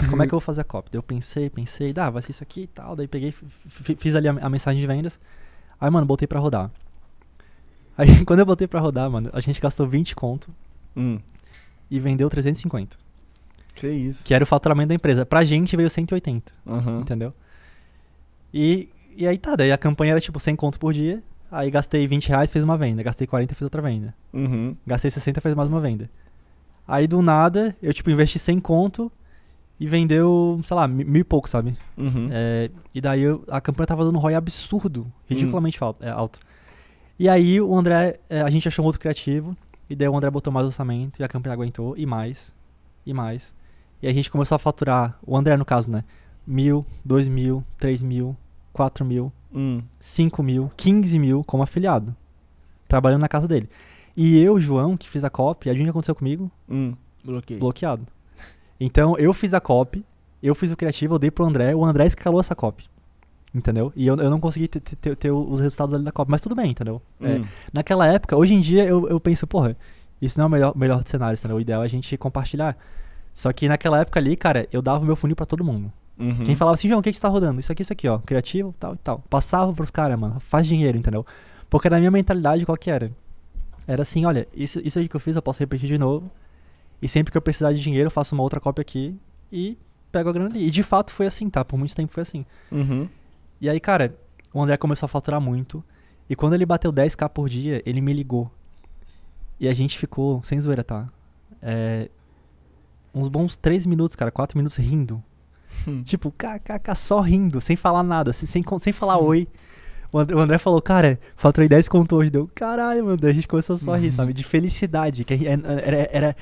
tá, como é que eu vou fazer a copy? Daí eu pensei, pensei, dá, vai ser isso aqui e tal. Daí peguei, fiz ali a, a mensagem de vendas. Aí, mano, botei pra rodar. Aí, quando eu botei pra rodar, mano, a gente gastou 20 conto Hum. e vendeu 350. Que isso. Que era o faturamento da empresa. Pra gente veio 180, Aham. entendeu? E, e aí tá, daí a campanha era tipo 100 conto por dia. Aí gastei 20 reais, fiz uma venda. Gastei 40, fiz outra venda. Uhum. Gastei 60, fez mais uma venda. Aí do nada, eu tipo investi 100 conto e vendeu, sei lá, mi- mil e pouco, sabe? Uhum. É, e daí eu- a campanha tava dando um ROI absurdo, ridiculamente fal- é, alto. E aí o André, é, a gente achou um outro criativo, e daí o André botou mais orçamento, e a campanha aguentou, e mais, e mais. E aí a gente começou a faturar, o André no caso, né? Mil, dois mil, três mil, quatro mil, Hum. 5 mil, 15 mil como afiliado, trabalhando na casa dele. E eu, João, que fiz a copy, adivinha o que aconteceu comigo? Hum. Bloqueado. Então eu fiz a copy, eu fiz o criativo, eu dei pro André, o André escalou essa copy. Entendeu? E eu, eu não consegui ter, ter- ter os resultados ali da copy, mas tudo bem, entendeu? É, Hum. naquela época, hoje em dia eu, eu penso, porra, isso não é o melhor, melhor dos cenários, entendeu? O ideal é a gente compartilhar. Só que naquela época ali, cara, eu dava o meu funil pra todo mundo. Uhum. Quem falava assim, João, o que, que você tá rodando? Isso aqui, isso aqui, ó. Criativo, tal e tal. Passava pros caras, mano. Faz dinheiro, entendeu? Porque na minha mentalidade, qual que era? Era assim, olha, isso, isso aí que eu fiz, eu posso repetir de novo. E sempre que eu precisar de dinheiro, eu faço uma outra cópia aqui. E pego a grana ali. E de fato foi assim, tá? Por muito tempo foi assim. Uhum. E aí, cara, o André começou a faturar muito. E quando ele bateu 10k por dia, ele me ligou. E a gente ficou, sem zoeira, tá? É, uns bons 3 minutos, cara, 4 minutos rindo. Hum. Tipo, kkk, só rindo, sem falar nada, sem, sem, sem falar oi. O André, o André falou, cara, faturei 10 conto hoje. Deu, caralho, mano. Daí a gente começou a só rir, sabe? De felicidade. Que é- era, era,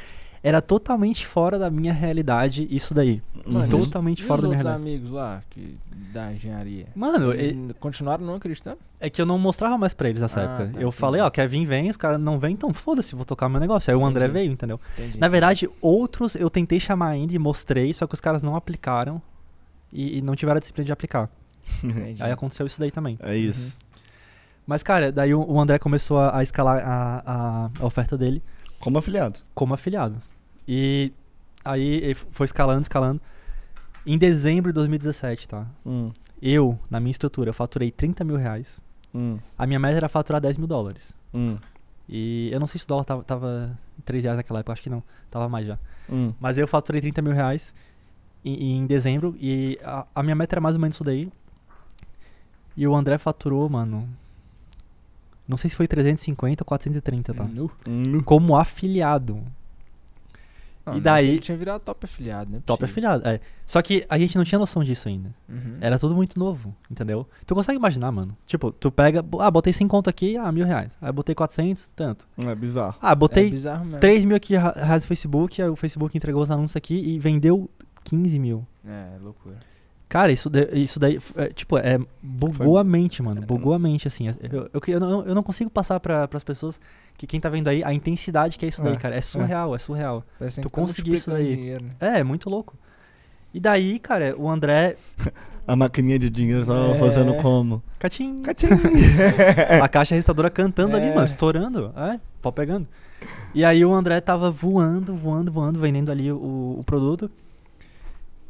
era totalmente fora da minha realidade isso daí. Mano, Uhum. totalmente E fora os da minha realidade. amigos lá que, da engenharia? Mano, Eles e- continuaram não acreditando? é que eu não mostrava mais pra eles nessa Ah, época. tá, eu entendi. falei, ó, quer vir, vem. Os caras não vêm, então foda-se, vou tocar meu negócio. Aí o André Entendi. veio, entendeu? Entendi. Na verdade, outros eu tentei chamar ainda e mostrei, só que os caras não aplicaram e, e não tiveram a disciplina de aplicar. Entendi. Aí aconteceu isso daí também. É isso. Mas, cara, daí o, André começou a, a escalar a, a, a oferta dele Como afiliado. como afiliado. E aí foi escalando, escalando. Em dezembro de 2017, tá? Hum. Eu, na minha estrutura, eu faturei 30 mil reais. Hum. A minha meta era faturar 10 mil dólares. Hum. E eu não sei se o dólar tava, tava 3 reais naquela época, acho que não. Tava mais já. Hum. Mas eu faturei 30 mil reais em, em dezembro. E a, a minha meta era mais ou menos isso daí. E o André faturou, mano. Não sei se foi 350 ou 430, tá? Nu. Hum. Como afiliado. Não, E daí- tinha virado top afiliado, né? Top afiliado, é. Só que a gente não tinha noção disso ainda. Uhum. Era tudo muito novo, entendeu? Tu consegue imaginar, mano? Tipo, tu pega, ah, botei 100 conto aqui, ah, mil reais. Aí botei 400, tanto. É bizarro. Ah, É botei bizarro mesmo. 3 mil aqui reais no Facebook, aí o Facebook entregou os anúncios aqui e vendeu 15 mil. É, loucura. Cara, isso, da- isso daí, é, tipo, é, bugou Foi- a mente, mano. Bugou a mente, assim. Eu, eu, eu, não, eu não consigo passar pra, pras pessoas que quem tá vendo aí, a intensidade que é isso daí, É, cara. É surreal, é, surreal. Parece Tu tá conseguiu isso daí. dinheiro, né? É, é muito louco. E daí, cara, o André. A maquininha de dinheiro tava É. fazendo como? Catim, Catim. a caixa registradora cantando ali, É. mano, estourando. É, pau pegando. E aí o André tava voando, voando, voando, vendendo ali o, o produto.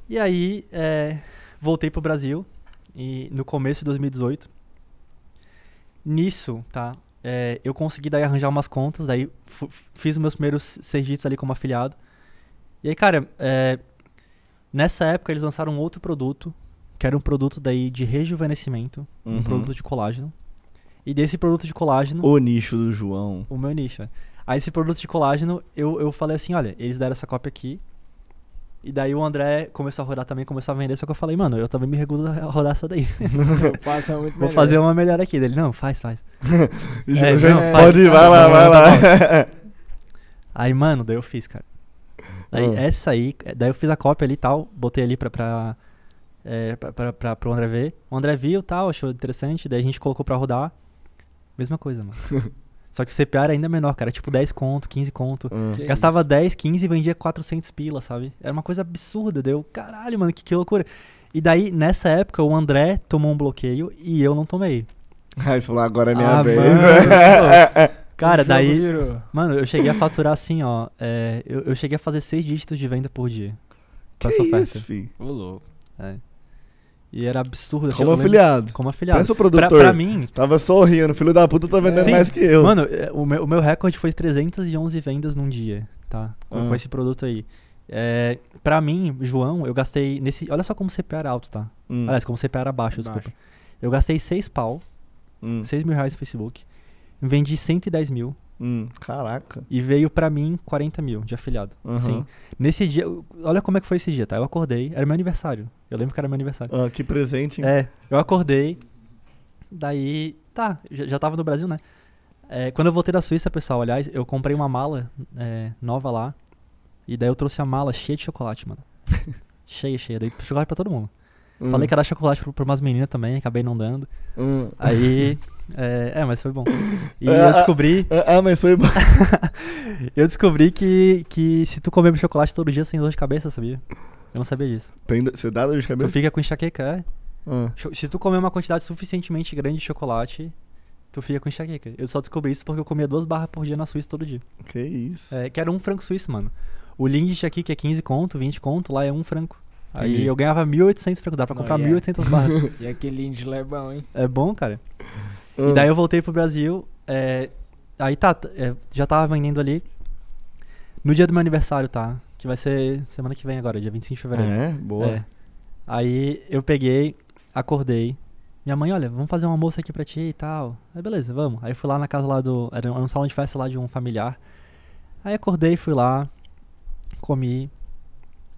E aí, é, voltei pro Brasil e no começo de 2018. Nisso, tá? é, eu consegui daí arranjar umas contas, daí fiz os meus primeiros seis dígitos ali como afiliado. E aí, cara, é, nessa época eles lançaram um outro produto, que era um produto daí de rejuvenescimento, um Uhum. produto de colágeno. E desse produto de colágeno, O nicho do João. o meu nicho. é. Aí esse produto de colágeno, eu, eu falei assim, olha, eles deram essa cópia aqui. E daí o André começou a rodar também, começou a vender, só que eu falei, mano, eu também me recuso a rodar essa daí. Eu faço é muito Vou melhor. fazer uma melhor aqui. Dele, não, faz, faz. É, já- não, pode ir, faz. vai lá, Tá vai lá. Aí, mano, daí eu fiz, cara. Daí Ah. essa aí, daí eu fiz a cópia ali e tal, botei ali pra, pra, é, pra, pra, pra- pro André ver. O André viu tal, achou interessante, daí a gente colocou pra rodar. Mesma coisa, mano. Só que o CPA era ainda menor, cara, tipo 10 conto, 15 conto. Que Gastava 10, 15 e vendia 400 pila, sabe? Era uma coisa absurda, deu, caralho, mano, que, que loucura. E daí, nessa época, o André tomou um bloqueio e eu não tomei. Aí você falou, agora é minha Ah, vez. mano. Cara, daí, virou. mano, eu cheguei a faturar assim, ó. é, eu, eu cheguei a fazer 6 dígitos de venda por dia. Com essa que oferta. isso, fi? Ô, louco. É. E era absurdo. assim, Como lembro- afiliado. Como afiliado. Pensa o Pra, produtor. pra mim, Tava sorrindo, filho da puta tá vendendo Sim. mais que eu. Mano, é, o meu, o meu recorde foi 311 vendas num dia, tá? Com, com Ah. esse produto aí. É, pra mim, João, eu gastei nesse. Olha só como o CPA era alto, tá? Hum, Aliás, como o CPA era baixo, Baixo. desculpa. Eu gastei 6 pau, hum, 6 mil reais no Facebook. Vendi 110 mil hum. Caraca. e veio pra mim 40 mil de afiliado. Aham. Sim. Nesse dia, olha como é que foi esse dia, tá? Eu acordei, era meu aniversário. Eu lembro que era meu aniversário. Ah, que presente. hein? É, eu acordei. Daí, tá, já, já tava no Brasil, né? É, quando eu voltei da Suíça, pessoal, aliás, eu comprei uma mala é, nova lá. E daí eu trouxe a mala cheia de chocolate, mano. cheia, cheia. Dei chocolate pra todo mundo. Hum, Falei que era chocolate pra, pra umas meninas também, acabei não dando. hum. Aí. É, é, mas foi bom. E Ah, eu descobri. Ah, mas foi bom. Eu descobri que, que se tu comer chocolate todo dia, tem dor de cabeça, sabia? Eu não sabia disso. Tem, você dá dor de Tu cabeça? fica com enxaqueca, é. Ah, Se tu comer uma quantidade suficientemente grande de chocolate, tu fica com enxaqueca. Eu só descobri isso porque eu comia duas barras por dia na Suíça todo dia. que isso. É, que era um franco suíço, mano. O Lindt aqui, que é 15 conto, 20 conto, lá é um franco. Aí Entendi. eu ganhava 1.800 francos, dá pra comprar e é. 1.800 barras. E aquele índio lá é bom, hein? é bom, cara. Ah, E daí eu voltei pro Brasil, é, aí tá, é, já tava vendendo ali. No dia do meu aniversário, tá? que vai ser semana que vem agora, dia 25 de fevereiro. É, boa. É. Aí eu peguei, acordei. Minha mãe, olha, vamos fazer um almoço aqui pra ti e tal. Aí beleza, vamos. Aí fui lá na casa lá do. Era um salão de festa lá de um familiar. Aí acordei, fui lá, comi.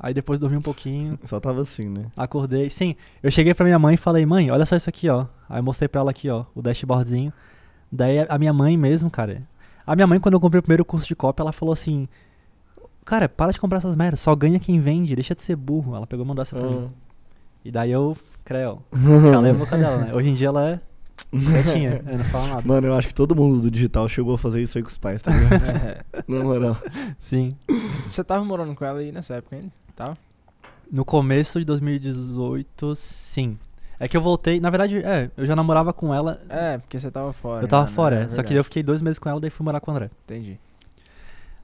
Aí depois dormi um pouquinho. Só tava assim, né? Acordei. Sim, eu cheguei pra minha mãe e falei, mãe, olha só isso aqui, ó. Aí eu mostrei pra ela aqui, ó, o dashboardzinho. Daí a- minha mãe mesmo, cara. A minha mãe, quando eu comprei o primeiro curso de copy, ela falou assim: Cara, para de comprar essas merdas, só ganha quem vende, deixa de ser burro. Ela pegou e mandou essa pra mim. E daí eu, creu, calei a boca dela, né? Hoje em dia ela é quietinha, eu não falo nada. Mano, eu acho que todo mundo do digital chegou a fazer isso aí com os pais, tá ligado? É. Na moral. Sim. Você tava morando com ela aí nessa época ainda? Tava? No começo de 2018, sim. É que eu voltei, na verdade, é, eu já namorava com ela. É, porque você tava fora. eu tava né? fora, É é, só que eu fiquei dois meses com ela, daí fui morar com o André. Entendi.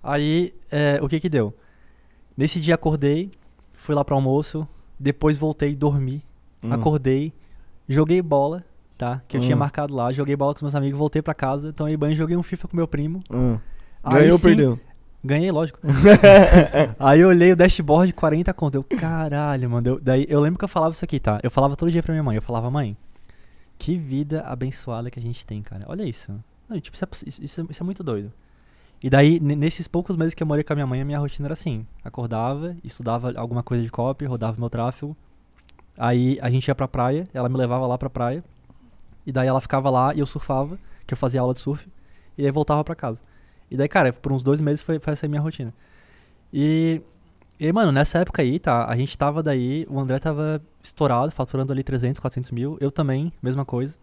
Aí, é, o que que deu? Nesse dia acordei, fui lá pro almoço, depois voltei, dormi, Hum. acordei, joguei bola, tá? Que eu tinha Hum. marcado lá, joguei bola com os meus amigos, voltei pra casa, tomei banho, joguei um FIFA com meu primo. Hum. Aí Ganhou ou perdeu? Ganhei, lógico. Aí eu olhei o dashboard 40 conto. Eu, caralho, mano. Eu- daí eu lembro que eu falava isso aqui, tá? Eu falava todo dia pra minha mãe. Eu falava, mãe, que vida abençoada que a gente tem, cara. Olha isso. Não, tipo, isso é, isso, isso é- muito doido. E daí, ne- nesses poucos meses que eu morei com a minha mãe, a minha rotina era assim: acordava, estudava alguma coisa de copy, rodava meu tráfego. Aí a gente ia pra praia, ela me levava lá pra praia. E daí ela ficava lá e eu surfava, que eu fazia aula de surf. E aí voltava pra casa. E daí, cara, por uns dois meses foi, foi essa minha rotina. E, e, mano, nessa época aí, tá? A gente tava daí, o André tava estourado, faturando ali 300, 400 mil. Eu também, mesma coisa.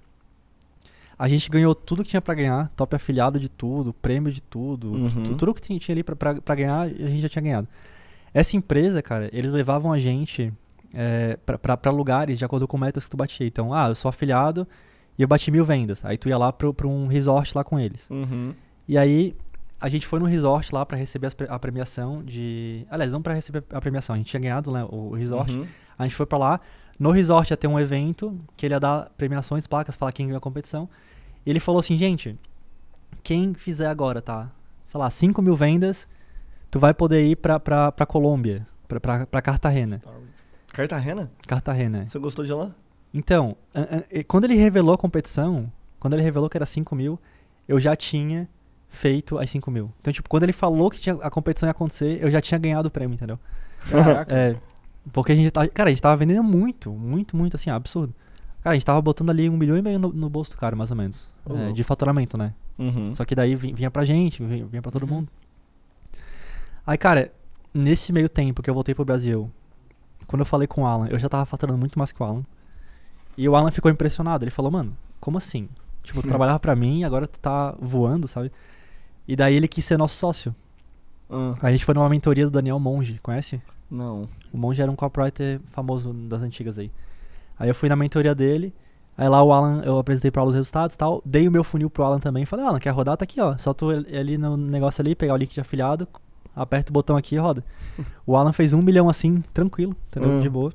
A gente ganhou tudo que tinha pra ganhar, top afiliado de tudo, prêmio de tudo, Uhum. tu- tudo que tinha, tinha ali pra, pra, pra ganhar, a gente já tinha ganhado. Essa empresa, cara, eles levavam a gente é, pra, pra, pra lugares de acordo com metas que tu batia. Então, ah, eu sou afiliado e eu bati mil vendas. Aí tu ia lá pro, pra um resort lá com eles. Uhum. E aí, a gente foi no resort lá pra receber a premiação de. Aliás, não pra receber a premiação, a gente tinha ganhado né, o resort. Uhum. A gente foi pra lá. No resort ia ter um evento que ele ia dar premiações, placas, falar quem ganhou a competição. E ele falou assim: gente, quem fizer agora, tá? Sei lá, 5 mil vendas, tu vai poder ir pra, pra, pra Colômbia, pra, pra, pra Cartagena. Cartagena? Cartagena. Você gostou de lá? Então, an- an- quando ele revelou a competição, quando ele revelou que era 5 mil, eu já tinha feito as 5 mil. Então, tipo, quando ele falou que tinha, a competição ia acontecer, eu já tinha ganhado o prêmio, entendeu? Caraca. É, porque a gente tá, cara, a gente tava vendendo muito, muito, muito, assim, absurdo. Cara, a gente tava botando ali um milhão e meio no, no bolso do cara, mais ou menos. É, de faturamento, né? Uhum. Só que daí vi- vinha pra gente, vinha, vinha pra todo Uhum. mundo. Aí, cara, nesse meio tempo que eu voltei pro Brasil, quando eu falei com o Alan, eu já tava faturando muito mais que o Alan. E o Alan ficou impressionado. Ele falou, mano, como assim? Tipo, tu trabalhava pra mim e agora tu tá voando, sabe? E daí ele quis ser nosso sócio. Ah, a gente foi numa mentoria do Daniel Monge, conhece? não. O Monge era um copywriter famoso das antigas aí. Aí eu fui na mentoria dele. Aí lá o Alan, eu apresentei pra Alan os resultados e tal. Dei o meu funil pro Alan também. Falei, Alan, quer rodar? Tá aqui, ó. Só tu ali ali no negócio ali, pegar o link de afiliado, aperta o botão aqui e roda. o Alan fez um milhão assim, tranquilo, entendeu? Hum. De boa.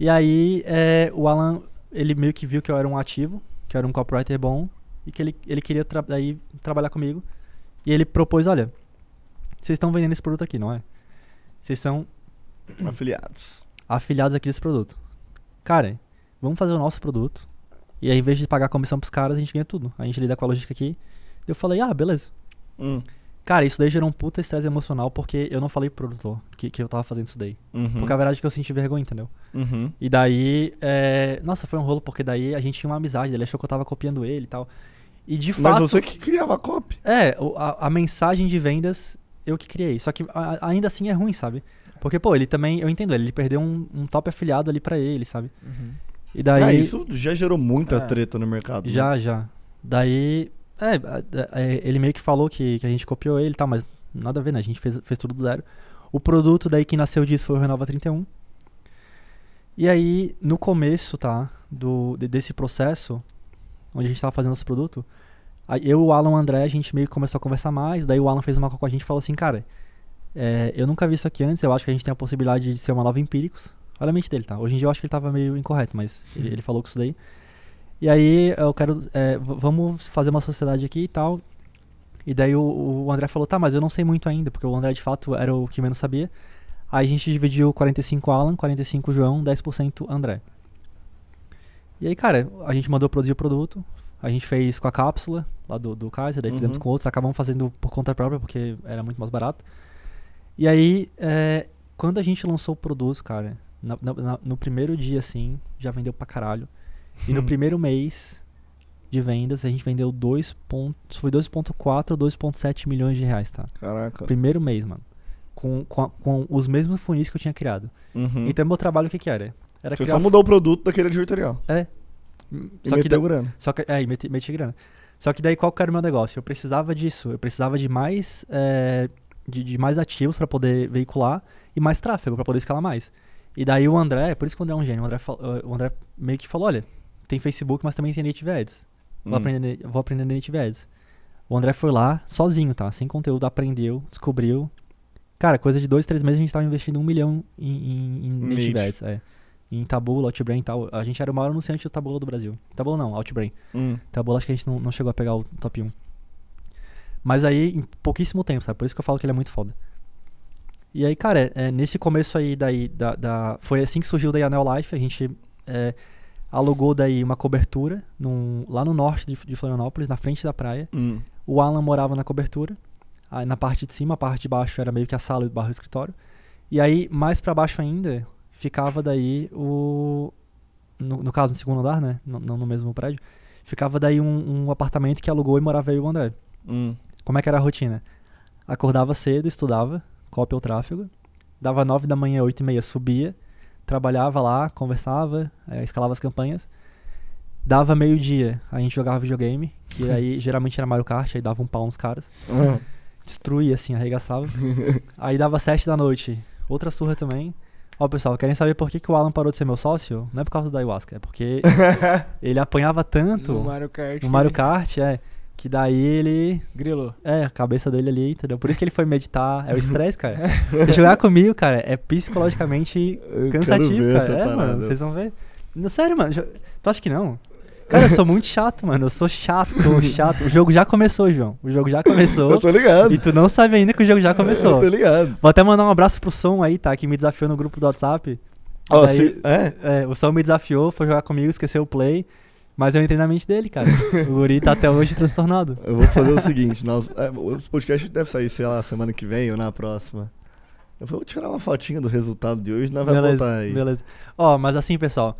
E aí é, o Alan, ele meio que viu que eu era um ativo, que eu era um copywriter bom, e que ele, ele queria tra daí, trabalhar comigo. E ele propôs, olha, vocês estão vendendo esse produto aqui, não é? Vocês são Afiliados. afiliados aqui desse produto. Cara, vamos fazer o nosso produto. E aí, em vez de pagar comissão pros caras, a gente ganha tudo. A gente lida com a logística aqui. Eu falei, ah, beleza. Hum. Cara, isso daí gerou um puta estresse emocional porque eu não falei pro produtor que, que eu tava fazendo isso daí. Uhum. Porque a verdade é que eu senti vergonha, entendeu? Uhum. E daí, é... nossa, foi um rolo porque daí a gente tinha uma amizade. Ele achou que eu tava copiando ele e tal. E de Mas fato. você que criava a copy. É, a, a mensagem de vendas eu que criei. Só que a- ainda assim é ruim, sabe? Porque, pô, ele também, eu entendo, ele perdeu um, um top afiliado ali pra ele, sabe? Uhum. E daí. Ah, isso já gerou muita É. treta no mercado. né? Já, já. Daí. É, a- é, ele meio que falou que, que a gente copiou ele e tal, mas nada a ver, né? A gente fez, fez tudo do zero. O produto daí que nasceu disso foi o Renova 31. E aí, no começo, tá? Do, de- desse processo, onde a gente tava fazendo nosso produto, eu, o Alan e o André, a gente meio que começou a conversar mais. Daí o Alan fez uma call com a gente e falou assim, cara, é, eu nunca vi isso aqui antes, eu acho que a gente tem a possibilidade de ser uma nova Empíricos. Olha a mente dele, tá? Hoje em dia eu acho que ele tava meio incorreto, mas ele, ele falou com isso daí. E aí eu quero. é, vamos fazer uma sociedade aqui e tal. E daí o, o André falou, tá, mas eu não sei muito ainda, porque o André de fato era o que menos sabia. Aí a gente dividiu 45 Alan, 45 João, 10% André. E aí, cara, a gente mandou produzir o produto, a gente fez com a cápsula lá do, do Kaiser, daí fizemos Uhum. com outros, acabamos fazendo por conta própria, porque era muito mais barato. E aí, é, quando a gente lançou o produto, cara, na- na- no primeiro dia, assim, já vendeu pra caralho. E no Hum. primeiro mês de vendas, a gente vendeu 2 pontos, foi 2.4 ou 2.7 milhões de reais, tá? Caraca. Primeiro mês, mano. Com, com, com os mesmos funis que eu tinha criado. Uhum. Então, meu trabalho, o que que era? Era Você só mudou o produto daquele advertorial. É. E Só que, meteu da- grana. só que, é, e meti, meti grana. Só que daí qual que era o meu negócio? Eu precisava disso. Eu precisava de mais, é, de, de mais ativos pra poder veicular e mais tráfego pra poder escalar mais. E daí o André, por isso que o André é um gênio, o André, fal- o André meio que falou, olha, tem Facebook, mas também tem Native Ads. Vou, Hum. aprender, vou aprender Native Ads. O André foi lá, sozinho, tá? Sem conteúdo, aprendeu, descobriu. Cara, coisa de dois, três meses a gente tava investindo um milhão em, em, em Native Native. Ads. É. Em Taboola, Outbrain e tal. A gente era o maior anunciante do Taboola do Brasil. Taboola não, Outbrain. Hum. Taboola acho que a gente não, não chegou a pegar o top 1. Mas aí, em pouquíssimo tempo, sabe? Por isso que eu falo que ele é muito foda. E aí, cara, é, nesse começo aí daí, da, da- Foi assim que surgiu daí a Neo Life. A gente é, alugou daí uma cobertura num- lá no norte de, de Florianópolis, na frente da praia. Hum. O Alan morava na cobertura. Aí na parte de cima, a parte de baixo era meio que a sala barra o escritório. E aí, mais pra baixo ainda, ficava daí o. No, no caso, no segundo andar, né? Não, não no mesmo prédio. Ficava daí um, um apartamento que alugou e morava e o André. Hum. Como é que era a rotina? Acordava cedo, estudava, cópia o tráfego. Dava nove da manhã, oito e meia, subia. Trabalhava lá, conversava, eh, escalava as campanhas. Dava meio-dia, a gente jogava videogame. Que aí geralmente era Mario Kart, aí dava um pau nos caras. Ah. Destruía, assim, arregaçava. aí dava sete da noite, outra surra também. Ó, pessoal, querem saber por que, que o Alan parou de ser meu sócio? Não é por causa da ayahuasca, é porque ele apanhava tanto No Mario Kart. no Mario Kart, é. Que daí ele. Grilo. É, a cabeça dele ali, entendeu? Por isso que ele foi meditar. É o estresse, cara. Você jogar comigo, cara, é psicologicamente Eu cansativo, quero ver cara. essa É, parada. mano, vocês vão ver. Sério, mano. Tu acha que não? Cara, eu sou muito chato, mano. Eu sou chato, chato. O jogo já começou, João. O jogo já começou. Eu tô ligado. E tu não sabe ainda que o jogo já começou. Eu tô ligado. Vou até mandar um abraço pro Som aí, tá? Que me desafiou no grupo do WhatsApp. Ó, Daí- se- é? É, o Som me desafiou, foi jogar comigo, esqueceu o play. Mas eu entrei na mente dele, cara. O Guri tá até hoje transtornado. Eu vou fazer o seguinte, nós, é, o podcast deve sair, sei lá, semana que vem ou na próxima. Eu vou tirar uma fotinha do resultado de hoje e nós vamos beleza, botar aí. beleza. Ó, mas assim, pessoal.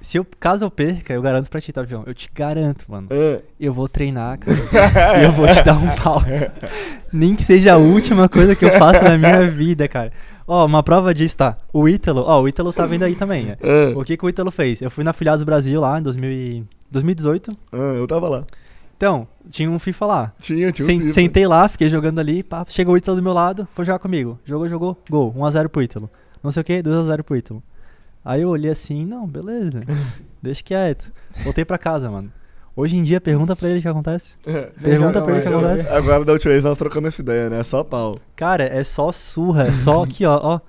Se eu, caso eu perca, eu garanto pra ti, tá, João? Eu te garanto, mano. É. Eu vou treinar, cara. e eu vou te dar um pau. Nem que seja a última coisa que eu faço na minha vida, cara. Ó, uma prova disso, tá? O Ítalo, ó, o Ítalo tá vendo aí também. É. O que, que o Ítalo fez? Eu fui na Filiados Brasil lá em 2000 e- 2018. Ah, eu tava lá. Então, tinha um FIFA lá. Tinha, tinha um Sen- FIFA. sentei lá, fiquei jogando ali, pá, chegou o Ítalo do meu lado, foi jogar comigo. Jogou, jogou, gol, 1x0 pro Ítalo. Não sei o que, 2x0 pro Ítalo. Aí eu olhei assim, não, beleza, deixa quieto. Voltei pra casa, mano. Hoje em dia, pergunta pra ele o que acontece. É. Pergunta pra ele o que acontece. Agora da última vez nós trocamos essa ideia, né? Só pau. Cara, é só surra, é só aqui, ó, ó.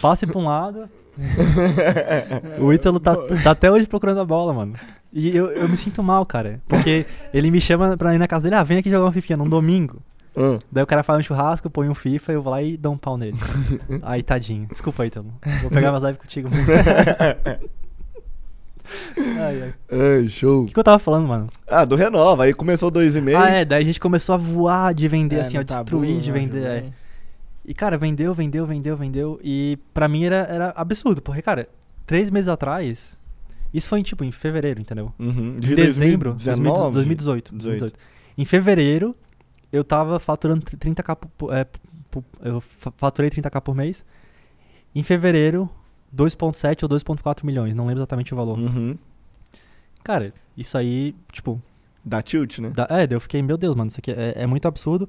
Passe pra um lado. O Ítalo tá, tá até hoje procurando a bola, mano. E eu, eu me sinto mal, cara. Porque ele me chama pra ir na casa dele, ah, vem aqui jogar um fifinha num domingo. Ah, Daí o cara faz um churrasco, põe um FIFA, eu vou lá e dou um pau nele. Aí, tadinho. Desculpa aí, Ítalo. Vou pegar mais live contigo. ai, ai. Ai, show. O que, que eu tava falando, mano? Ah, do Renova. Aí começou dois e meio. Ah, é. Daí a gente começou a voar de vender, É, assim, ó, tabu, destruir de né, vender. é. E, cara, vendeu, vendeu, vendeu, vendeu. E pra mim era, era absurdo, porque, cara, três meses atrás. Isso foi em, tipo, em fevereiro, entendeu? Uhum. Em dezembro, 2019? 2018, 18. 2018. Em fevereiro, eu tava faturando 30k por, é, por- eu fa- faturei 30k por mês. Em fevereiro, 2.7 ou 2.4 milhões, não lembro exatamente o valor. Uhum. Cara, isso aí, tipo, Da tilt, né? dá- é, eu fiquei, meu Deus, mano, isso aqui é, é muito absurdo.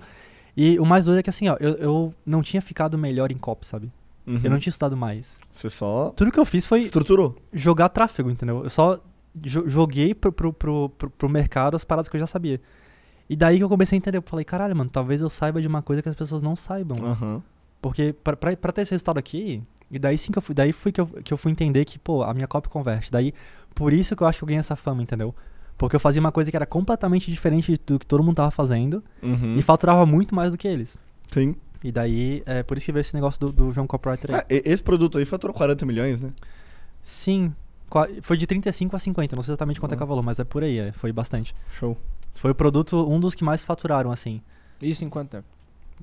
E o mais doido é que assim, ó, eu, eu não tinha ficado melhor em cop, sabe? Uhum. Eu não tinha estudado mais. Você só Tudo que eu fiz foi estruturou. jogar tráfego, entendeu? Eu só jo- joguei pro, pro, pro, pro, pro mercado as paradas que eu já sabia. E daí que eu comecei a entender. Eu falei, caralho, mano, talvez eu saiba de uma coisa que as pessoas não saibam. Aham. Porque pra, pra, pra ter esse resultado aqui, e daí sim que eu fui, daí fui que eu, que eu fui entender que, pô, a minha copy converte. Daí, por isso que eu acho que eu ganhei essa fama, entendeu? Porque eu fazia uma coisa que era completamente diferente do que todo mundo tava fazendo Uhum. e faturava muito mais do que eles. Sim. E daí, é por isso que veio esse negócio do, do João Copywriter aí. Ah, esse produto aí faturou 40 milhões, né? Sim, foi de 35 a 50, não sei exatamente quanto é que é o valor, mas é por aí, é, foi bastante. Show. Foi o produto, um dos que mais faturaram, assim. Isso em quanto tempo?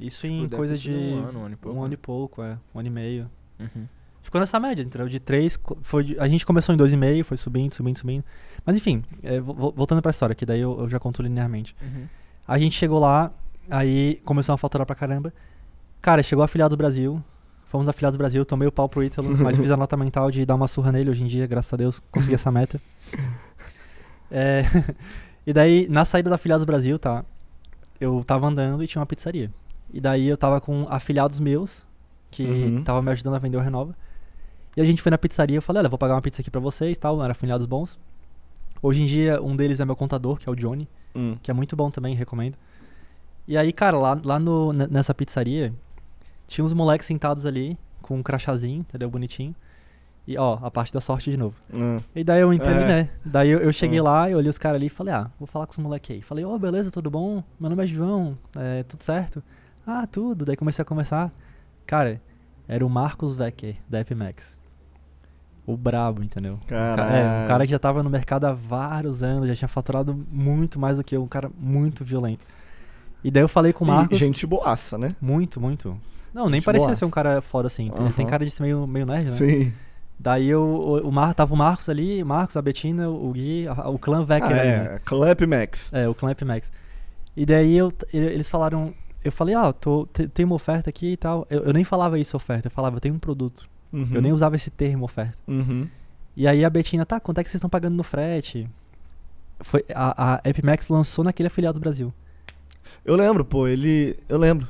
Isso Tipo, em coisa de um ano, um ano e pouco, um ano né? e pouco, é, um ano e meio. Uhum. Ficou nessa média, entendeu? De três, foi de- a gente começou em dois e meio, foi subindo, subindo, subindo. Mas enfim, é, vo- vo- voltando pra história, que daí eu, eu já conto linearmente. Uhum. A gente chegou lá, aí começou a faturar pra caramba. Cara, chegou a Afiliados Brasil, fomos Afiliados Brasil, tomei o pau pro Ítalo, mas fiz a nota mental de dar uma surra nele. Hoje em dia, graças a Deus, consegui essa meta. É, e daí, na saída da Afiliados Brasil, tá? Eu tava andando e tinha uma pizzaria. E daí eu tava com afiliados meus, que Uhum. tava me ajudando a vender o Renova. E a gente foi na pizzaria, eu falei, olha, vou pagar uma pizza aqui pra vocês tal, eram afiliados bons. Hoje em dia, um deles é meu contador, que é o Johnny Hum. que é muito bom também, recomendo. E aí, cara, lá, lá no, ne- nessa pizzaria, tinha uns moleques sentados ali, com um crachazinho, entendeu? Bonitinho. E, ó, a parte da sorte de novo. Hum. E daí eu entrei, É. né? Daí eu, eu cheguei Hum. lá, eu olhei os caras ali e falei, ah, vou falar com os moleques aí. Falei, ô, beleza, tudo bom? Meu nome é João, é, tudo certo? Ah, tudo. Daí comecei a conversar. Cara, era o Marcos Wecker, da Epimax. O brabo, entendeu? Um ca- É, um Caralho. cara que já tava no mercado há vários anos, já tinha faturado muito mais do que eu, um cara muito violento. E daí eu falei com o E Marcos. gente boaça, né? Muito, muito. Não, nem Gente parecia boaça. ser um cara foda assim. Ele tem cara de ser meio, meio nerd, né? Sim. Daí eu, o, o Mar, tava o Marcos ali, Marcos, a Betina, o Gui, a- o clã Ah, Vecker ali, né? é, Clap Max. É, o clã Epimax. E daí eu, eles falaram, eu falei, ah, tô, te- tem uma oferta aqui e tal. Eu, eu nem falava isso oferta, eu falava, eu tenho um produto. Uhum. Eu nem usava esse termo oferta. Uhum. E aí a Betina, tá, quanto é que vocês estão pagando no frete? Foi, a, a Epimax lançou naquele afiliado do Brasil. Eu lembro, pô, ele. Eu lembro.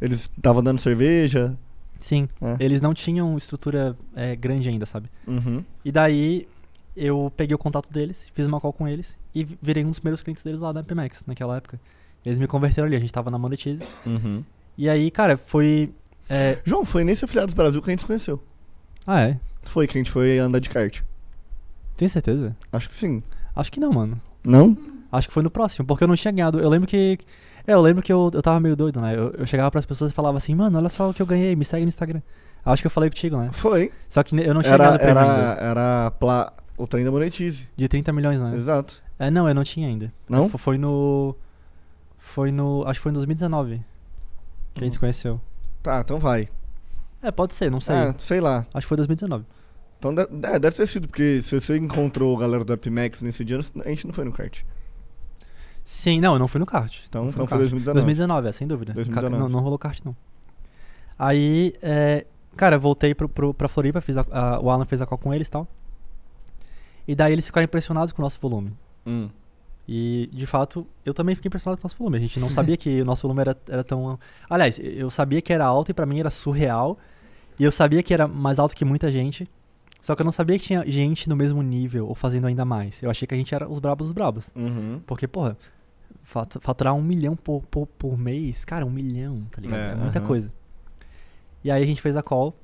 Eles estavam dando cerveja. Sim, né? eles não tinham estrutura é, grande ainda, sabe? Uhum. E daí eu peguei o contato deles, fiz uma call com eles e vi- virei um dos primeiros clientes deles lá da Epimax naquela época. Eles me converteram ali, a gente tava na Monetize. Uhum. E aí, cara, foi. é, João, foi nesse afiliados Brasil que a gente se conheceu. Ah, é? Foi que a gente foi andar de kart. Tem certeza? Acho que sim. Acho que não, mano. Não? Acho que foi no próximo, porque eu não tinha ganhado. Eu lembro que. É, eu lembro que eu, eu tava meio doido, né? Eu, eu chegava pras pessoas e falava assim, mano, olha só o que eu ganhei, me segue no Instagram. Acho que eu falei contigo, né? Foi. Só que eu não tinha Era, ganhado prêmio era, ainda. era pla... o trem da Monetize. De 30 milhões, né? Exato. É, não, eu não tinha ainda. Não? Fo- Foi no. Foi no. Acho que foi em 2019 que a gente se Hum. conheceu. Tá, então vai. É, pode ser, não sei. Ah, sei lá. Acho que foi 2019. Então de- é, deve ter sido, porque se você encontrou a galera do Epimax nesse dia, a gente não foi no kart. Sim, não, eu não fui no kart. Então- Não então foi kart. 2019. 2019, é, sem dúvida. 2019. Ca- Não, não rolou kart, não. Aí, é, cara, eu voltei pro, pro, pra Floripa, fiz a, a- o Alan fez a call com eles e tal. E daí eles ficaram impressionados com o nosso volume. Hum. E, de fato, eu também fiquei impressionado com o nosso volume. A gente não sabia que o nosso volume era, era tão. Aliás, eu sabia que era alto e pra mim era surreal. E eu sabia que era mais alto que muita gente. Só que eu não sabia que tinha gente no mesmo nível ou fazendo ainda mais. Eu achei que a gente era os brabos dos brabos. Uhum. Porque, porra, faturar um milhão por, por, por mês, cara, um milhão, tá ligado? É, É, muita coisa. E aí a gente fez a call.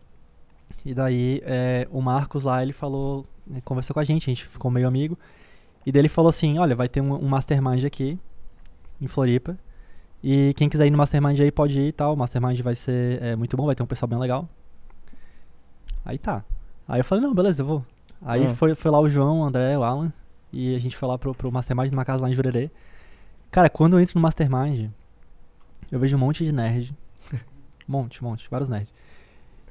E daí é, o Marcos lá, ele falou, ele conversou com a gente, a gente ficou meio amigo. E daí ele falou assim: olha, vai ter um, um mastermind aqui em Floripa. E quem quiser ir no mastermind aí pode ir e tal. O mastermind vai ser é, muito bom, vai ter um pessoal bem legal. Aí tá. Aí eu falei, não, beleza, eu vou. Aí Ah. foi, foi lá o João, o André, o Alan. E a gente foi lá pro, pro Mastermind numa casa lá em Jurerê. Cara, quando eu entro no Mastermind, eu vejo um monte de nerd. monte, monte, vários nerds.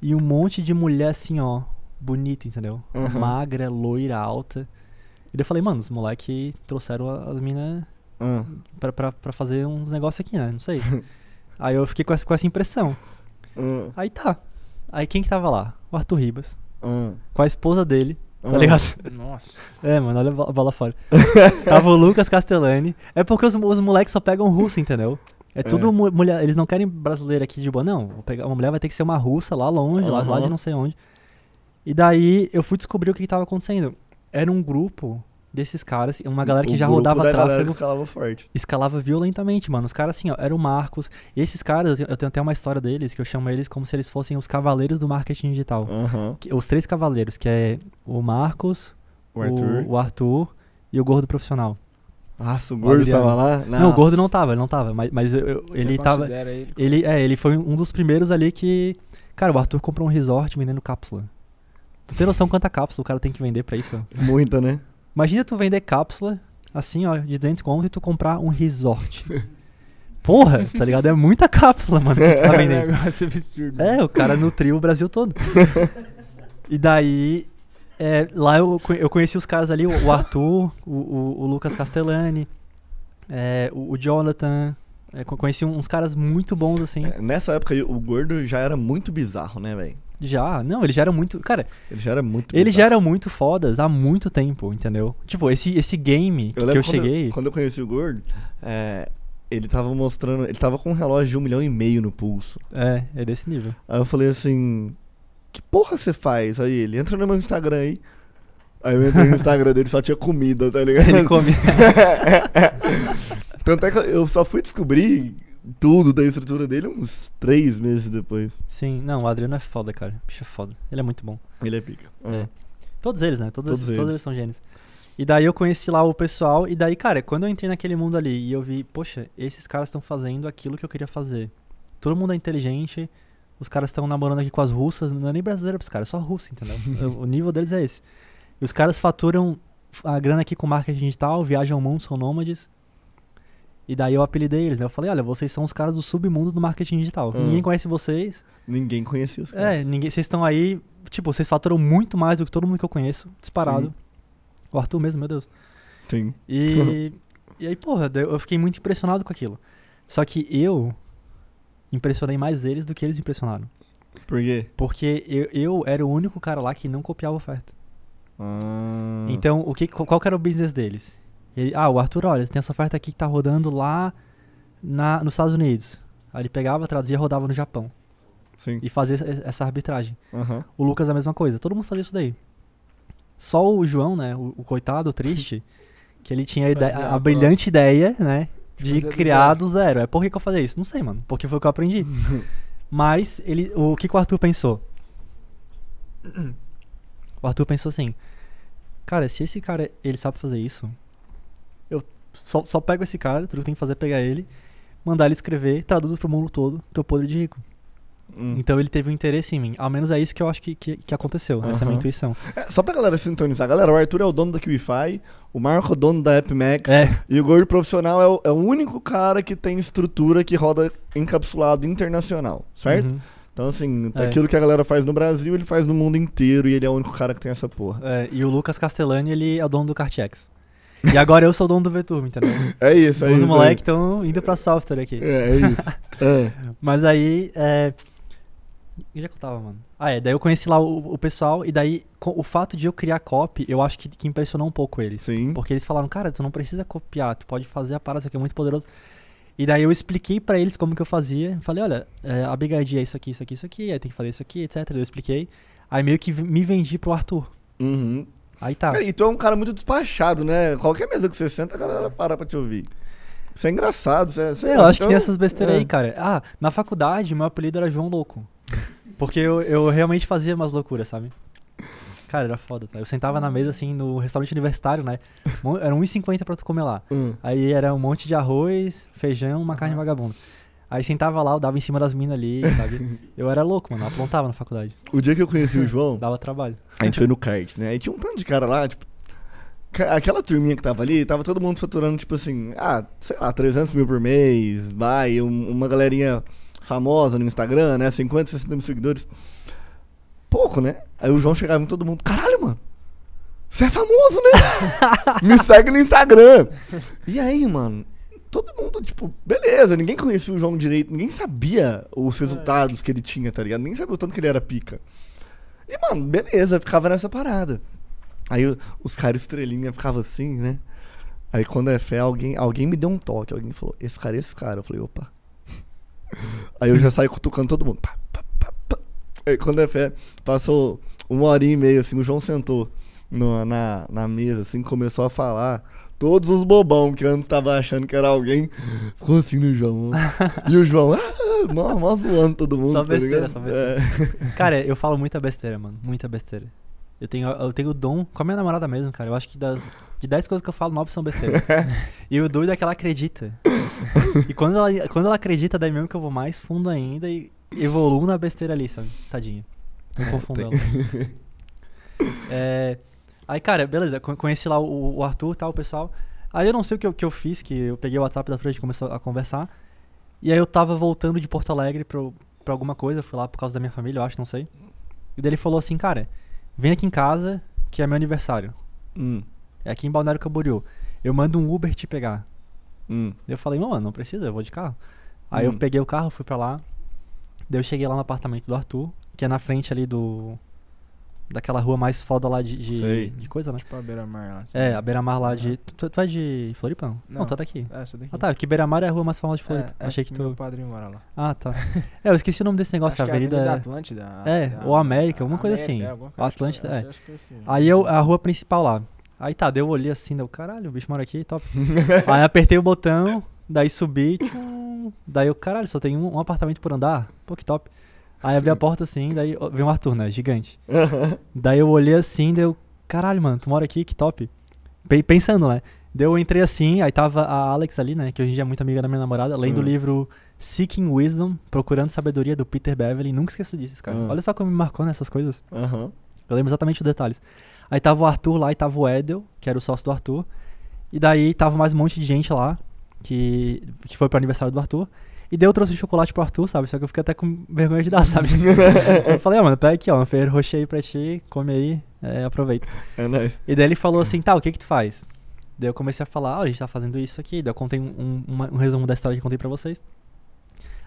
E um monte de mulher assim, ó, bonita, entendeu? Uhum. Magra, loira, alta. E daí eu falei, mano, os moleque trouxeram as minas Ah. pra, pra, pra fazer uns negócios aqui, né? Não sei. Aí eu fiquei com essa, com essa impressão. Ah. Aí tá. Aí quem que tava lá? O Arthur Ribas. Ah. Com a esposa dele, tá ligado? Nossa. É, mano, olha a bo- a bola fora. Tava o Lucas Castellani. É porque os, os moleques só pegam russo, entendeu? É tudo É. mu- mulher. Eles não querem brasileiro aqui de boa, não. Pegar, uma mulher vai ter que ser uma russa lá longe, lá, lá de não sei onde. E daí eu fui descobrir o que, que tava acontecendo. Era um grupo desses caras, uma galera que O já grupo rodava tráfego, escalava forte. escalava violentamente, mano. Os caras assim, ó, era o Marcos. E esses caras, eu tenho, até uma história deles que eu chamo eles como se eles fossem os cavaleiros do marketing digital. Aham. Que- Os três cavaleiros, que é o Marcos, O Arthur. o, Arthur e o gordo profissional. Nossa, o gordo Adriano. tava lá? Não, o Nossa. gordo não tava, ele não tava. Mas, mas eu- eu- Você ele tava. ele como- Ele, é, ele foi um dos primeiros ali que. Cara, o Arthur comprou um resort vendendo cápsula. Tu tem noção quanta cápsula o cara tem que vender pra isso? Muita, né? Imagina tu vender cápsula, assim, ó, de 200 conto e tu comprar um resort. Porra, tá ligado? É muita cápsula, mano, que tu tá É um vendendo. negócio absurdo. né? É, o cara nutriu o Brasil todo. e daí, é, lá eu, eu conheci os caras ali, o, Arthur, o, o- o Lucas Castellani, é, o, o Jonathan. é, co- conheci uns caras muito bons, assim. É, Nessa época o gordo já era muito bizarro, né, velho? Já, não, eles já eram muito. Cara, Ele já era muito eles já bizarro. eram muito fodas há muito tempo, entendeu? Tipo, esse, esse game que, que eu cheguei. Quando eu conheci o gordo, é, ele tava mostrando. Ele tava com um relógio de um milhão e meio no pulso. É, é desse nível. Aí eu falei assim: Que porra você faz? Aí ele, entra no meu Instagram aí. Aí eu entrei no Instagram dele só tinha comida, tá ligado? Ele come. Tanto é que eu só fui descobrir tudo da estrutura dele uns três meses depois. Sim, não, o Adriano é foda, cara. Bicho é foda. Ele é muito bom. Ele é pica. É. Todos eles, né? Todos, Todos eles, todos eles. são gênios. E daí eu conheci lá o pessoal, e daí, cara, quando eu entrei naquele mundo ali e eu vi, poxa, esses caras estão fazendo aquilo que eu queria fazer. Todo mundo é inteligente, os caras estão namorando aqui com as russas, não é nem brasileiro pros caras, é só russo, entendeu? o nível deles é esse. E os caras faturam a grana aqui com marketing digital, viajam o mundo, são nômades. E daí eu apelidei eles, né? Eu falei, olha, vocês são os caras do submundo do marketing digital. Ah. Ninguém conhece vocês. Ninguém conhecia os É, caras. ninguém, vocês estão aí, tipo, vocês faturam muito mais do que todo mundo que eu conheço, disparado. Sim. O Arthur mesmo, meu Deus. Sim. E, e aí, porra, eu fiquei muito impressionado com aquilo. Só que eu impressionei mais eles do que eles me impressionaram. Por quê? Porque eu, eu era o único cara lá que não copiava a oferta. Ah. Então, o que, qual que era o business deles? Ele, ah, o Arthur, olha, tem essa oferta aqui que tá rodando lá na, nos Estados Unidos. Aí ele pegava, traduzia e rodava no Japão. Sim. E fazia essa- arbitragem. Aham. O Lucas a mesma coisa. Todo mundo fazia isso daí. Só o João, né? O, o coitado, o triste, que ele tinha a, ide- Fazia a a brilhante ideia, né? De Fazia do criar zero. do zero. É por que, que eu fazia isso? Não sei, mano. Porque foi o que eu aprendi. Mas ele, o que, que o Arthur pensou? O Arthur pensou assim: Cara, se esse cara ele sabe fazer isso, só, só pego esse cara, tudo que tenho que fazer é pegar ele, mandar ele escrever, traduzo pro mundo todo, teu podre de rico. Hum. Então ele teve um interesse em mim. Ao menos é isso que eu acho que, que, que aconteceu. Essa é a minha intuição. É, só pra galera sintonizar, galera, o Arthur é o dono da QIFI, o Marco é o dono da AppMax, É, e o Gordo Profissional é o, é o único cara que tem estrutura que roda encapsulado internacional, certo? uhum. Então, assim, É. aquilo que a galera faz no Brasil, ele faz no mundo inteiro, e ele é o único cara que tem essa porra. É, e o Lucas Castellani, ele é o dono do Cartiex. E agora eu sou o dono do Veturbo, entendeu? É isso, é Os isso. moleques estão indo pra software aqui. É, é isso. é. Mas aí, é... Onde é que eu tava, mano? Ah, é, daí eu conheci lá o, o pessoal, e daí o fato de eu criar copy, eu acho que, que impressionou um pouco eles. Sim. Porque eles falaram, cara, tu não precisa copiar, tu pode fazer a parada, isso aqui é muito poderoso. E daí eu expliquei pra eles como que eu fazia. Falei, olha, é, a Big Idea é isso aqui, isso aqui, isso aqui, aí tem que fazer isso aqui, etc. Eu expliquei. Aí meio que me vendi pro Arthur. Uhum. Aí tá. Cara, e tu é um cara muito despachado, né? Qualquer mesa que você senta, a galera para pra te ouvir. Isso é engraçado. Isso é, sei eu lá, acho que então- tem essas besteiras é. aí, cara. Ah, na faculdade, meu apelido era João Louco. Porque eu, eu realmente fazia umas loucuras, sabe? Cara, era foda, tá? Eu sentava na mesa, assim, no restaurante universitário, né? Era 1,50 pra tu comer lá. Hum. Aí era um monte de arroz, feijão, uma carne vagabunda. Aí sentava lá, eu dava em cima das minas ali, sabe? Eu era louco, mano. Eu aprontava na faculdade. O dia que eu conheci o João, Dava trabalho. a gente foi no kart, né? Aí tinha um tanto de cara lá, tipo. Aquela turminha que tava ali, tava todo mundo faturando, tipo assim, ah, sei lá, 300 mil por mês, vai, um- uma galerinha famosa no Instagram, né? 50, 60 mil seguidores. Pouco, né? Aí o João chegava em todo mundo, caralho, mano, você é famoso, né? Me segue no Instagram. E aí, mano, todo mundo, tipo, beleza, ninguém conhecia o João direito, ninguém sabia os resultados que ele tinha, tá ligado? Nem sabia o tanto que ele era pica. E, mano, beleza, ficava nessa parada. Aí os caras estrelinha ficavam assim, né? Aí quando é fé, alguém, alguém me deu um toque, alguém falou, esse cara é esse cara. Eu falei, opa. Aí eu já saí cutucando todo mundo. Pá, pá, pá, pá. Aí quando é fé, passou uma horinha e meia, assim, o João sentou no- na, na mesa, assim, começou a falar. Todos os bobão que antes tava achando que era alguém, ficou assim no João. e o João, ah, mó, mó zoando todo mundo. Só tá besteira, ligado? só besteira. Cara, eu falo muita besteira, mano. Muita besteira. Eu tenho, eu tenho o dom com a minha namorada mesmo, cara. Eu acho que das, de 10 coisas que eu falo, 9 são besteira. e o doido é que ela acredita. e quando ela, quando ela acredita, daí mesmo que eu vou mais fundo ainda e evoluo na besteira ali, sabe? Tadinha. Não confundo ela. É, aí, cara, beleza. con- Conheci lá o, o Arthur e tal, o pessoal. Aí eu não sei o que eu, que eu fiz, que eu peguei o WhatsApp da Arthur, a gente começou a conversar. E aí eu tava voltando de Porto Alegre pro, pra alguma coisa, fui lá por causa da minha família, eu acho, não sei. E daí ele falou assim, cara, vem aqui em casa, que é meu aniversário. Hum, É aqui em Balneário Camboriú. Eu mando um Uber te pegar. hum. Eu falei, mano, não precisa, eu vou de carro. Aí eu Hum. peguei o carro, fui pra lá. Daí eu cheguei lá no apartamento do Arthur, que é na frente ali do. Daquela rua mais foda lá de, de, Sei. de coisa, né? Tipo a beira-mar lá. É, a beira-mar lá de. Tu, tu é de Floripa? Não, não, tu é daqui. É, essa daqui. Ah tá, que beira-mar é a rua mais famosa de Floripa. É, é, Achei que tu. Meu padrinho mora lá. Ah, tá. É, eu esqueci o nome desse negócio, Acho a que é avenida. Avenida Atlântida. É, a- ou a- América, alguma a coisa América, assim. é, alguma O coisa, Atlântida, acho- é. acho que assim. Aí eu, a rua principal lá. Aí tá, daí eu olhei assim, deu caralho, o bicho mora aqui, top. Aí apertei o botão, daí subi, tchum, daí eu, caralho, só tem um, um apartamento por andar, pô, que top. Aí abri a porta assim, daí veio um Arthur, né, gigante. Daí eu olhei assim, daí eu, caralho, mano, tu mora aqui, que top. Pe- Pensando, né. Daí eu entrei assim, aí tava a Alex ali, né, que hoje em dia é muito amiga da minha namorada, lendo o Hum. livro Seeking Wisdom, Procurando Sabedoria, do Peter Beverly. Nunca esqueço disso, cara. Hum. Olha só como me marcou nessas coisas. Eu lembro exatamente os detalhes. Aí tava o Arthur lá e tava o Edel, que era o sócio do Arthur. E daí tava mais um monte de gente lá, que, que foi pro aniversário do Arthur. E daí eu trouxe o chocolate pro Arthur, sabe? Só que eu fiquei até com vergonha de dar, sabe? eu falei, ah, mano, pega aqui, ó, um Ferreiro Rocher aí pra ti, come aí, é, aproveita. É nóis. E daí ele falou assim, tá, o que que tu faz? Daí eu comecei a falar, ó, a gente tá fazendo isso aqui. Daí eu contei um, uma- um resumo da história que eu contei pra vocês.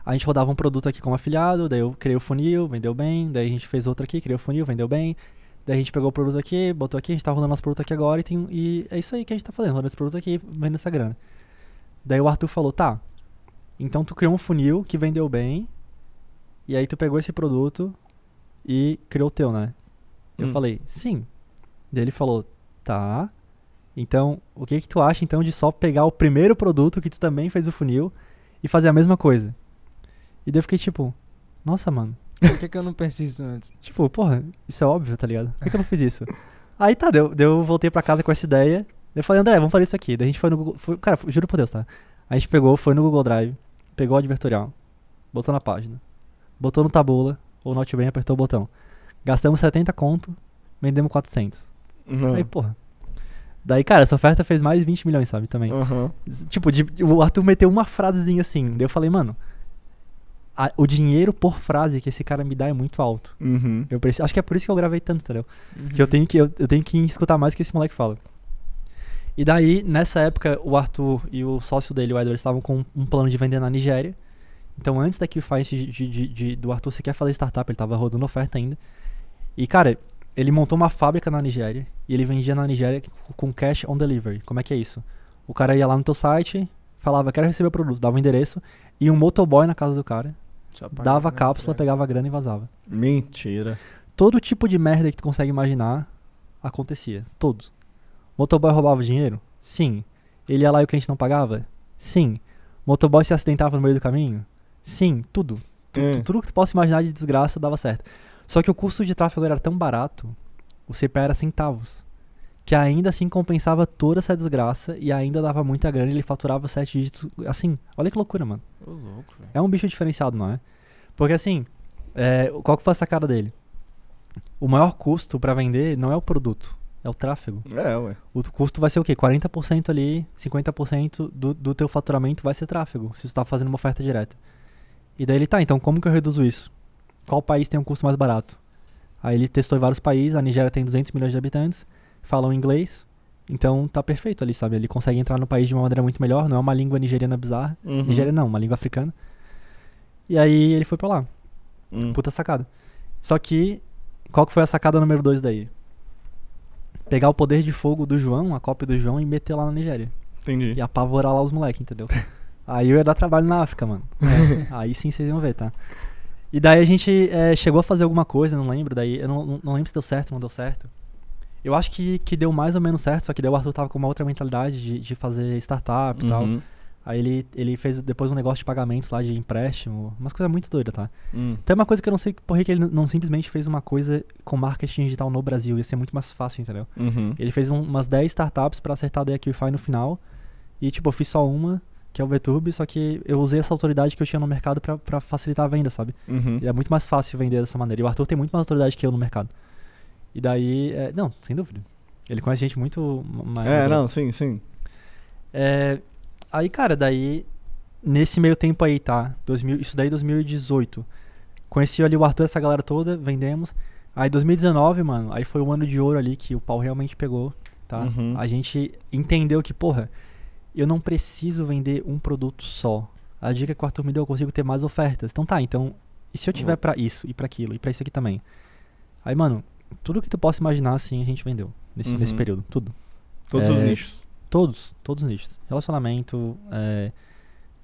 A gente rodava um produto aqui como afiliado, daí eu criei o funil, vendeu bem. Daí a gente fez outro aqui, criou o funil, vendeu bem. Daí a gente pegou o produto aqui, botou aqui, a gente tá rodando nosso produto aqui agora e, tem, um- e é isso aí que a gente tá fazendo, rodando esse produto aqui, vendendo essa grana. Daí o Arthur falou, tá, então tu criou um funil que vendeu bem, e aí tu pegou esse produto e criou o teu, né? Eu Hum. falei, sim. Daí ele falou, tá. Então, o que que tu acha então de só pegar o primeiro produto que tu também fez o funil e fazer a mesma coisa? E daí eu fiquei tipo, nossa, mano. Por que, que eu não pensei isso antes? Tipo, porra, isso é óbvio, tá ligado? Por que, que eu não fiz isso? Aí tá, deu, deu, eu voltei pra casa com essa ideia. Eu falei, André, vamos fazer isso aqui. Daí a gente foi no Google. Foi, cara, juro por Deus, tá? A gente pegou, foi no Google Drive, pegou o advertorial, botou na página, botou no tabula, ou not bem, apertou o botão. Gastamos 70 conto, vendemos 400. Não. Aí, porra. Daí, cara, essa oferta fez mais de 20 milhões, sabe? Também. Aham. Tipo, de- o Arthur meteu uma frasezinha assim. Daí eu falei, mano, a- o dinheiro por frase que esse cara me dá é muito alto. Uhum. Eu preciso, acho que é por isso que eu gravei tanto, entendeu? Que eu Uhum. tenho que, eu, eu tenho que escutar mais o que esse moleque fala. E daí, nessa época, o Arthur e o sócio dele, o Edward, estavam com um plano de vender na Nigéria. Então, antes da Q-Fight de, de, de- do Arthur sequer fazer startup, ele tava rodando oferta ainda. E, cara, ele montou uma fábrica na Nigéria e ele vendia na Nigéria com cash on delivery. Como é que é isso? O cara ia lá no teu site, falava, quero receber o produto, dava o endereço, e um motoboy na casa do cara, dava a cápsula, pegava a grana e vazava Mentira. todo tipo de merda que tu consegue imaginar acontecia. Todos. O motoboy roubava dinheiro? Sim. Ele ia lá e o cliente não pagava? Sim. O motoboy se acidentava no meio do caminho? Sim. Tudo. Tu- Hum. tu- Tudo que tu possa imaginar de desgraça dava certo. Só que o custo de tráfego era tão barato, o CPA era centavos, que ainda assim compensava toda essa desgraça e ainda dava muita grana e ele faturava sete dígitos. Assim, olha que loucura, mano. Ô, louco. É um bicho diferenciado, não é? Porque assim, é, qual que foi a sacada dele? O maior custo pra vender não é o produto, é o tráfego. É, ué. O custo vai ser o quê? 40% ali, 50% do, do teu faturamento vai ser tráfego, se você tá fazendo uma oferta direta. E daí ele, tá, então como que eu reduzo isso? Qual país tem um custo mais barato? Aí ele testou em vários países, a Nigéria tem 200 milhões de habitantes, falam inglês, então tá perfeito ali, sabe? Ele consegue entrar no país de uma maneira muito melhor, não é uma língua nigeriana bizarra. Uhum. Nigéria não, uma língua africana. E aí ele foi pra lá. Hum. Puta sacada. Só que, qual que foi a sacada número 2 daí? Pegar o poder de fogo do João, a cópia do João, e meter lá na Nigéria. Entendi. E apavorar lá os moleques, entendeu? aí eu ia dar trabalho na África, mano. É, aí sim vocês iam ver, tá? E daí a gente é, chegou a fazer alguma coisa, não lembro. Daí eu não, não- lembro se deu certo ou não deu certo. Eu acho que, que deu mais ou menos certo, só que daí o Arthur tava com uma outra mentalidade de, de fazer startup e tal. Aí ele, ele fez depois um negócio de pagamentos lá de empréstimo, umas coisas muito doidas, tá? Hum. Tem uma coisa que eu não sei por que ele não simplesmente fez uma coisa com marketing digital no Brasil, ia ser muito mais fácil, entendeu? Uhum. Ele fez um- umas 10 startups pra acertar a QFI no final. E, tipo, eu fiz só uma, que é o VTube, só que eu usei essa autoridade que eu tinha no mercado pra, pra facilitar a venda, sabe? Uhum. E é muito mais fácil vender dessa maneira. E o Arthur tem muito mais autoridade que eu no mercado. E daí, é, não, sem dúvida. Ele conhece gente muito ma- mais. É, não, sim, sim. É, aí, cara, daí, nesse meio tempo aí, tá? 2000, isso daí 2018. Conheci ali o Arthur, essa galera toda, vendemos. Aí 2019, mano, aí foi o ano de ouro ali que o pau realmente pegou, tá? Uhum. A gente entendeu que, porra, eu não preciso vender um produto só. A dica que o Arthur me deu, eu consigo ter mais ofertas. Então tá, então, e se eu tiver Uhum. pra isso e pra aquilo e pra isso aqui também? Aí, mano, tudo que tu possa imaginar, assim, a gente vendeu nesse, nesse Uhum. período, tudo. Todos os É, nichos. Todos, todos os nichos. Relacionamento, é,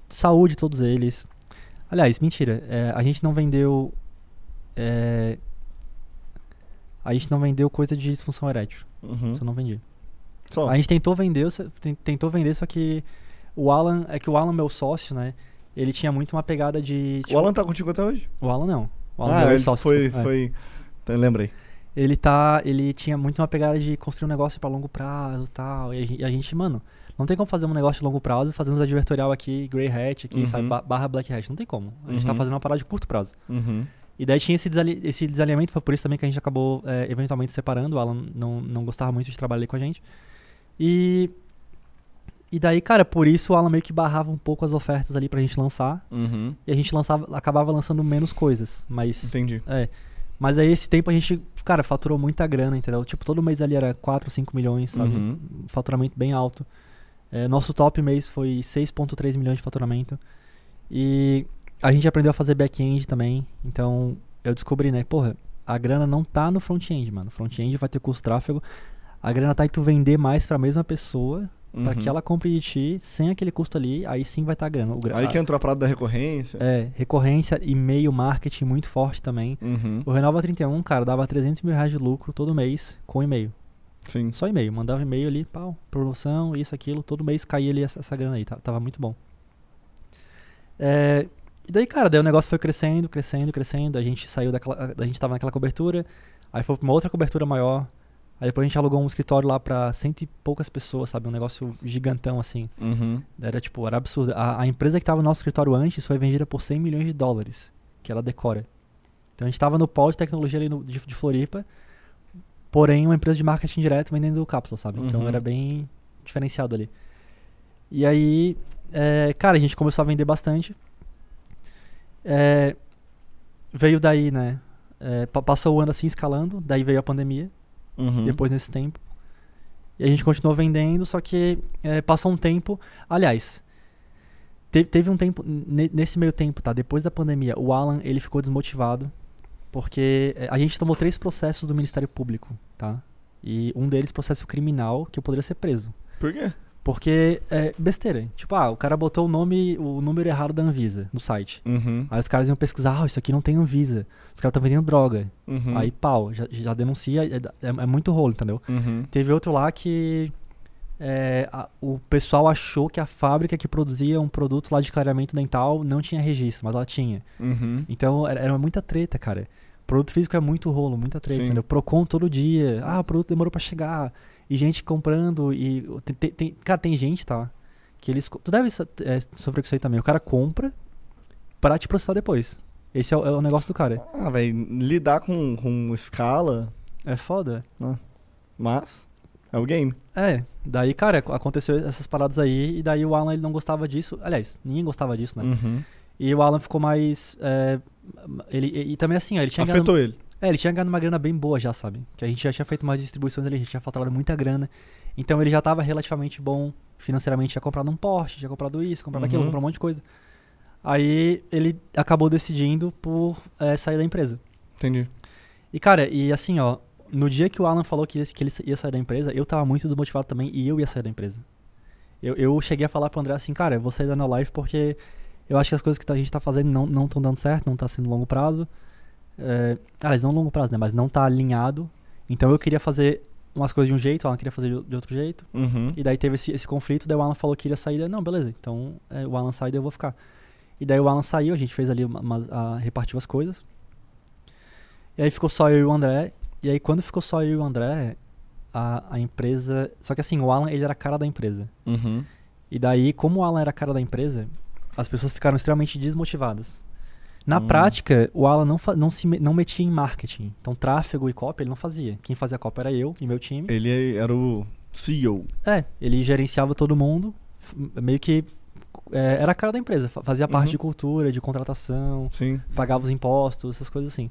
saúde, todos eles. Aliás, mentira, é, a gente não vendeu. é, a gente não vendeu coisa de disfunção erétil. Uhum. Isso eu não vendi. Só. A gente tentou vender, tentou vender, só que o Alan, é que o Alan, meu sócio, né? Ele tinha muito uma pegada de. O Alan tá contigo até hoje? O Alan não. O Alan ah, meu ele sócio, foi, é. foi... Então, lembrei. Ele tá ele tinha muito uma pegada de construir um negócio pra longo prazo e tal e a, gen- e a gente mano não tem como fazer um negócio de longo prazo fazendo advertorial aqui grey hat aqui Uhum. sabe ba- barra black hat não tem como a gente tá Uhum. fazendo uma parada de curto prazo Uhum. e daí tinha esse, desali- esse desalinhamento foi por isso também que a gente acabou é, eventualmente separando o Alan não, não gostava muito de trabalhar ali com a gente e e daí cara por isso o Alan meio que barrava um pouco as ofertas ali pra gente lançar Uhum. e a gente lançava acabava lançando menos coisas mas Entendi. é. Mas aí esse tempo a gente, cara, faturou muita grana, entendeu? Tipo, todo mês ali era 4, 5 milhões, sabe? Uhum. Faturamento bem alto. É, nosso top mês foi 6.3 milhões de faturamento. E a gente aprendeu a fazer back-end também. Então, eu descobri, né, porra, a grana não tá no front-end, mano. Front-end vai ter custo tráfego. A grana tá em tu vender mais pra mesma pessoa, Uhum. que ela compre de ti, sem aquele custo ali, aí sim vai estar tá a grana. O gra- Aí que entrou a parada da recorrência. É, recorrência, e-mail, marketing muito forte também. Uhum. O Renova 31, cara, dava 300 mil reais de lucro todo mês com e-mail. Sim. Só e-mail. Mandava e-mail ali, pau, promoção, isso, aquilo. Todo mês caía ali essa, essa grana aí. tá- Tava muito bom. É, e daí, cara, daí o negócio foi crescendo, crescendo, crescendo. A gente saiu daquela. A gente tava naquela cobertura. Aí foi pra uma outra cobertura maior. Aí depois a gente alugou um escritório lá pra cento e poucas pessoas, sabe? Um negócio gigantão assim. Uhum. Era tipo, era absurdo. A, a empresa que tava no nosso escritório antes foi vendida por 100 milhões de dólares, que ela decora. Então a gente tava no polo de tecnologia ali no- de, de Floripa, porém uma empresa de marketing direto vendendo cápsula, sabe? Então Uhum. era bem diferenciado ali. E aí, é, cara, a gente começou a vender bastante. É, veio daí, né? é, pa- passou o ano assim escalando, daí veio a pandemia Uhum. depois nesse tempo. E a gente continuou vendendo, só que é, passou um tempo. Aliás, te- teve um tempo. ne- nesse meio tempo, tá? Depois da pandemia, o Alan ele ficou desmotivado. Porque é, a gente tomou três processos do Ministério Público, tá? E um deles processo criminal, que eu poderia ser preso. Por quê? Porque é besteira. Tipo, ah, o cara botou o nome, o número errado da Anvisa no site. Uhum. Aí os caras iam pesquisar, ah, isso aqui não tem Anvisa. Os caras estão vendendo droga. Uhum. Aí pau, já, já denuncia, é, é- é muito rolo, entendeu? Uhum. Teve outro lá que é, a- o pessoal achou que a fábrica que produzia um produto lá de clareamento dental não tinha registro, mas ela tinha. Uhum. Então era, era muita treta, cara. Produto físico é muito rolo, muita treta, Sim. entendeu? Procon todo dia. Ah, o produto demorou pra chegar. E gente comprando. E tem, tem- cara, tem gente, tá? Que eles. Tu deve é, sofrer com isso aí também. O cara compra pra te processar depois. Esse é o, é o negócio do cara. Ah, velho, lidar com, com escala, É foda. mas é o game. É, daí, cara, ac- aconteceu essas paradas aí, e daí o Alan ele não gostava disso. Aliás, ninguém gostava disso, né? Uhum. E o Alan ficou mais. é, ele, e, e também assim, ó, ele tinha. Afetou ele. É, ele tinha ganhado uma grana bem boa já, sabe? Que a gente já tinha feito umas distribuições ali, a gente tinha faturado muita grana. Então ele já tava relativamente bom financeiramente, tinha comprado um Porsche, tinha comprado isso, comprado aquilo, Uhum. comprado um monte de coisa. Aí ele acabou decidindo por é, sair da empresa. Entendi. E cara, e assim, ó, no dia que o Alan falou que, que ele ia sair da empresa, eu tava muito desmotivado também e eu ia sair da empresa. Eu, eu cheguei a falar pro André assim, cara, eu vou sair da No Life porque eu acho que as coisas que a gente tá fazendo não não estão dando certo, não tá sendo longo prazo. É, aliás, não longo prazo, né? Mas não tá alinhado. Então eu queria fazer umas coisas de um jeito, o Alan queria fazer de outro jeito. Uhum. E daí teve esse, esse conflito, daí o Alan falou que iria sair, daí, não, beleza, então é, o Alan sai, daí eu vou ficar. E daí o Alan saiu, a gente fez ali, uma, uma- a- repartiu as coisas. E aí ficou só eu e o André. E aí quando ficou só eu e o André, a, a empresa... Só que assim, o Alan, ele era a cara da empresa. Uhum. E daí, como o Alan era a cara da empresa, as pessoas ficaram extremamente desmotivadas. Na Hum. prática, o Alan não, não, se não metia em marketing. Então, tráfego e copy ele não fazia. Quem fazia copy era eu e meu time. Ele era o CEO. É, ele gerenciava todo mundo, meio que é, era a cara da empresa, fa- fazia parte Uhum. de cultura, de contratação, Sim. pagava os impostos, essas coisas assim.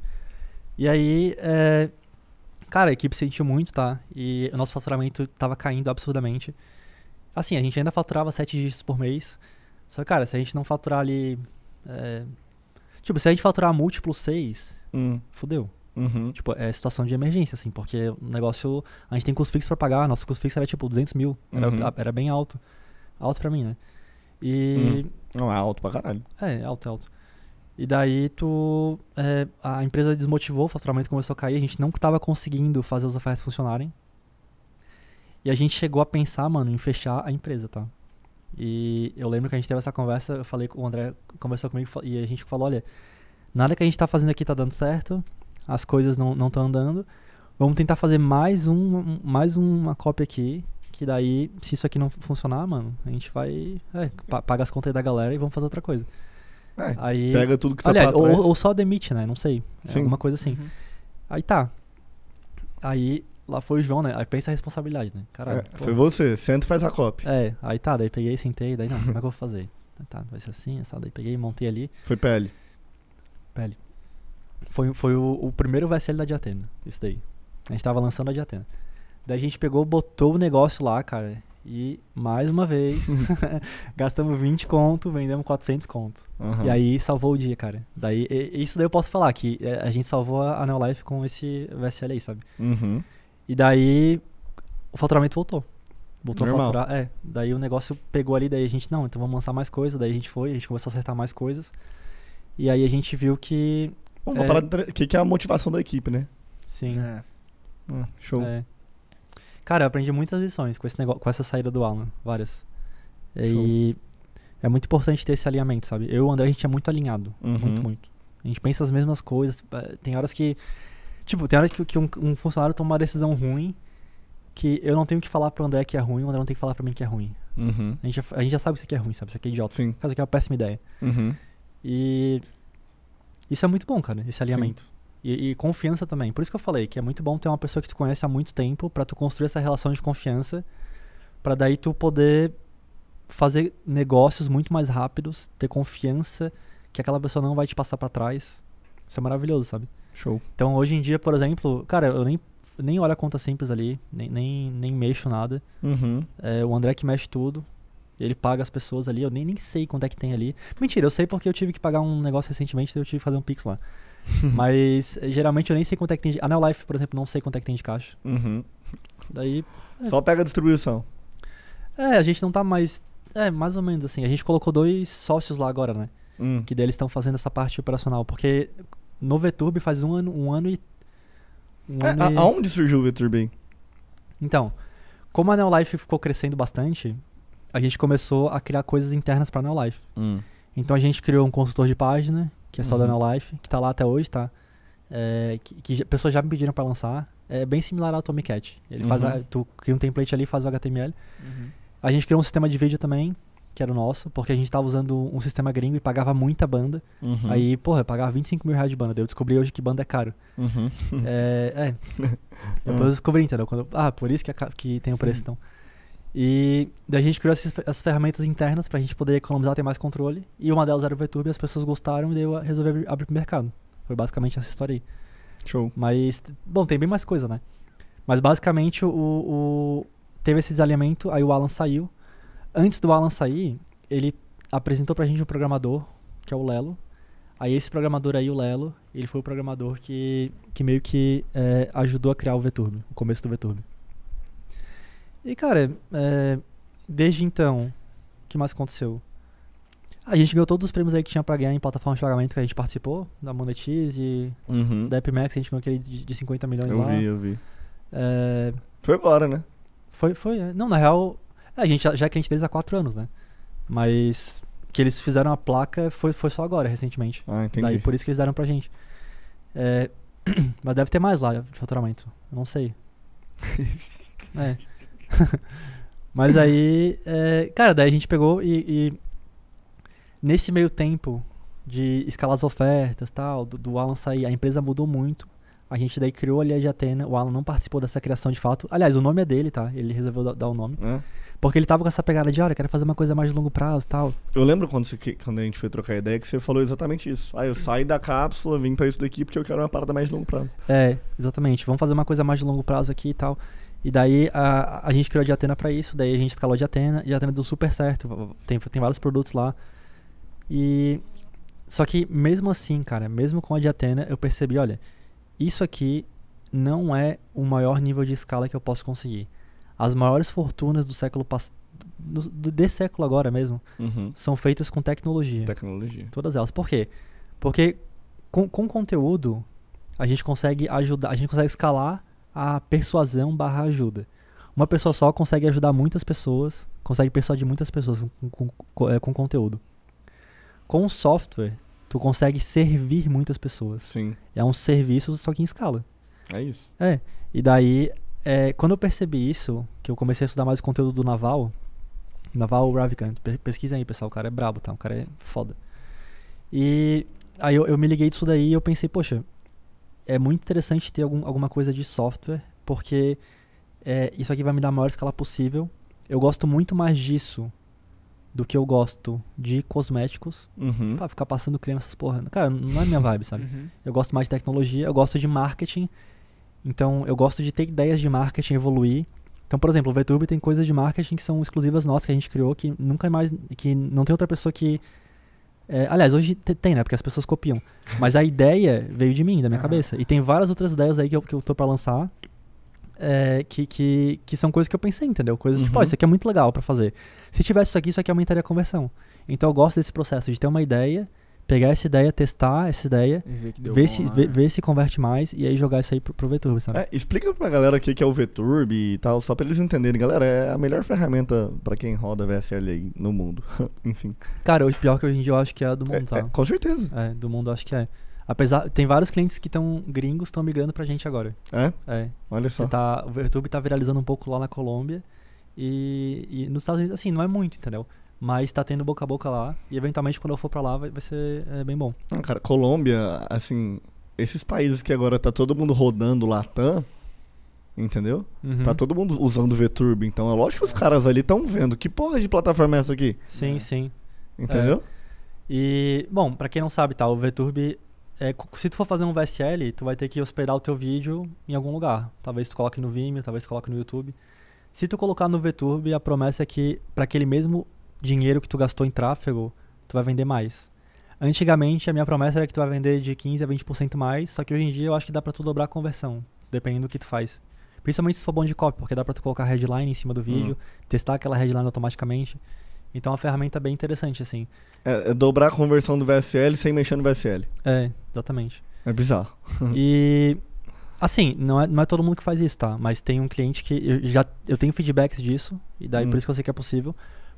E aí, é, cara, a equipe sentiu muito, tá? E o nosso faturamento tava caindo absurdamente. Assim, a gente ainda faturava 7 dígitos por mês, só que, cara, se a gente não faturar ali. é, tipo, se a gente faturar múltiplo 6, Hum. fudeu. Uhum. Tipo, é situação de emergência, assim, porque o negócio. A gente tem custo fixo pra pagar, nosso custo fixo era tipo 200 mil. Era, Uhum. era bem alto. Alto pra mim, né? E. Não, é alto pra caralho. É, alto, alto. E daí tu. é, a empresa desmotivou, o faturamento começou a cair, a gente não tava conseguindo fazer as ofertas funcionarem. E a gente chegou a pensar, mano, em fechar a empresa, tá? E eu lembro que a gente teve essa conversa, eu falei com o André, conversou comigo e a gente falou, olha, nada que a gente tá fazendo aqui tá dando certo, as coisas não estão andando. Vamos tentar fazer mais um, mais uma cópia aqui, que daí, se isso aqui não funcionar, mano, a gente vai, é, pa- paga as contas aí da galera e vamos fazer outra coisa. É, Aí, pega tudo que tá aliás, ou, ou só demite, né? Não sei. É alguma coisa assim. Uhum. Aí tá. Aí lá foi o João, né? Aí pensa a responsabilidade, né? Caralho. É, foi você, senta e faz a cópia. É, aí tá, daí peguei, sentei, daí não, como é que eu vou fazer? Tá, vai ser assim, essa, daí peguei, montei ali. Foi pele. Pele. Foi, foi o, o primeiro VSL da Diatena, isso daí. A gente tava lançando a Diatena. Daí a gente pegou, botou o negócio lá, cara. E, mais uma vez, gastamos 20 conto, vendemos 400 conto. Aham. E aí salvou o dia, cara. Daí, e- isso daí eu posso falar, que é, a gente salvou a Neo Life com esse VSL aí, sabe? Uhum. E daí o faturamento voltou. Voltou Normal. a faturar. É. Daí o negócio pegou ali, daí a gente, não, então vamos lançar mais coisa. Daí a gente foi, a gente começou a acertar mais coisas. E aí a gente viu que. Vamos É. parar de... que, que é a motivação da equipe, né? Sim. É. Ah, show. é. Cara, eu aprendi muitas lições com esse negócio, com essa saída do Alan, várias. E é muito importante ter esse alinhamento, sabe? Eu e o André, a gente é muito alinhado. Uhum. Muito, muito. A gente pensa as mesmas coisas. eh, Tem horas que. Tipo, tem horas que, que um, um funcionário toma uma decisão ruim que eu não tenho que falar pro André que é ruim, o André não tem que falar pra mim que é ruim. Uhum. A gente, já- a gente já sabe que isso aqui é ruim, sabe? Isso aqui é idiota. Sim. Caso aqui é uma péssima ideia. Uhum. E isso é muito bom, cara, esse alinhamento. E, e confiança também. Por isso que eu falei que é muito bom ter uma pessoa que tu conhece há muito tempo pra tu construir essa relação de confiança, pra daí tu poder fazer negócios muito mais rápidos, ter confiança que aquela pessoa não vai te passar pra trás. Isso é maravilhoso, sabe? Show. Então hoje em dia, por exemplo, cara, eu nem, nem olho a conta simples ali, nem, nem, nem mexo nada. Uhum. É o André que mexe tudo. Ele paga as pessoas ali, eu nem, nem sei quanto é que tem ali. Mentira, eu sei porque eu tive que pagar um negócio recentemente, daí eu tive que fazer um pix lá. Mas eh, geralmente eu nem sei quanto é que tem de. A Neo Life, por exemplo, não sei quanto é que tem de caixa. Uhum. Daí. É. Só pega a distribuição. É, a gente não tá mais. É, mais ou menos assim. A gente colocou dois sócios lá agora, né? Hum. Que deles estão fazendo essa parte operacional. Porque no VTurb faz um ano, um ano e. Um É, ano e... a- aonde surgiu o Veturbin? Então, como a Neo Life ficou crescendo bastante, a gente começou a criar coisas internas pra Neo Life. Hum. Então a gente criou um consultor de página, que é só da Uhum. Neo Life, que tá lá até hoje, tá? É, que, que já- pessoas já me pediram pra lançar. É bem similar ao Tomcat. Ele faz Uhum. a- tu cria um template ali, faz o HTML. Uhum. A gente criou um sistema de vídeo também, que era o nosso, porque a gente tava usando um sistema gringo e pagava muita banda. Uhum. Aí, porra, eu pagava 25 mil reais de banda. Daí eu descobri hoje que banda é caro. Uhum. É, é. Depois eu descobri, entendeu? Quando ah, por isso que, é ca- que tem o preço, então. E daí a gente criou essas, essas ferramentas internas pra gente poder economizar, ter mais controle. E uma delas era o VTube, as pessoas gostaram e daí eu resolvi abrir, abrir pro mercado. Foi basicamente essa história aí. Show. Mas, bom, tem bem mais coisa, né? Mas basicamente o, o- teve esse desalinhamento, aí o Alan saiu. Antes do Alan sair, ele apresentou pra gente um programador, que é o Lelo. Aí esse programador aí, o Lelo, ele foi o programador que, que meio que é, ajudou a criar o VTurb, o começo do VTurb. E cara, é, desde então, o que mais aconteceu? A gente ganhou todos os prêmios aí que tinha pra ganhar em plataforma de pagamento que a gente participou, da Monetize, Uhum. da AppMax, a gente ganhou aquele de, de 50 milhões Eu lá. vi, eu vi. É, Foi agora, né? foi, foi. é. Não, na real, a gente já, já é cliente deles há quatro anos, né? Mas que eles fizeram a placa foi, foi só agora, recentemente. Ah, entendi. Daí por isso que eles deram pra gente. É, mas deve ter mais lá de faturamento. Eu não sei. é. mas aí, é, cara, daí a gente pegou e, e nesse meio tempo de escalar as ofertas tal, do, do Alan sair, a empresa mudou muito. A gente daí criou ali a de Atena. O Alan não participou dessa criação de fato. Aliás, o nome é dele, tá? Ele resolveu dar, dar o nome. É. Porque ele tava com essa pegada de, olha, quero fazer uma coisa mais de longo prazo tal. Eu lembro quando, você, quando a gente foi trocar ideia que você falou exatamente isso. Ah, eu saí da cápsula, vim pra isso daqui porque eu quero uma parada mais de longo prazo. É, exatamente. Vamos fazer uma coisa mais de longo prazo aqui e tal. E daí a, a gente criou a de Atena pra isso, daí a gente escalou a de Atena, e a Atena deu super certo. Tem, tem vários produtos lá. E. Só que mesmo assim, cara, mesmo com a de Atena, eu percebi, olha, isso aqui não é o maior nível de escala que eu posso conseguir. As maiores fortunas do século passado. Desse século agora mesmo, Uhum. são feitas com tecnologia. Tecnologia. Todas elas. Por quê? Porque com, com conteúdo a gente consegue ajudar, a gente consegue escalar a persuasão barra ajuda. Uma pessoa só consegue ajudar muitas pessoas, consegue persuadir muitas pessoas com, com, com, é, com conteúdo. Com software, tu consegue servir muitas pessoas. Sim. É um serviço só que em escala. É isso. É, e daí, é, quando eu percebi isso, que eu comecei a estudar mais o conteúdo do Naval, Naval Ravikant, pe- pesquisem aí, pessoal, o cara é brabo, tá? O cara é foda. E aí eu, eu me liguei disso daí e eu pensei, poxa, é muito interessante ter algum, alguma coisa de software, porque é, isso aqui vai me dar a maior escala possível. Eu gosto muito mais disso do que eu gosto de cosméticos. Uhum. Pra ficar passando creme, essas porra. Cara, não é minha vibe, sabe? Uhum. Eu gosto mais de tecnologia, eu gosto de marketing. Então, eu gosto de ter ideias de marketing evoluir. Então, por exemplo, o VTube tem coisas de marketing que são exclusivas nossas, que a gente criou, que nunca mais. que não tem outra pessoa que. é, aliás, hoje te- tem, né? Porque as pessoas copiam. Mas a ideia veio de mim, da minha cabeça. E tem várias outras ideias aí que eu, que eu tô pra lançar. é, que, que, que são coisas que eu pensei, entendeu? Coisas tipo, ó, Uhum. isso aqui é muito legal pra fazer. Se tivesse isso aqui, isso aqui aumentaria a conversão. Então eu gosto desse processo de ter uma ideia, pegar essa ideia, testar essa ideia, E ver que deu ver bom se, ver, ver se converte mais e aí jogar isso aí pro, pro VTube, sabe? É, explica pra galera o que que é o VTurb e tal, só pra eles entenderem. Galera, é a melhor ferramenta pra quem roda VSL aí no mundo. Enfim. Cara, o pior que hoje em dia eu acho que é a do É, mundo, tá? é, com certeza. É, do mundo eu acho que é. Apesar, tem vários clientes que estão gringos estão migrando pra gente agora. É? É. Olha só. Tá, o VTube tá viralizando um pouco lá na Colômbia e, e nos Estados Unidos, assim, não é muito, entendeu? Mas tá tendo boca a boca lá e eventualmente quando eu for pra lá vai, vai ser é, bem bom. Ah, cara, Colômbia, assim, esses países que agora tá todo mundo rodando Latam, entendeu? Uhum. Tá todo mundo usando o VTurb, então é lógico que os caras ali estão vendo. Que porra de plataforma é essa aqui? Sim, É. sim. Entendeu? E, bom, pra quem não sabe, tá, o VTurb, é, se tu for fazer um VSL, tu vai ter que hospedar o teu vídeo em algum lugar. Talvez tu coloque no Vimeo, talvez tu coloque no YouTube. Se tu colocar no VTurb, a promessa é que pra aquele mesmo dinheiro que tu gastou em tráfego, tu vai vender mais. Antigamente, a minha promessa era que tu vai vender de 15 a 20% mais, só que hoje em dia eu acho que dá pra tu dobrar a conversão, dependendo do que tu faz. Principalmente se for bom de copy, porque dá pra tu colocar headline em cima do vídeo, testar aquela headline automaticamente. Então é uma ferramenta bem interessante, assim. É, é dobrar a conversão do VSL sem mexer no VSL. É, exatamente. É bizarro. e assim, não é, não é todo mundo que faz isso, tá? Mas tem um cliente que eu já eu tenho feedbacks disso, e daí Hum. por isso que eu sei que é possível.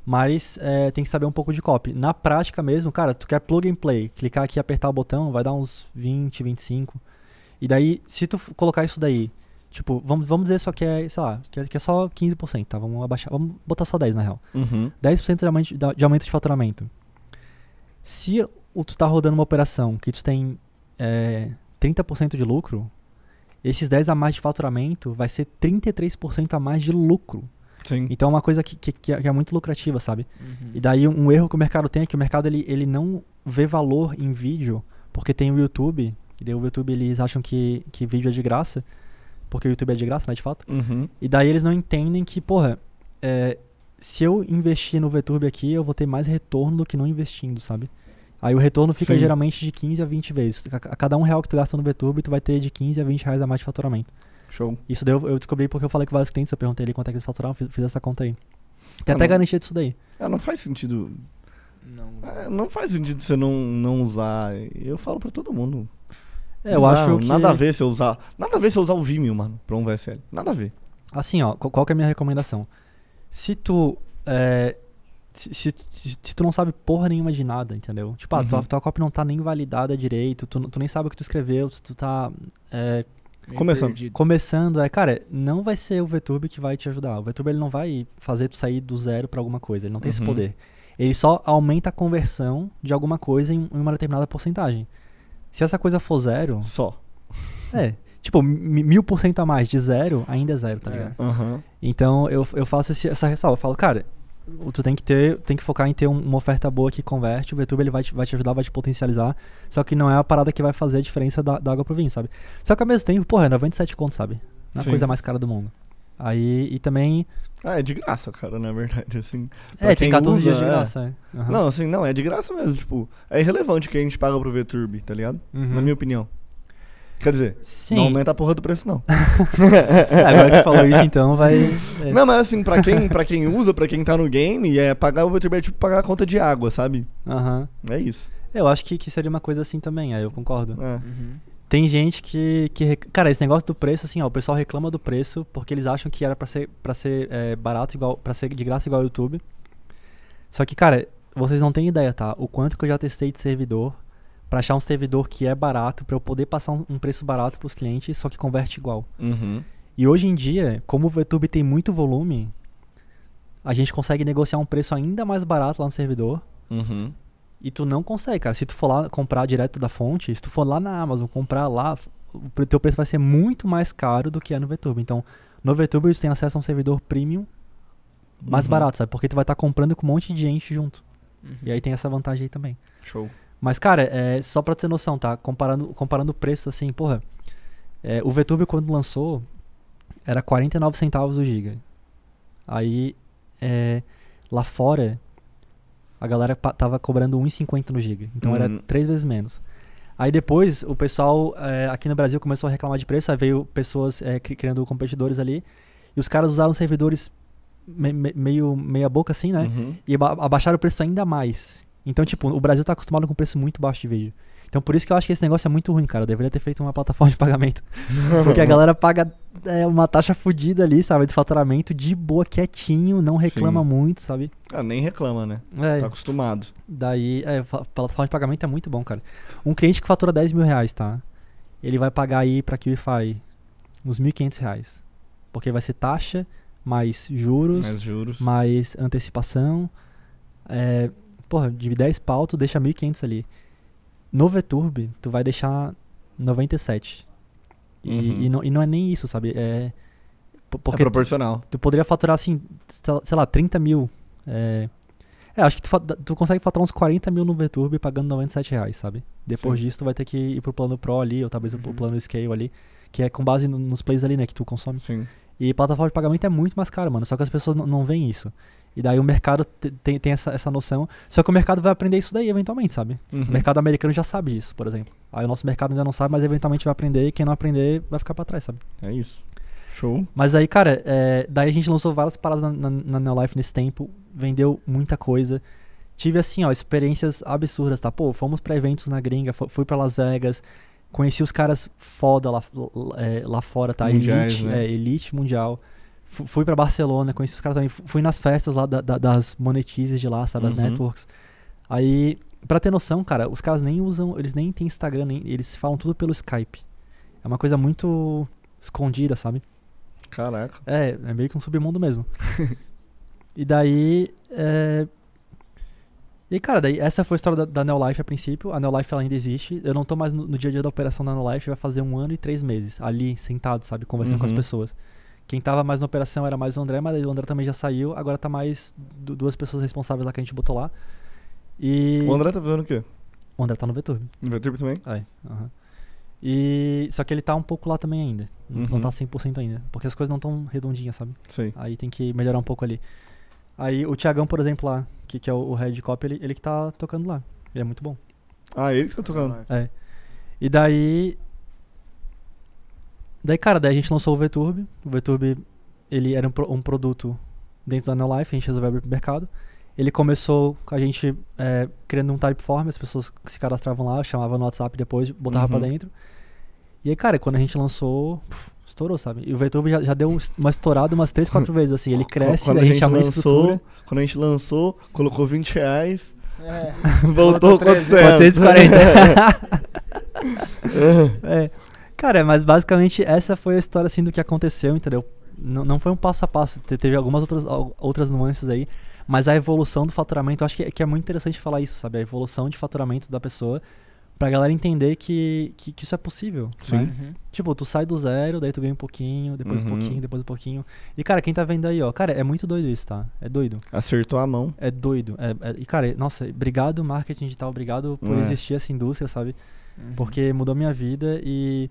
Mas é, tem que saber um pouco de copy. Na prática mesmo, cara, tu quer plug and play, clicar aqui e apertar o botão, vai dar uns 20, 25. E daí, se tu colocar isso daí, tipo, vamos, vamos dizer só que é, sei lá, que é, que é só 15%, tá? Vamos abaixar, vamos botar só 10 na real. Uhum. 10% de aumento, de aumento de faturamento. Se o- tu tá rodando uma operação que tu tem é, 30% de lucro, esses 10 a mais de faturamento vai ser 33% a mais de lucro. Sim. Então é uma coisa que, que, que é que é muito lucrativa, sabe? Uhum. E daí um erro que o mercado tem é que o mercado ele, ele não vê valor em vídeo, porque tem o YouTube, e daí o YouTube eles acham que, que vídeo é de graça, porque o YouTube é de graça, né, de fato. Uhum. E daí eles não entendem que, porra, é, se eu investir no VTube aqui, eu vou ter mais retorno do que não investindo, sabe? Aí o retorno fica Sim. geralmente de 15 a 20 vezes. A, a cada um real que tu gasta no VTube, tu vai ter de 15 a 20 reais a mais de faturamento. Show. Isso daí eu, eu descobri porque eu falei com vários clientes, eu perguntei ali quanto é que eles faturavam, fiz, fiz essa conta aí. Tem Ah, até não- garantia disso daí. Ah, não faz sentido. Não. é, não faz sentido você não, não usar. Eu falo pra todo mundo. É, eu Bizarro, acho que. Nada a ver se eu usar. Nada a ver se eu usar o Vimeo, mano, pra um VSL. Nada a ver. Assim, ó, qual que é a minha recomendação? Se tu. é, se, se- se- se tu não sabe porra nenhuma de nada, entendeu? Tipo, ah, tua, Uhum. tua cópia não tá nem validada direito, tu, tu nem sabe o que tu escreveu, tu tá é, Meio Começando. perdido. começando, é, cara, não vai ser o VTube que vai te ajudar. O VTube ele não vai fazer tu sair do zero pra alguma coisa, ele não tem esse Uhum. poder. Ele só aumenta a conversão de alguma coisa em, uma determinada porcentagem. Se essa coisa for zero, Só. é, tipo, mi- mil por cento a mais de zero, ainda é zero, tá É. ligado? Aham. Então eu, eu faço esse- essa ressalva. Eu falo, cara, tu tem que ter, tem que focar em ter um- uma oferta boa que converte. O VTube ele vai te, vai te ajudar, vai te potencializar. Só que não é a parada que vai fazer a diferença da, da água pro vinho, sabe? Só que ao mesmo tempo, porra, é 97 conto, sabe? Não é a coisa mais cara do mundo. Aí, e também. Ah, é de graça, cara, na verdade, assim. É, tem quem 14 dias usa, de é. graça. É. Aham. Não, assim, não, é de graça mesmo, tipo, é irrelevante o que a gente paga pro VTurb, tá ligado? Uhum. Na minha opinião. Quer dizer, Sim. não aumenta a porra do preço, não. É, agora que falou isso, então vai. é. Não, mas assim, pra quem, pra quem usa, pra quem tá no game, é pagar o VTurb é tipo pagar a conta de água, sabe? Aham. É isso. Eu acho que, que seria uma coisa assim também, aí eu concordo. É. Uhum. Tem gente que, que. Cara, esse negócio do preço, assim, ó, o pessoal reclama do preço porque eles acham que era pra ser, pra ser é, barato igual. para ser de graça igual ao YouTube. Só que, cara, vocês não têm ideia, tá? O quanto que eu já testei de servidor pra achar um servidor que é barato, pra eu poder passar um, um preço barato pros clientes, só que converte igual. Uhum. E hoje em dia, como o VTube tem muito volume, a gente consegue negociar um preço ainda mais barato lá no servidor. Uhum. E tu não consegue, cara. Se tu for lá comprar direto da fonte, se tu for lá na Amazon comprar lá, o teu preço vai ser muito mais caro do que é no VTube. Então, no VTube tu tem acesso a um servidor premium mais Uhum. barato, sabe? Porque tu vai estar comprando com um monte de gente junto. Uhum. E aí tem essa vantagem aí também. Show. Mas, cara, é, só pra ter noção, tá? Comparando, comparando preços assim, porra. é, o VTube quando lançou era 49 centavos o giga. Aí, é, lá fora, a galera tava cobrando 1,50 no giga. Então era Hum. três vezes menos. Aí depois o pessoal é, aqui no Brasil começou a reclamar de preço, aí veio pessoas é, cri- criando competidores ali. E os caras usaram servidores me- me- meio meia boca assim, né? Uhum. e aba- abaixaram o preço ainda mais. Então, tipo, o Brasil tá acostumado com preço muito baixo de vídeo. Então, por isso que eu acho que esse negócio é muito ruim, cara. Eu deveria ter feito uma plataforma de pagamento. Porque a galera paga é, uma taxa fodida ali, sabe? De faturamento, de boa, quietinho, não reclama Sim. muito, sabe? Ah, nem reclama, né? É, Tá acostumado. daí, é, plataforma de pagamento é muito bom, cara. Um cliente que fatura 10 mil reais, tá? Ele vai pagar aí pra QIFI uns 1.500 reais. Porque vai ser taxa, mais juros, Mais juros. mais antecipação. É, porra, de 10 pau, tu deixa 1.500 ali. No VTurb, tu vai deixar 97. E, Uhum. e, não, e não é nem isso, sabe? É. é Porque tu, proporcional. tu poderia faturar assim, sei- lá, 30 mil. É, é acho que tu, tu consegue faturar uns 40 mil no VTurb pagando 97 reais, sabe? Depois Sim. disso, tu vai ter que ir pro plano Pro ali, ou talvez o Uhum. plano Scale ali, que é com base no- nos plays ali, né, que tu consome. Sim. E plataforma de pagamento é muito mais caro, mano. Só que as pessoas não- não veem isso. E daí o mercado te- tem, tem essa, essa noção. Só que o mercado vai aprender isso daí eventualmente, sabe? Uhum. O mercado americano já sabe disso, por exemplo. Aí o nosso mercado ainda não sabe, mas eventualmente vai aprender. E quem não aprender vai ficar pra trás, sabe? É isso. Show. Mas aí, cara, é, daí a gente lançou várias paradas na, na, na Neolife nesse tempo. Vendeu muita coisa. Tive, assim, ó, experiências absurdas, tá? Pô, fomos pra eventos na gringa, fu- fui pra Las Vegas. Conheci os caras foda lá, lá- é, lá fora, tá? Mundiais, elite, né? é, elite mundial. Fu- Fui pra Barcelona, conheci os caras também. Fu- Fui nas festas lá da- da- das monetizes de lá, sabe? As Uhum. networks. Aí, pra ter noção, cara, os caras nem usam, eles nem têm Instagram, nem, eles falam tudo pelo Skype. É uma coisa muito escondida, sabe? Caraca. É, é meio que um submundo mesmo. e daí. É... E cara, daí essa foi a história da, da Neolife a princípio. A Neolife ela ainda existe. Eu não tô mais no, no dia a dia da operação da Neolife, vai fazer um ano e três meses. Ali, sentado, sabe, conversando com as Uhum. pessoas. Quem tava mais na operação era mais o André, mas o André também já saiu. Agora tá mais du- duas pessoas responsáveis lá que a gente botou lá. E. O André tá fazendo o quê? O André tá no Veturb. No VTurb também? É. E. Só que ele tá um pouco lá também ainda. Não- Não Uhum. tá 100% ainda. Porque as coisas não tão redondinhas, sabe? Sei. Aí tem que melhorar um pouco ali. Aí o Thiagão, por exemplo, lá, que, que é o, o head copy, ele, ele que tá tocando lá. Ele é muito bom. Ah, eles que tô tocando. É. E daí. Daí, cara, daí a gente lançou o VTurb. O VTurb, ele era um, um produto dentro da Neolife, a gente resolveu abrir pro mercado. Ele começou com a gente é, criando um typeform, as pessoas que se cadastravam lá, chamavam no WhatsApp depois, botavam Uhum. pra dentro. E aí, cara, quando a gente lançou, puf, estourou, sabe? E o VTube já, já deu um- uma estourada umas 3, 4 vezes, assim. Ele cresce, quando a a gente gente a lançou, estrutura. quando a gente lançou, colocou 20 reais, É. voltou Colocou 400. 440. é. Cara, mas basicamente essa foi a história assim do que aconteceu, entendeu? Não, não foi um passo a passo, te- teve algumas outras, outras nuances aí, mas a evolução do faturamento, eu acho que, é- que é muito interessante falar isso, sabe? A evolução de faturamento da pessoa, pra galera entender que, que, que isso é possível. Sim. né? Uhum. Tipo, tu sai do zero, daí tu ganha um pouquinho, depois um Uhum. pouquinho, depois um pouquinho. E cara, quem tá vendo aí, ó, cara, é muito doido isso, tá? É doido. Acertou a mão. É doido. É, é- e cara, nossa, obrigado marketing digital, obrigado por É. existir essa indústria, sabe? Uhum. porque mudou minha vida e,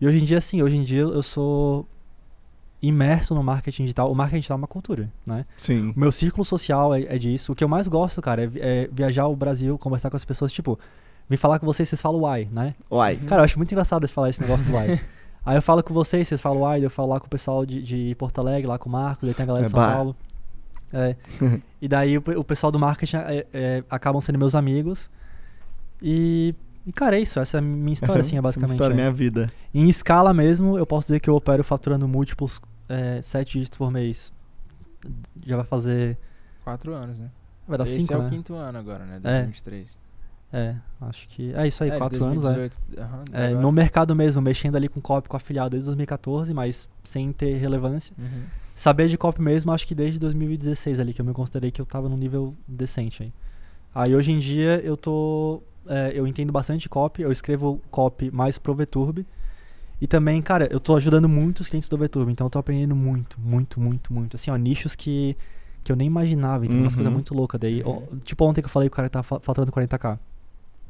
e hoje em dia assim, hoje em dia eu sou imerso no marketing digital. O marketing digital é uma cultura, né? Sim. O meu círculo social é, é disso. O que eu mais gosto, cara, é, é viajar o Brasil, conversar com as pessoas, tipo, vim falar com vocês, vocês falam uai, né? Uai. Cara, eu acho muito engraçado falar esse negócio do uai. Aí eu falo com vocês, vocês falam daí eu falo lá com o pessoal de, de Porto Alegre, lá com o Marcos, aí tem a galera É de São bah. Paulo. É. e daí o, o pessoal do marketing é, é, acabam sendo meus amigos. E, e, cara, é isso. Essa é a minha história, Essa assim, é essa basicamente. história é. da minha vida. Em escala mesmo, eu posso dizer que eu opero faturando múltiplos é, sete dígitos por mês. Já vai fazer. Quatro anos, né? Vai dar Esse cinco, é né? o quinto ano agora, né? É. 2023. É, acho que. É isso aí, É, de quatro anos, é. 2018, aham, É, agora. no mercado mesmo, mexendo ali com copy, com afiliado desde 2014, mas sem ter relevância. Uhum. Saber de copy mesmo, acho que desde 2016 ali, que eu me considerei que eu tava num nível decente aí. Aí hoje em dia eu tô. É, eu entendo bastante copy, eu escrevo copy mais pro VTurb. E também, cara, eu tô ajudando muitos clientes do VTurb, então eu tô aprendendo muito, muito, muito, muito. Assim, ó, nichos que, que eu nem imaginava, então umas Uhum. coisas muito loucas. Daí, ó, Uhum. tipo ontem que eu falei que o cara tá fa- faturando 40k.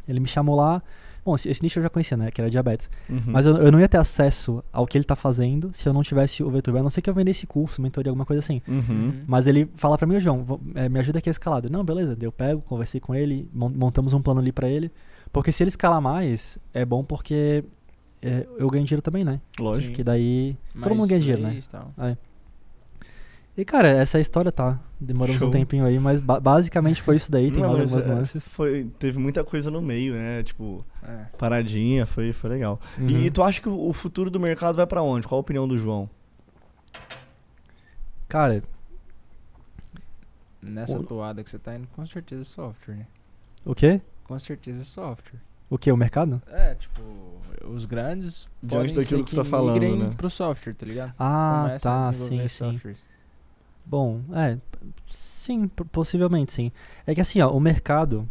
Ele me chamou lá. Bom, esse, esse nicho eu já conhecia, né? Que era diabetes. Uhum. Mas eu, eu não ia ter acesso ao que ele tá fazendo se eu não tivesse o VTube. A não ser que eu vendesse curso, mentoria, alguma coisa assim. Uhum. Mas ele fala pra mim, "Ô, João, é, me ajuda aqui a escalar. Eu, Não, beleza. Daí Eu pego, conversei com ele, mon- montamos um plano ali pra ele. Porque se ele escalar mais, é bom porque é, eu ganho dinheiro também, né? Lógico. Sim. Que daí todo Mais mundo ganha dinheiro, né? e tal. E cara, essa é a história, tá? Demoramos Show. um tempinho aí, mas ba- basicamente foi isso daí. Tem Não, algumas é, nuances. Foi, teve muita coisa no meio, né? Tipo, É. paradinha, foi, foi legal. Uhum. E tu acha que o futuro do mercado vai pra onde? Qual a opinião do João? Cara, Nessa O- toada que você tá indo, com certeza é software, né? o quê? Com certeza é software. O quê? O mercado? É, tipo, os grandes Diante podem daquilo ser que você tá falando, né? pro software, tá ligado? Ah, tá, sim, sim. softwares. Bom, é, sim, possivelmente sim. É que assim, ó, o mercado.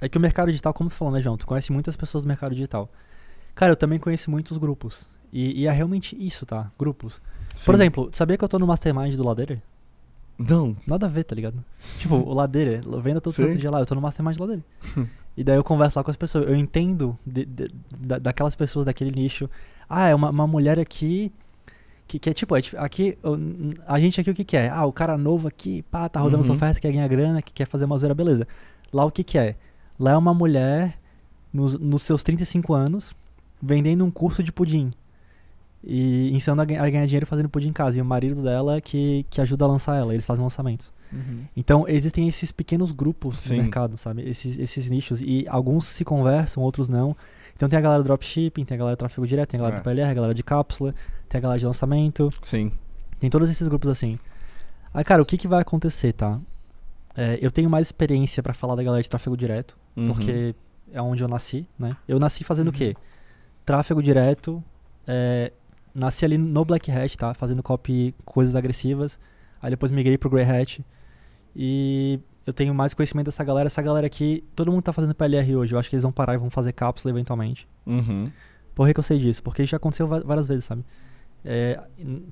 É que o mercado digital, como tu falou, né, João? Tu conhece muitas pessoas do mercado digital. Cara, eu também conheço muitos grupos. E, e é realmente isso, tá? Grupos. Por Sim. exemplo, sabia que eu tô no Mastermind do Ladeira? Não. Nada a ver, tá ligado? tipo, o Ladeira, venda todo santo dia lá, eu tô no Mastermind do Ladeira. e daí eu converso lá com as pessoas, eu entendo de- de- da- daquelas pessoas daquele nicho. Ah, é uma, uma mulher aqui que, que é tipo, é aqui, a gente aqui o que quer? Ah, o cara novo aqui, pá, tá rodando Uhum. sua festa, quer ganhar grana, que quer fazer uma zoeira, beleza. Lá o que que é? Lá é uma mulher nos, nos seus 35 anos vendendo um curso de pudim. E ensinando a, a ganhar dinheiro fazendo pudim em casa. E o marido dela que, que ajuda a lançar ela, eles fazem lançamentos. Uhum. Então, existem esses pequenos grupos Sim. no mercado, sabe? Esses, esses nichos. E alguns se conversam, outros não. Então, tem a galera do dropshipping, tem a galera do tráfego direto, tem a galera É. do PLR, a galera de cápsula, tem a galera de lançamento. Sim. Tem todos esses grupos assim. Aí, cara, o que, que vai acontecer, tá? É, eu tenho mais experiência pra falar da galera de tráfego direto, Uhum. porque é onde eu nasci, né? Eu nasci fazendo o Uhum. quê? Tráfego direto, é, nasci ali no Black Hat, tá? Fazendo copy coisas agressivas. Aí depois migrei pro Grey Hat. E eu tenho mais conhecimento dessa galera. Essa galera aqui, todo mundo tá fazendo PLR hoje. Eu acho que eles vão parar e vão fazer cápsula eventualmente. Uhum. Por que, eu sei disso? Porque já aconteceu várias vezes, sabe? É,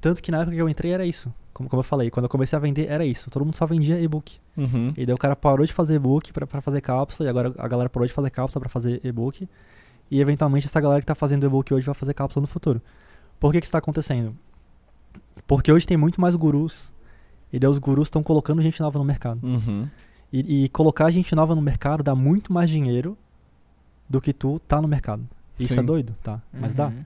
tanto que na época que eu entrei era isso. Como, como eu falei, quando eu comecei a vender era isso. Todo mundo só vendia e-book. Uhum. E daí o cara parou de fazer e-book pra, pra fazer cápsula. E agora a galera parou de fazer cápsula pra fazer e-book. E eventualmente essa galera que tá fazendo e-book hoje vai fazer cápsula no futuro. Por que, que isso tá acontecendo? Porque hoje tem muito mais gurus. E daí os gurus estão colocando gente nova no mercado. Uhum. E, e colocar gente nova no mercado dá muito mais dinheiro do que tu tá no mercado. Isso é Sim. doido, tá? Mas dá. Uhum.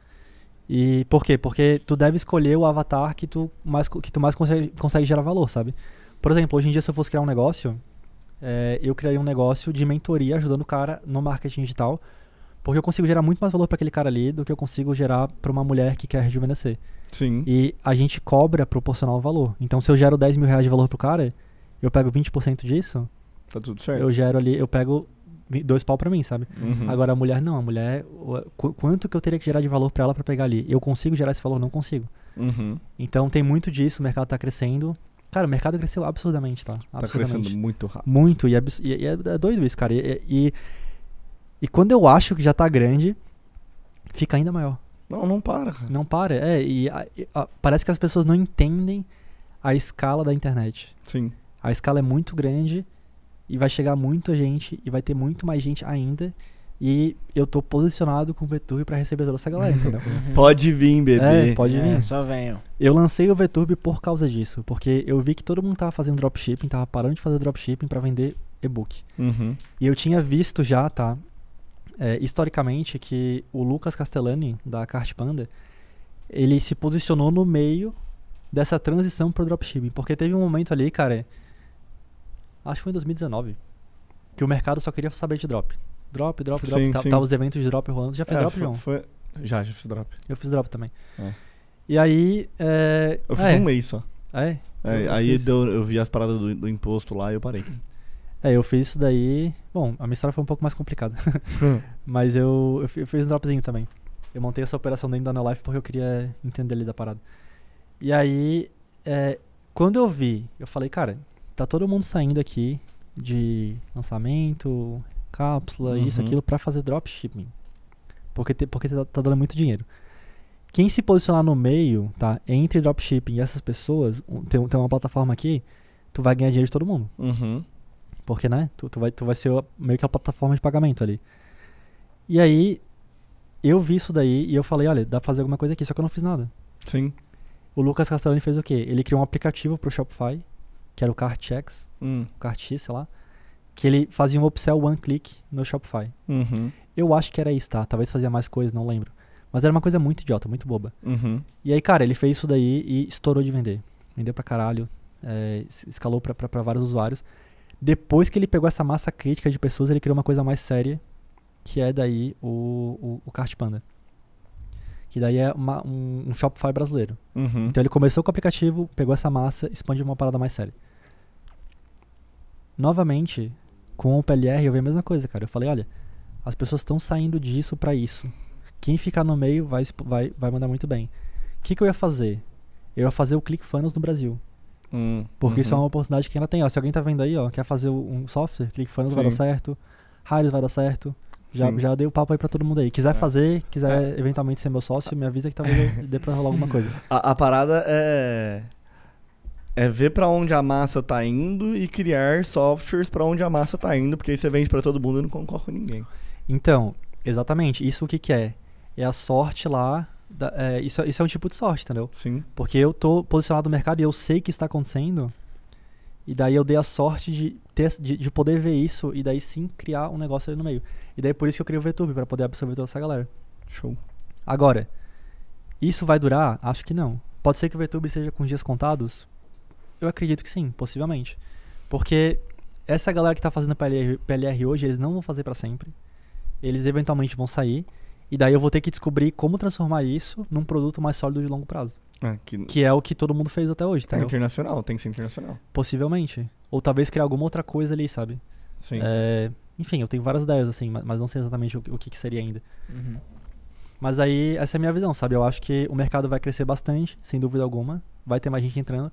E por quê? Porque tu deve escolher o avatar que tu mais, que tu mais consegue, consegue gerar valor, sabe? Por exemplo, hoje em dia, se eu fosse criar um negócio, é, eu criaria um negócio de mentoria ajudando o cara no marketing digital. Porque eu consigo gerar muito mais valor pra aquele cara ali do que eu consigo gerar pra uma mulher que quer rejuvenescer. Sim. E a gente cobra proporcional ao valor. Então, se eu gero 10 mil reais de valor pro cara, eu pego 20% disso, Tá tudo certo. eu gero ali, eu pego dois pau pra mim, sabe? Uhum. Agora a mulher não, a mulher, qu- quanto que eu teria que gerar de valor pra ela pra pegar ali? Eu consigo gerar esse valor? Não consigo. Uhum. Então tem muito disso, o mercado tá crescendo. Cara, o mercado cresceu absurdamente, tá? Tá Absurdamente. crescendo muito rápido. Muito, e, é e é, é doido isso, cara. E, e, e quando eu acho que já tá grande, fica ainda maior. Não, não para, cara. Não para. É, e, a- a- parece que as pessoas não entendem a escala da internet. Sim. A escala é muito grande e vai chegar muita gente e vai ter muito mais gente ainda. E eu tô posicionado com o VTube pra receber toda essa galera, entendeu? Uhum. Pode vir, bebê. É, pode É, vir. só venham. Eu lancei o VTube por causa disso, porque eu vi que todo mundo tava fazendo dropshipping, tava parando de fazer dropshipping pra vender e-book. Uhum. E eu tinha visto já, tá? É, historicamente, que o Lucas Castellani, da Cart Panda, ele se posicionou no meio dessa transição pro dropshipping. Porque teve um momento ali, cara, acho que foi em 2019, que o mercado só queria saber de drop. Drop, drop, drop. Sim, tá, sim. Tava os eventos de drop rolando. Já fez É, drop, foi, João? foi- Já, já fiz drop. Eu fiz drop também. É. E aí. É, Eu fiz é, um mês só. É, É, eu aí fiz. deu- eu vi as paradas do, do imposto lá e eu parei. É, eu fiz isso daí. Bom, a minha história foi um pouco mais complicada. Mas eu, eu, eu fiz um dropzinho também. Eu montei essa operação dentro da No Life porque eu queria entender ali da parada. E aí, é, quando eu vi, eu falei, cara, tá todo mundo saindo aqui de lançamento, cápsula, isso, Uhum. aquilo, pra fazer dropshipping. Porque, te- porque tá, tá dando muito dinheiro. Quem se posicionar no meio, tá, entre dropshipping e essas pessoas, tem, tem uma plataforma aqui, tu vai ganhar dinheiro de todo mundo. Uhum. Porque, né? Tu, tu vai, tu vai ser meio que a plataforma de pagamento ali. E aí, eu vi isso daí e eu falei, olha, dá pra fazer alguma coisa aqui, só que eu não fiz nada. Sim. O Lucas Castellani fez o quê? Ele criou um aplicativo pro Shopify, que era o Cartchecks, Hum. o Cart sei lá, que ele fazia um upsell one click no Shopify. Uhum. Eu acho que era isso, tá? Talvez fazia mais coisas, não lembro. Mas era uma coisa muito idiota, muito boba. Uhum. E aí, cara, ele fez isso daí e estourou de vender. Vendeu pra caralho, é, es- escalou pra, pra, pra vários usuários. Depois que ele pegou essa massa crítica de pessoas, ele criou uma coisa mais séria, que é daí o, o, o Cart Panda. Que daí é uma- um, um Shopify brasileiro. Uhum. Então ele começou com o aplicativo, pegou essa massa, expandiu uma parada mais séria. Novamente, com o PLR eu vi a mesma coisa, cara. Eu falei, olha, as pessoas estão saindo disso pra isso. Quem ficar no meio vai, vai, vai mandar muito bem. O que, que eu ia fazer? Eu ia fazer o ClickFunnels no Brasil. Hum. Porque isso é Uhum. uma oportunidade que ainda tem. Ó, se alguém tá vendo aí, ó, quer fazer um software, ClickFunnels vai dar certo, Hires vai dar certo. Já, Sim. já dei o papo aí pra todo mundo aí. Quiser É. fazer, quiser eventualmente ser meu sócio, me avisa que talvez eu dê pra rolar alguma coisa. A, a parada é. É ver pra onde a massa tá indo e criar softwares pra onde a massa tá indo, porque aí você vende pra todo mundo e não concorre com ninguém. Então, exatamente, isso o que, que é? É a sorte lá. Da- é, isso, isso é um tipo de sorte, entendeu? Sim. Porque eu tô posicionado no mercado e eu sei que isso tá acontecendo. E daí eu dei a sorte de, ter, de, de poder ver isso e daí sim criar um negócio ali no meio. E daí por isso que eu criei o VTube, pra poder absorver toda essa galera. Show. Agora, isso vai durar? Acho que não. Pode ser que o VTube seja com dias contados? Eu acredito que sim, possivelmente. Porque essa galera que tá fazendo PLR, PLR hoje, eles não vão fazer pra sempre. Eles eventualmente vão sair. E daí eu vou ter que descobrir como transformar isso num produto mais sólido de longo prazo. É, que Que é o que todo mundo fez até hoje, tá entendeu? internacional, tem que ser internacional. Possivelmente. Ou talvez criar alguma outra coisa ali, sabe? Sim. É, enfim, eu tenho várias ideias, assim, ma- mas não sei exatamente o, que- o que, que seria ainda. Uhum. Mas aí, essa é a minha visão, sabe? Eu acho que o mercado vai crescer bastante, sem dúvida alguma. Vai ter mais gente entrando.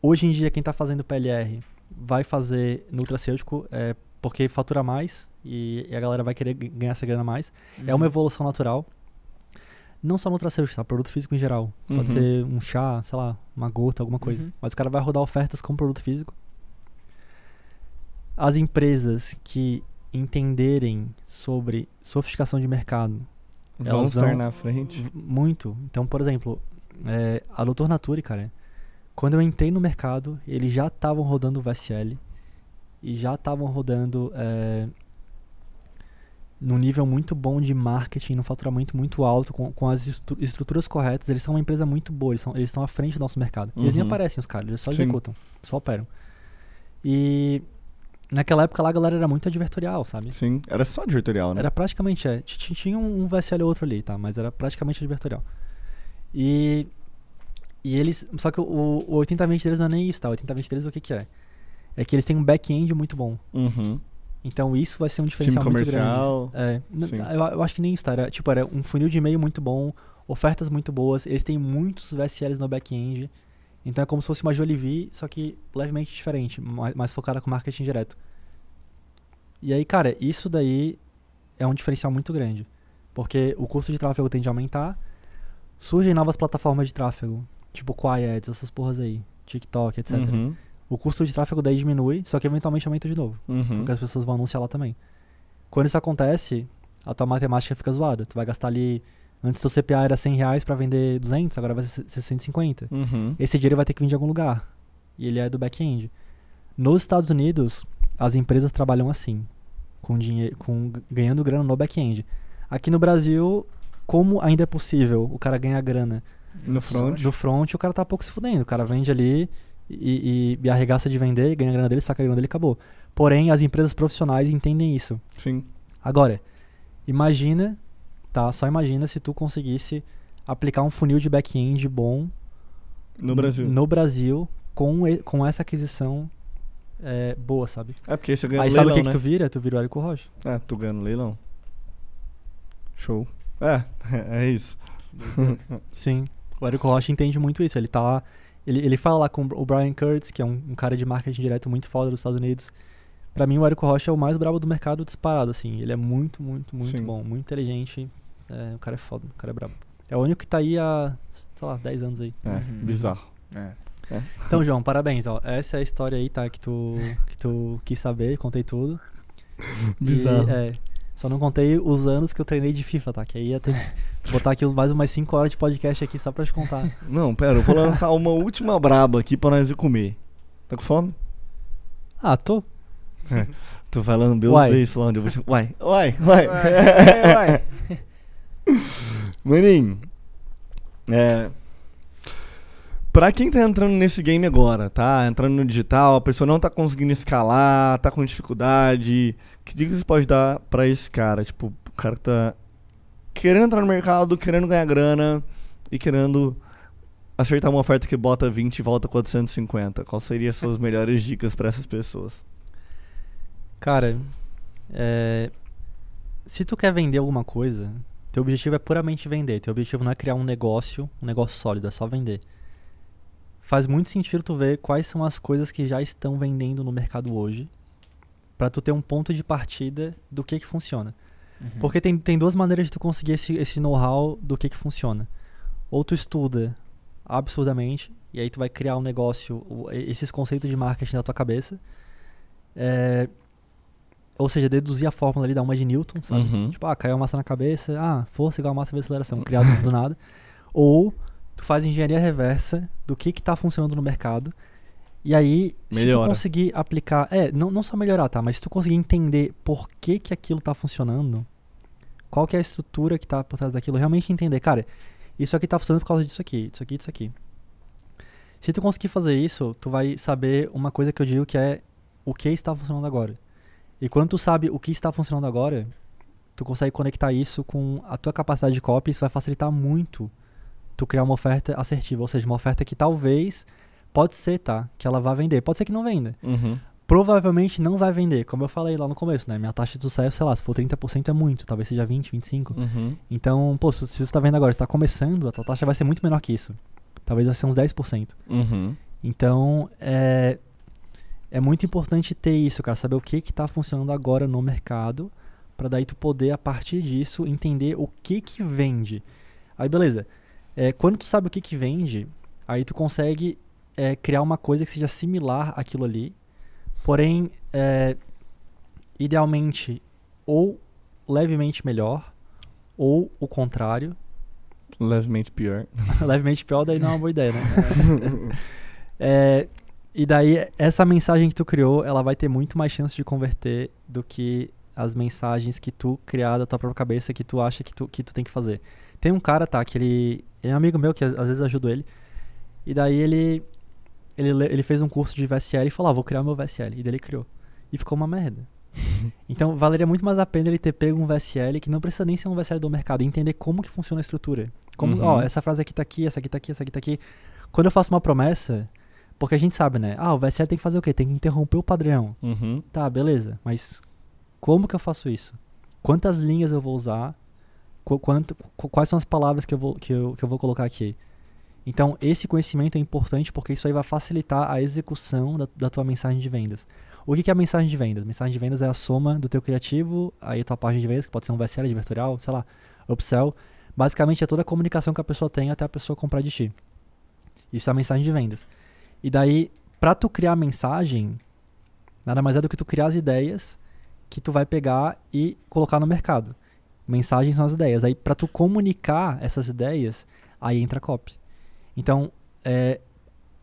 Hoje em dia, quem tá fazendo PLR vai fazer nutracêutico é, porque fatura mais e, e a galera vai querer ganhar essa grana mais. É uma Uhum. evolução natural. Não só nutracêutico, tá? Produto físico em geral. Pode Uhum. ser um chá, sei lá, uma gota, alguma coisa. Uhum. Mas o cara vai rodar ofertas com produto físico. As empresas que entenderem sobre sofisticação de mercado Vão estar na frente. Muito. Então, por exemplo, é, a Doutor Nature, cara, quando eu entrei no mercado, eles já estavam rodando o VSL e já estavam rodando é, num nível muito bom de marketing, num faturamento muito alto, com, com as estru- estruturas corretas. Eles são uma empresa muito boa, eles, são, eles estão à frente do nosso mercado. Eles nem Uhum. aparecem, os caras, eles só Sim. executam, só operam. E naquela época lá a galera era muito advertorial, sabe? Sim, era só advertorial, né? Era praticamente, é. Tinha um um VSL ou outro ali, tá? Mas era praticamente advertorial. E. E eles. Só que o, o 8020 deles não é nem isso, tá? O 8020 deles o que, que é? É que eles têm um back-end muito bom. Uhum. Então isso vai ser um Time diferencial muito comercial. grande. É. Eu, eu acho que nem isso, tá? Era, tipo, era um funil de e-mail muito bom, ofertas muito boas, eles têm muitos VSLs no back-end. Então é como se fosse uma Jollibee, só que levemente diferente, mais, mais focada com marketing direto. E aí, cara, isso daí é um diferencial muito grande. Porque o custo de tráfego tende a aumentar, surgem novas plataformas de tráfego, tipo Ads, essas porras aí, TikTok, etc. Uhum. O custo de tráfego daí diminui, só que eventualmente aumenta de novo Uhum. porque as pessoas vão anunciar lá também. Quando isso acontece, a tua matemática fica zoada. Tu vai gastar ali. Antes teu CPA era 100 reais pra vender 200, agora vai ser ser 150. Uhum. Esse dinheiro vai ter que vir de algum lugar. E ele é do back-end. Nos Estados Unidos, as empresas trabalham assim, com dinheiro, com ganhando grana no back-end. Aqui no Brasil, como ainda é possível o cara ganhar grana No front. no front, o cara tá pouco se fudendo. O cara vende ali e, e, e arregaça de vender, ganha a grana dele, saca a grana dele e acabou. Porém, as empresas profissionais entendem isso. Sim. Agora, imagina, tá? Só imagina se tu conseguisse aplicar um funil de back-end bom No Brasil. no Brasil com, e- com essa aquisição é, boa, sabe? É porque você ganha Aí no sabe o leilão, que, né? que tu vira? Tu vira o Érico Rocha. É, tu ganha no leilão. Show. É, é isso. Sim. O Érico Rocha entende muito isso. Ele tá. Ele, ele fala lá com o Brian Kurtz, que é um, um cara de marketing direto muito foda dos Estados Unidos. Pra mim, o Érico Rocha é o mais brabo do mercado disparado, assim. Ele é muito, muito, muito Sim. bom. Muito inteligente. É, o cara é foda, o cara é brabo. É o único que tá aí há, sei lá, 10 anos aí. É, Uhum. bizarro. É. Então, João, parabéns, ó. Essa é a história aí, tá? Que tu, que tu quis saber, contei tudo. Bizarro. E, é, só não contei os anos que eu treinei de FIFA, tá? Que aí ia ter que botar aqui mais umas 5 horas de podcast aqui só pra te contar. Não, pera, eu vou lançar uma última braba aqui pra nós ir comer. Tá com fome? Ah, tô. Tô falando meus Uai. beijos lá onde eu vou. Uai, uai, uai. Ué. Maninho, é. Pra quem tá entrando nesse game agora, tá? Entrando no digital, a pessoa não tá conseguindo escalar, tá com dificuldade. Que dica você pode dar pra esse cara? Tipo, o cara que tá querendo entrar no mercado, querendo ganhar grana e querendo acertar uma oferta que bota 20 e volta 450. Quais seriam as suas melhores dicas pra essas pessoas? Cara, é, se tu quer vender alguma coisa, teu objetivo é puramente vender. Teu objetivo não é criar um negócio, um negócio sólido, é só vender. Faz muito sentido tu ver quais são as coisas que já estão vendendo no mercado hoje, pra tu ter um ponto de partida do que que funciona. Uhum. Porque tem, tem duas maneiras de tu conseguir esse, esse know-how do que que funciona. Ou tu estuda absurdamente, e aí tu vai criar um negócio, esses conceitos de marketing na tua cabeça. É, ou seja, deduzir a fórmula ali da uma de Newton, sabe? Uhum. Tipo, ah, caiu a massa na cabeça, ah, força igual a massa vezes aceleração, criado do nada. Ou tu faz engenharia reversa do que que tá funcionando no mercado. E aí, se Melhora. tu conseguir aplicar, é, não, não só melhorar, tá? Mas se tu conseguir entender por que que aquilo tá funcionando, qual que é a estrutura que tá por trás daquilo, realmente entender, cara, isso aqui tá funcionando por causa disso aqui, disso aqui, disso aqui. Se tu conseguir fazer isso, tu vai saber uma coisa que eu digo que é o que está funcionando agora. E quando tu sabe o que está funcionando agora, tu consegue conectar isso com a tua capacidade de copy, isso vai facilitar muito tu criar uma oferta assertiva, ou seja, uma oferta que talvez pode ser, tá, que ela vá vender, pode ser que não venda. Uhum. Provavelmente não vai vender, como eu falei lá no começo, né? Minha taxa de sucesso, sei lá, se for 30% é muito, talvez seja 20, 25. Uhum. Então, pô, se, se você tá vendo agora, você tá começando, a tua taxa vai ser muito menor que isso. Talvez vai ser uns 10%. Uhum. Então, é, é muito importante ter isso, cara, saber o que que tá funcionando agora no mercado, pra daí tu poder, a partir disso, entender o que que vende. Aí, beleza. É, quando tu sabe o que que vende, aí tu consegue é, criar uma coisa que seja similar àquilo ali, porém, é, idealmente, ou levemente melhor, ou o contrário, Levemente pior. levemente pior, daí não é uma boa ideia, né? É, e daí, essa mensagem que tu criou, ela vai ter muito mais chance de converter do que as mensagens que tu criar da tua própria cabeça que tu acha que tu, que tu tem que fazer. Tem um cara, tá, que ele, ele é um amigo meu que às vezes ajudo ele, e daí ele, ele, le- ele fez um curso de VSL e falou, ah, vou criar meu VSL, e daí ele criou. e ficou uma merda. então valeria muito mais a pena ele ter pego um VSL que não precisa nem ser um VSL do mercado, e entender como que funciona a estrutura. Como, Uhum. ó, essa frase aqui tá aqui, essa aqui tá aqui, essa aqui tá aqui. Quando eu faço uma promessa, porque a gente sabe, né? Ah, o VSL tem que fazer o quê? Tem que interromper o padrão. Uhum. Tá, beleza. Mas como que eu faço isso? Quantas linhas eu vou usar? Qu- quanto- qu- quais são as palavras que eu, vou, que, eu, que eu vou colocar aqui? Então, esse conhecimento é importante porque isso aí vai facilitar a execução da, da tua mensagem de vendas. O que, que é a mensagem de vendas? Mensagem de vendas é a soma do teu criativo, aí a tua página de vendas, que pode ser um VSL de vetorial, sei lá, upsell. Basicamente é toda a comunicação que a pessoa tem até a pessoa comprar de ti. Isso é a mensagem de vendas. E daí, pra tu criar a mensagem, nada mais é do que tu criar as ideias que tu vai pegar e colocar no mercado. Mensagens são as ideias. Aí, pra tu comunicar essas ideias, aí entra a copy. Então, é,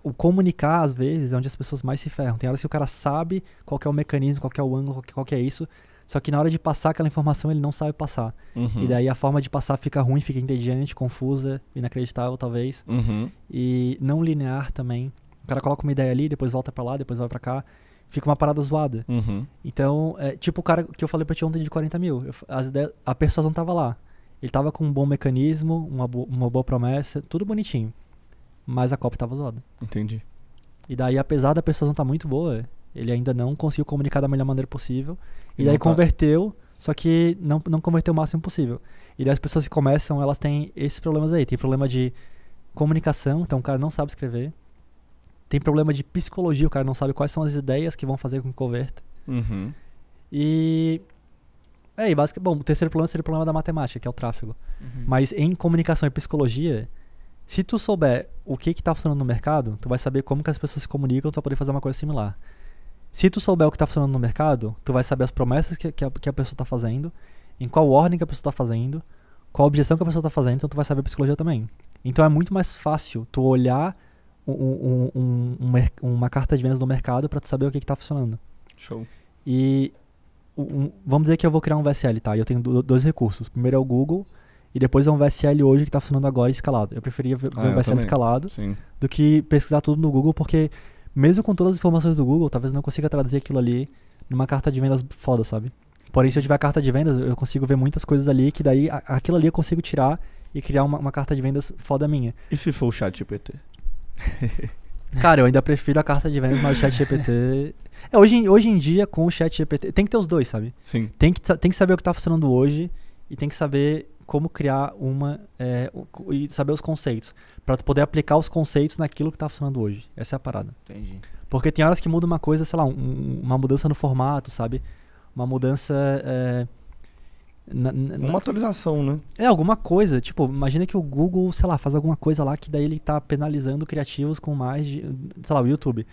o comunicar, às vezes, é onde as pessoas mais se ferram. Tem horas que o cara sabe qual é o mecanismo, qual que é o ângulo, qual é isso, só que na hora de passar aquela informação ele não sabe passar. Uhum. E daí a forma de passar fica ruim, fica entediante, confusa, inacreditável talvez, Uhum. e não linear também. O cara coloca uma ideia ali, depois volta pra lá, depois vai pra cá, fica uma parada zoada. Uhum. Então, é, tipo o cara que eu falei pra ti ontem de 40 mil. Eu as ideias, a persuasão tava lá. Ele tava com um bom mecanismo, uma, bo- uma boa promessa, tudo bonitinho. Mas a copy tava zoada. Entendi. E daí, apesar da persuasão estar muito boa, ele ainda não conseguiu comunicar da melhor maneira possível. E E daí tá- converteu, só que não, não converteu o máximo possível. E daí as pessoas que começam, elas têm esses problemas aí. Tem problema de comunicação, então o cara não sabe escrever. Tem problema de psicologia, o cara não sabe quais são as ideias que vão fazer com que converta. Uhum. E. É, e basicamente, bom, o terceiro problema seria o problema da matemática, que é o tráfego. Uhum. Mas em comunicação e psicologia, se tu souber o que que tá funcionando no mercado, tu vai saber como que as pessoas se comunicam, tu vai poder fazer uma coisa similar. Se tu souber o que tá funcionando no mercado, tu vai saber as promessas que, que, a, que a pessoa tá fazendo, em qual ordem que a pessoa tá fazendo, qual a objeção que a pessoa tá fazendo, então tu vai saber psicologia também. Então é muito mais fácil tu olhar um- um- um- um mer- uma carta de vendas do mercado para tu saber o que que tá funcionando. Show. E vamos dizer que eu vou criar um VSL, tá? E eu tenho do- dois recursos. O primeiro é o Google e depois é um VSL hoje que está funcionando agora escalado. Eu preferia ver, Ah, um VSL também. escalado Sim. do que pesquisar tudo no Google, porque mesmo com todas as informações do Google, talvez eu não consiga traduzir aquilo ali numa carta de vendas foda, sabe? Porém, se eu tiver a carta de vendas, eu consigo ver muitas coisas ali que daí aquilo ali eu consigo tirar e criar uma, uma carta de vendas foda minha. E se for o chat GPT? Cara, eu ainda prefiro a carta de vendas, mas o chat GPT... É, hoje, em- hoje em dia, com o chat GPT, tem que ter os dois, sabe? Sim. tem que, tem que saber o que está funcionando hoje e tem que saber como criar uma é, o- e saber os conceitos para tu poder aplicar os conceitos naquilo que está funcionando hoje. Essa é a parada. Entendi. Porque tem horas que muda uma coisa, sei lá, um- uma mudança no formato, sabe? Uma mudança é, na- na- Uma atualização, né? é alguma coisa, tipo, imagina que o Google, sei lá, faz alguma coisa lá que daí ele tá penalizando criativos com mais de, sei lá, o YouTube.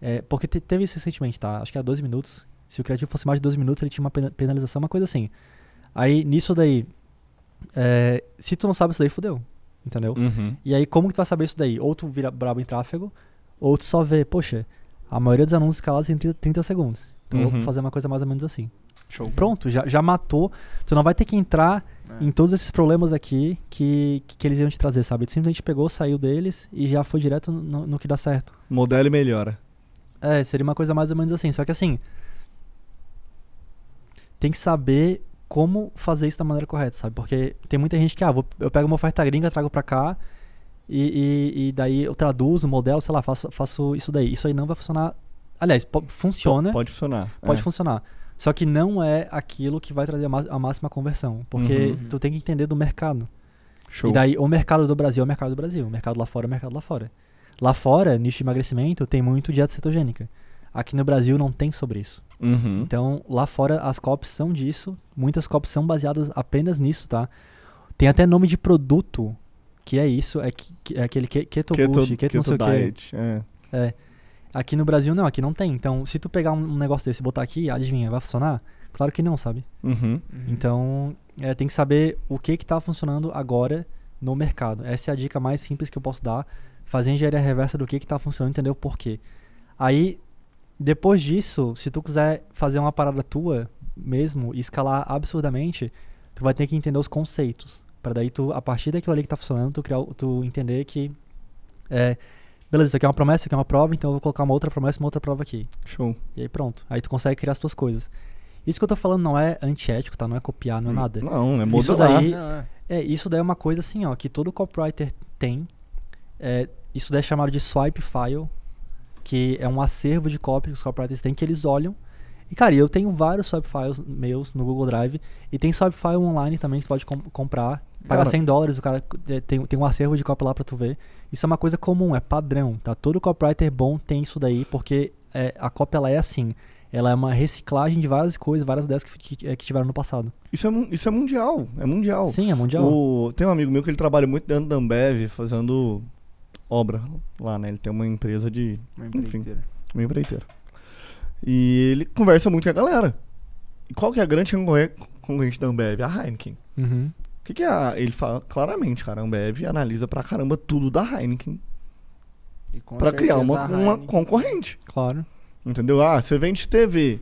É, porque te- teve isso recentemente, tá? Acho que era 12 minutos. Se o criativo fosse mais de 12 minutos, ele tinha uma pena- penalização, uma coisa assim. Aí, nisso daí, é, se tu não sabe isso daí, fudeu. Entendeu? Uhum. E aí, como que tu vai saber isso daí? Ou tu vira brabo em tráfego, ou tu só vê, poxa, a maioria dos anúncios escalados tem 30, 30 segundos. Então eu Uhum. vou fazer uma coisa mais ou menos assim. Show. Pronto, já, já matou. Tu não vai ter que entrar É. em todos esses problemas aqui que, que, que eles iam te trazer, sabe? Tu simplesmente pegou, saiu deles e já foi direto no, no que dá certo. Modelo e melhora. É, seria uma coisa mais ou menos assim. Só que assim. Tem que saber como fazer isso da maneira correta, sabe? Porque tem muita gente que, ah, vou, eu pego uma oferta gringa, trago pra cá e, e, e daí eu traduzo o modelo, sei lá, faço, faço isso daí. Isso aí não vai funcionar. Aliás, po- funciona, Pode funcionar. pode é. funcionar. Só que não é aquilo que vai trazer a, má- a máxima conversão. Porque Uhum. tu tem que entender do mercado. Show. E daí, o mercado do Brasil é o mercado do Brasil. O mercado lá fora é o mercado lá fora. Lá fora, nicho de emagrecimento, tem muito dieta cetogênica. Aqui no Brasil não tem sobre isso. Uhum. Então, lá fora, as copies são disso. Muitas copies são baseadas apenas nisso, tá? Tem até nome de produto que é isso. É, que, que- é aquele que- keto, boost, keto, não sei o quê. É. É. Aqui no Brasil, não. Aqui não tem. Então, se tu pegar um negócio desse e botar aqui, adivinha, vai funcionar? Claro que não, sabe? Uhum. Uhum. Então, é, tem que saber o que está funcionando agora no mercado. Essa é a dica mais simples que eu posso dar. Fazer engenharia reversa do que está funcionando, entender o porquê. Aí, depois disso, se tu quiser fazer uma parada tua mesmo e escalar absurdamente, tu vai ter que entender os conceitos. Para daí tu, a partir daquilo ali que está funcionando, tu, criar, tu entender que é, beleza, isso aqui é uma promessa, isso aqui é uma prova, então eu vou colocar uma outra promessa e uma outra prova aqui. Show. E aí pronto. Aí tu consegue criar as tuas coisas. Isso que eu tô falando não é antiético, tá? Não é copiar, não é nada. Não, é Isso modelar. daí- é. É, isso daí é uma coisa assim, ó, que todo copywriter tem. É, isso daí é chamado de swipe file, que é um acervo de copy que os copywriters têm, que eles olham. E, cara, eu tenho vários swipe files meus no Google Drive, e tem swipe file online também que você pode com- comprar. Pagar Cara- 100 dólares, o cara é, tem, tem um acervo de copy lá pra tu ver. Isso é uma coisa comum, é padrão, tá? Todo copywriter bom tem isso daí, porque é, a copy ela é assim. Ela é uma reciclagem de várias coisas, várias ideias que, que, que tiveram no passado. Isso, é, isso é mundial. É mundial. Sim, é mundial. O- tem um amigo meu que ele trabalha muito dentro da Ambev, fazendo obra lá, né? Ele tem uma empresa de. Uma Enfim. empreiteira. uma empreiteira. E ele conversa muito com a galera. E qual que é a grande concorre- concorrente da Ambev? A Heineken. Uhum. O que, que é a, Ele fala claramente, cara, a Ambev analisa pra caramba tudo da Heineken E com pra criar uma, a uma concorrente. Claro. Entendeu? Ah, você vende TV.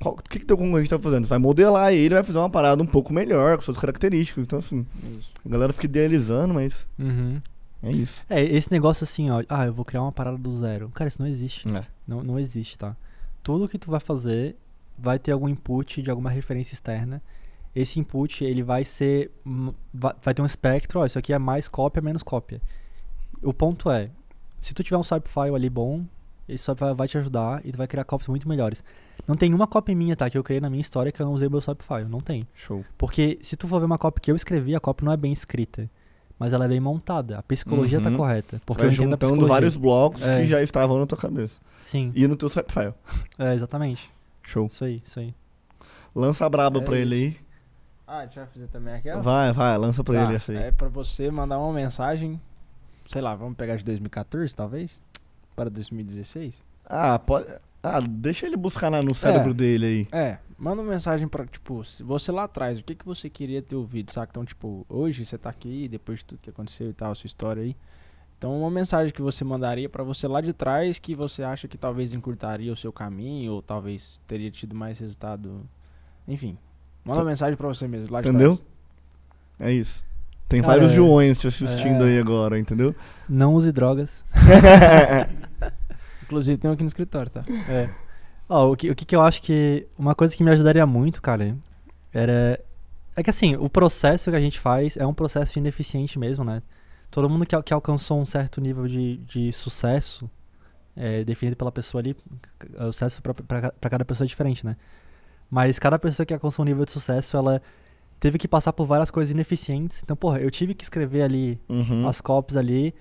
Qual- O que, que teu concorrente tá fazendo? Você vai modelar ele, vai fazer uma parada um pouco melhor, com suas características. Então, assim, Isso. a galera fica idealizando, mas Uhum. é isso. É, esse negócio assim, ó, ah, eu vou criar uma parada do zero. Cara, isso não existe. É. Não, não existe, tá? Tudo que tu vai fazer vai ter algum input de alguma referência externa. Esse input, ele vai ser. Vai, vai ter um espectro, ó, isso aqui é mais cópia, menos cópia. O ponto é, se tu tiver um swipe file ali bom, esse swipe file vai te ajudar e tu vai criar cópias muito melhores. Não tem uma cópia minha, tá? Que eu criei na minha história que eu não usei meu swipe file. Não tem. Show. Porque se tu for ver uma cópia que eu escrevi, a cópia não é bem escrita. Mas ela é bem montada. A psicologia tá Uhum. correta. Porque vai eu entendo a juntando psicologia. vários blocos É. que já estavam na tua cabeça. Sim, E no teu swipe file. é, exatamente. Show. Isso aí, isso aí. Lança a braba É pra ele aí. Ah, a gente vai fazer também aquela? Vai, vai, lança pra Tá, ele essa aí. É pra você mandar uma mensagem, sei lá, vamos pegar de 2014, talvez? Para 2016? Ah, pode. Ah, deixa ele buscar na- no cérebro É. dele aí. É, manda uma mensagem pra, tipo, você lá atrás, o que, que você queria ter ouvido, sabe? Então, tipo, hoje você tá aqui, depois de tudo que aconteceu e tal, a sua história aí. Então, uma mensagem que você mandaria pra você lá de trás que você acha que talvez encurtaria o seu caminho, ou talvez teria tido mais resultado. Enfim, manda uma mensagem pra você mesmo, Entendeu? É isso. Tem Cara, vários é- Joões te assistindo é. aí agora, entendeu? Não use drogas. Inclusive, tem um aqui no escritório, tá? É. Ó, o que, o que que eu acho que. Uma coisa que me ajudaria muito, cara, era. É que assim, o processo que a gente faz é um processo ineficiente mesmo, né? Todo mundo que, que alcançou um certo nível de, de sucesso, é, definido pela pessoa ali, o sucesso pra, pra, ca- pra cada pessoa é diferente, né? Mas cada pessoa que alcançou um nível de sucesso, ela teve que passar por várias coisas ineficientes. Então, porra, eu tive que escrever ali Uhum. as copies ali,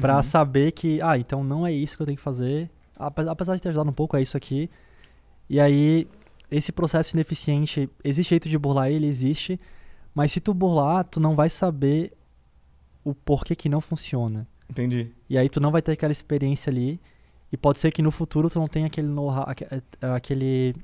Pra Uhum. saber que, ah, então não é isso que eu tenho que fazer. Ape- Apesar de ter ajudado um pouco, é isso aqui. E aí, esse processo ineficiente, existe jeito de burlar ele, existe. Mas se tu burlar, tu não vai saber o porquê que não funciona. Entendi. E aí tu não vai ter aquela experiência ali. E pode ser que no futuro tu não tenha aquele know-how, aque- eh, aquele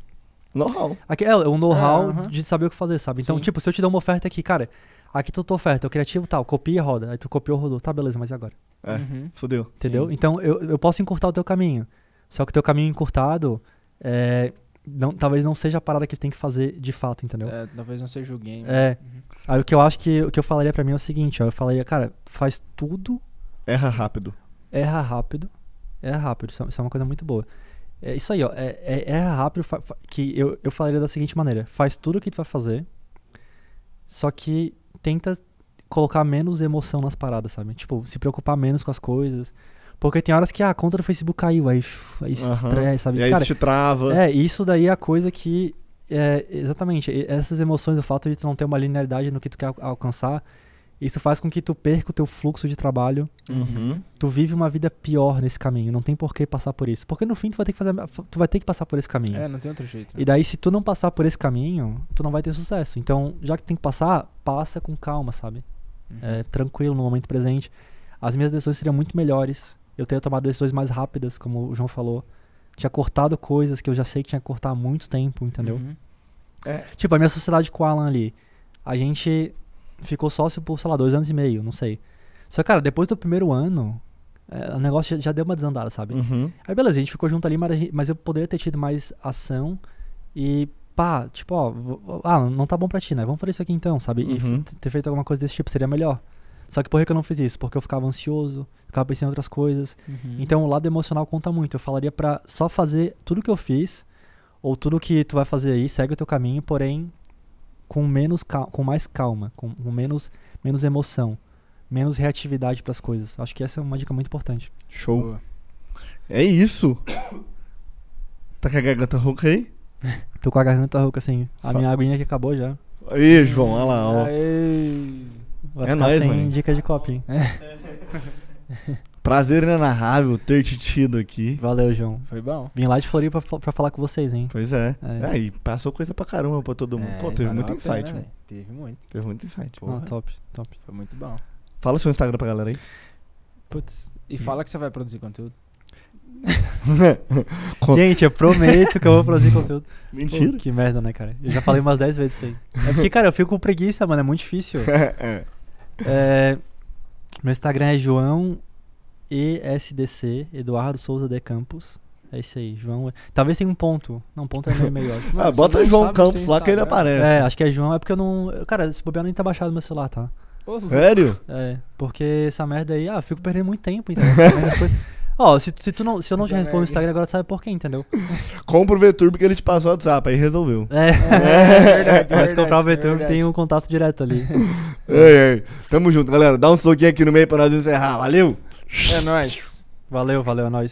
Know-how. Aque- É, um know-how É, de saber o que fazer, sabe? Então, Sim. tipo, se eu te der uma oferta aqui, cara, aqui tu tua oferta, o criativo tal, copia e roda. Aí tu copiou, rodou. Tá, beleza, mas e agora? É, Uhum. fodeu. Entendeu? Sim. Então, eu, eu posso encurtar o teu caminho. Só que o teu caminho encurtado, é, não, talvez não seja a parada que tem que fazer de fato, entendeu? É, talvez não seja o game. É. Uhum. Aí o que eu acho que o que eu falaria pra mim é o seguinte, ó, eu falaria, cara, faz tudo, Erra rápido. erra rápido, erra rápido, isso é- isso é uma coisa muito boa. É isso aí, ó, é, é- erra rápido, que eu, eu falaria da seguinte maneira, faz tudo o que tu vai fazer, só que tenta colocar menos emoção nas paradas, sabe? Tipo, se preocupar menos com as coisas, porque tem horas que ah, a conta do Facebook caiu, aí, aí Aham. estresse, sabe? E aí Cara, isso te trava. é, isso daí é a coisa que. É, exatamente, essas emoções, o fato de tu não ter uma linearidade no que tu quer al- alcançar, isso faz com que tu perca o teu fluxo de trabalho, Uhum. tu vive uma vida pior nesse caminho, não tem por que passar por isso. Porque no fim tu vai ter que fazer, tu vai ter que passar por esse caminho. É, não tem outro jeito. né? E daí se tu não passar por esse caminho, tu não vai ter sucesso. Então, já que tem que passar, passa com calma, sabe? Uhum. É, tranquilo no momento presente. As minhas decisões seriam muito melhores. Eu teria tomado decisões mais rápidas, como o João falou. Tinha cortado coisas que eu já sei que tinha que cortar há muito tempo, entendeu? Uhum. É, Tipo, a minha sociedade com o Alan ali, a gente ficou sócio por, sei lá, dois anos e meio, não sei. Só que, cara, depois do primeiro ano, é, o negócio já, já deu uma desandada, sabe? uhum. Aí, beleza, a gente ficou junto ali, mas, mas eu poderia ter tido mais ação e, pá, tipo, ó, ah, não tá bom pra ti, né? Vamos fazer isso aqui então, sabe? E Uhum. ter feito alguma coisa desse tipo, seria melhor. Só que por que que eu não fiz isso? Porque eu ficava ansioso, ficava pensando em outras coisas. Uhum. Então o lado emocional conta muito. Eu falaria pra só fazer tudo que eu fiz, ou tudo que tu vai fazer aí, segue o teu caminho, porém com menos cal- com mais calma, com, com menos, menos emoção, menos reatividade pras coisas. Acho que essa é uma dica muito importante. Show. Boa. É isso. Tá com a garganta rouca aí? Tô com a garganta rouca assim. A Fa- minha aguinha que acabou já. Aí, João, olha lá, ó. Aê. Vai É ficar nóis, sem mano. dica de copinho. Prazer inenarrável ter te tido aqui. Valeu, João. Foi bom. Vim lá de Floripa pra, pra falar com vocês, hein? Pois é. É. É, e passou coisa pra caramba pra todo mundo. É, Pô, teve muito insight, pena, mano. Teve muito. Teve muito insight. Porra. top, top. Foi muito bom. Fala seu Instagram pra galera aí. Putz. E fala que você vai produzir conteúdo. Con- Gente, eu prometo que eu vou produzir conteúdo. Mentira. Pô, que merda, né, cara? Eu já falei umas 10 vezes isso aí. É porque, cara, eu fico com preguiça, mano. É muito difícil. é. É, meu Instagram é João ESDC, Eduardo Souza de Campos. É isso aí, João. Talvez tenha um ponto. Não, ponto é eu acho. Ah, bota João Campos lá que ele aparece. É, acho que é João, é porque eu não. Cara, se bobear nem tá baixado no meu celular, tá? Sério? É, porque essa merda aí, ah, eu fico perdendo muito tempo, coisas. Ó, se, se, tu não, se eu não te Essa respondo no. Instagram, agora tu sabe por quê, entendeu? Compra o VTurbo que ele te passou o WhatsApp, aí resolveu. É, verdade, Mas verdade, comprar o verdade. tem um contato direto ali. Ei, ei. Tamo junto, galera. Dá um soquinho aqui no meio pra nós encerrar. Valeu! É nóis. Valeu, valeu, é nóis.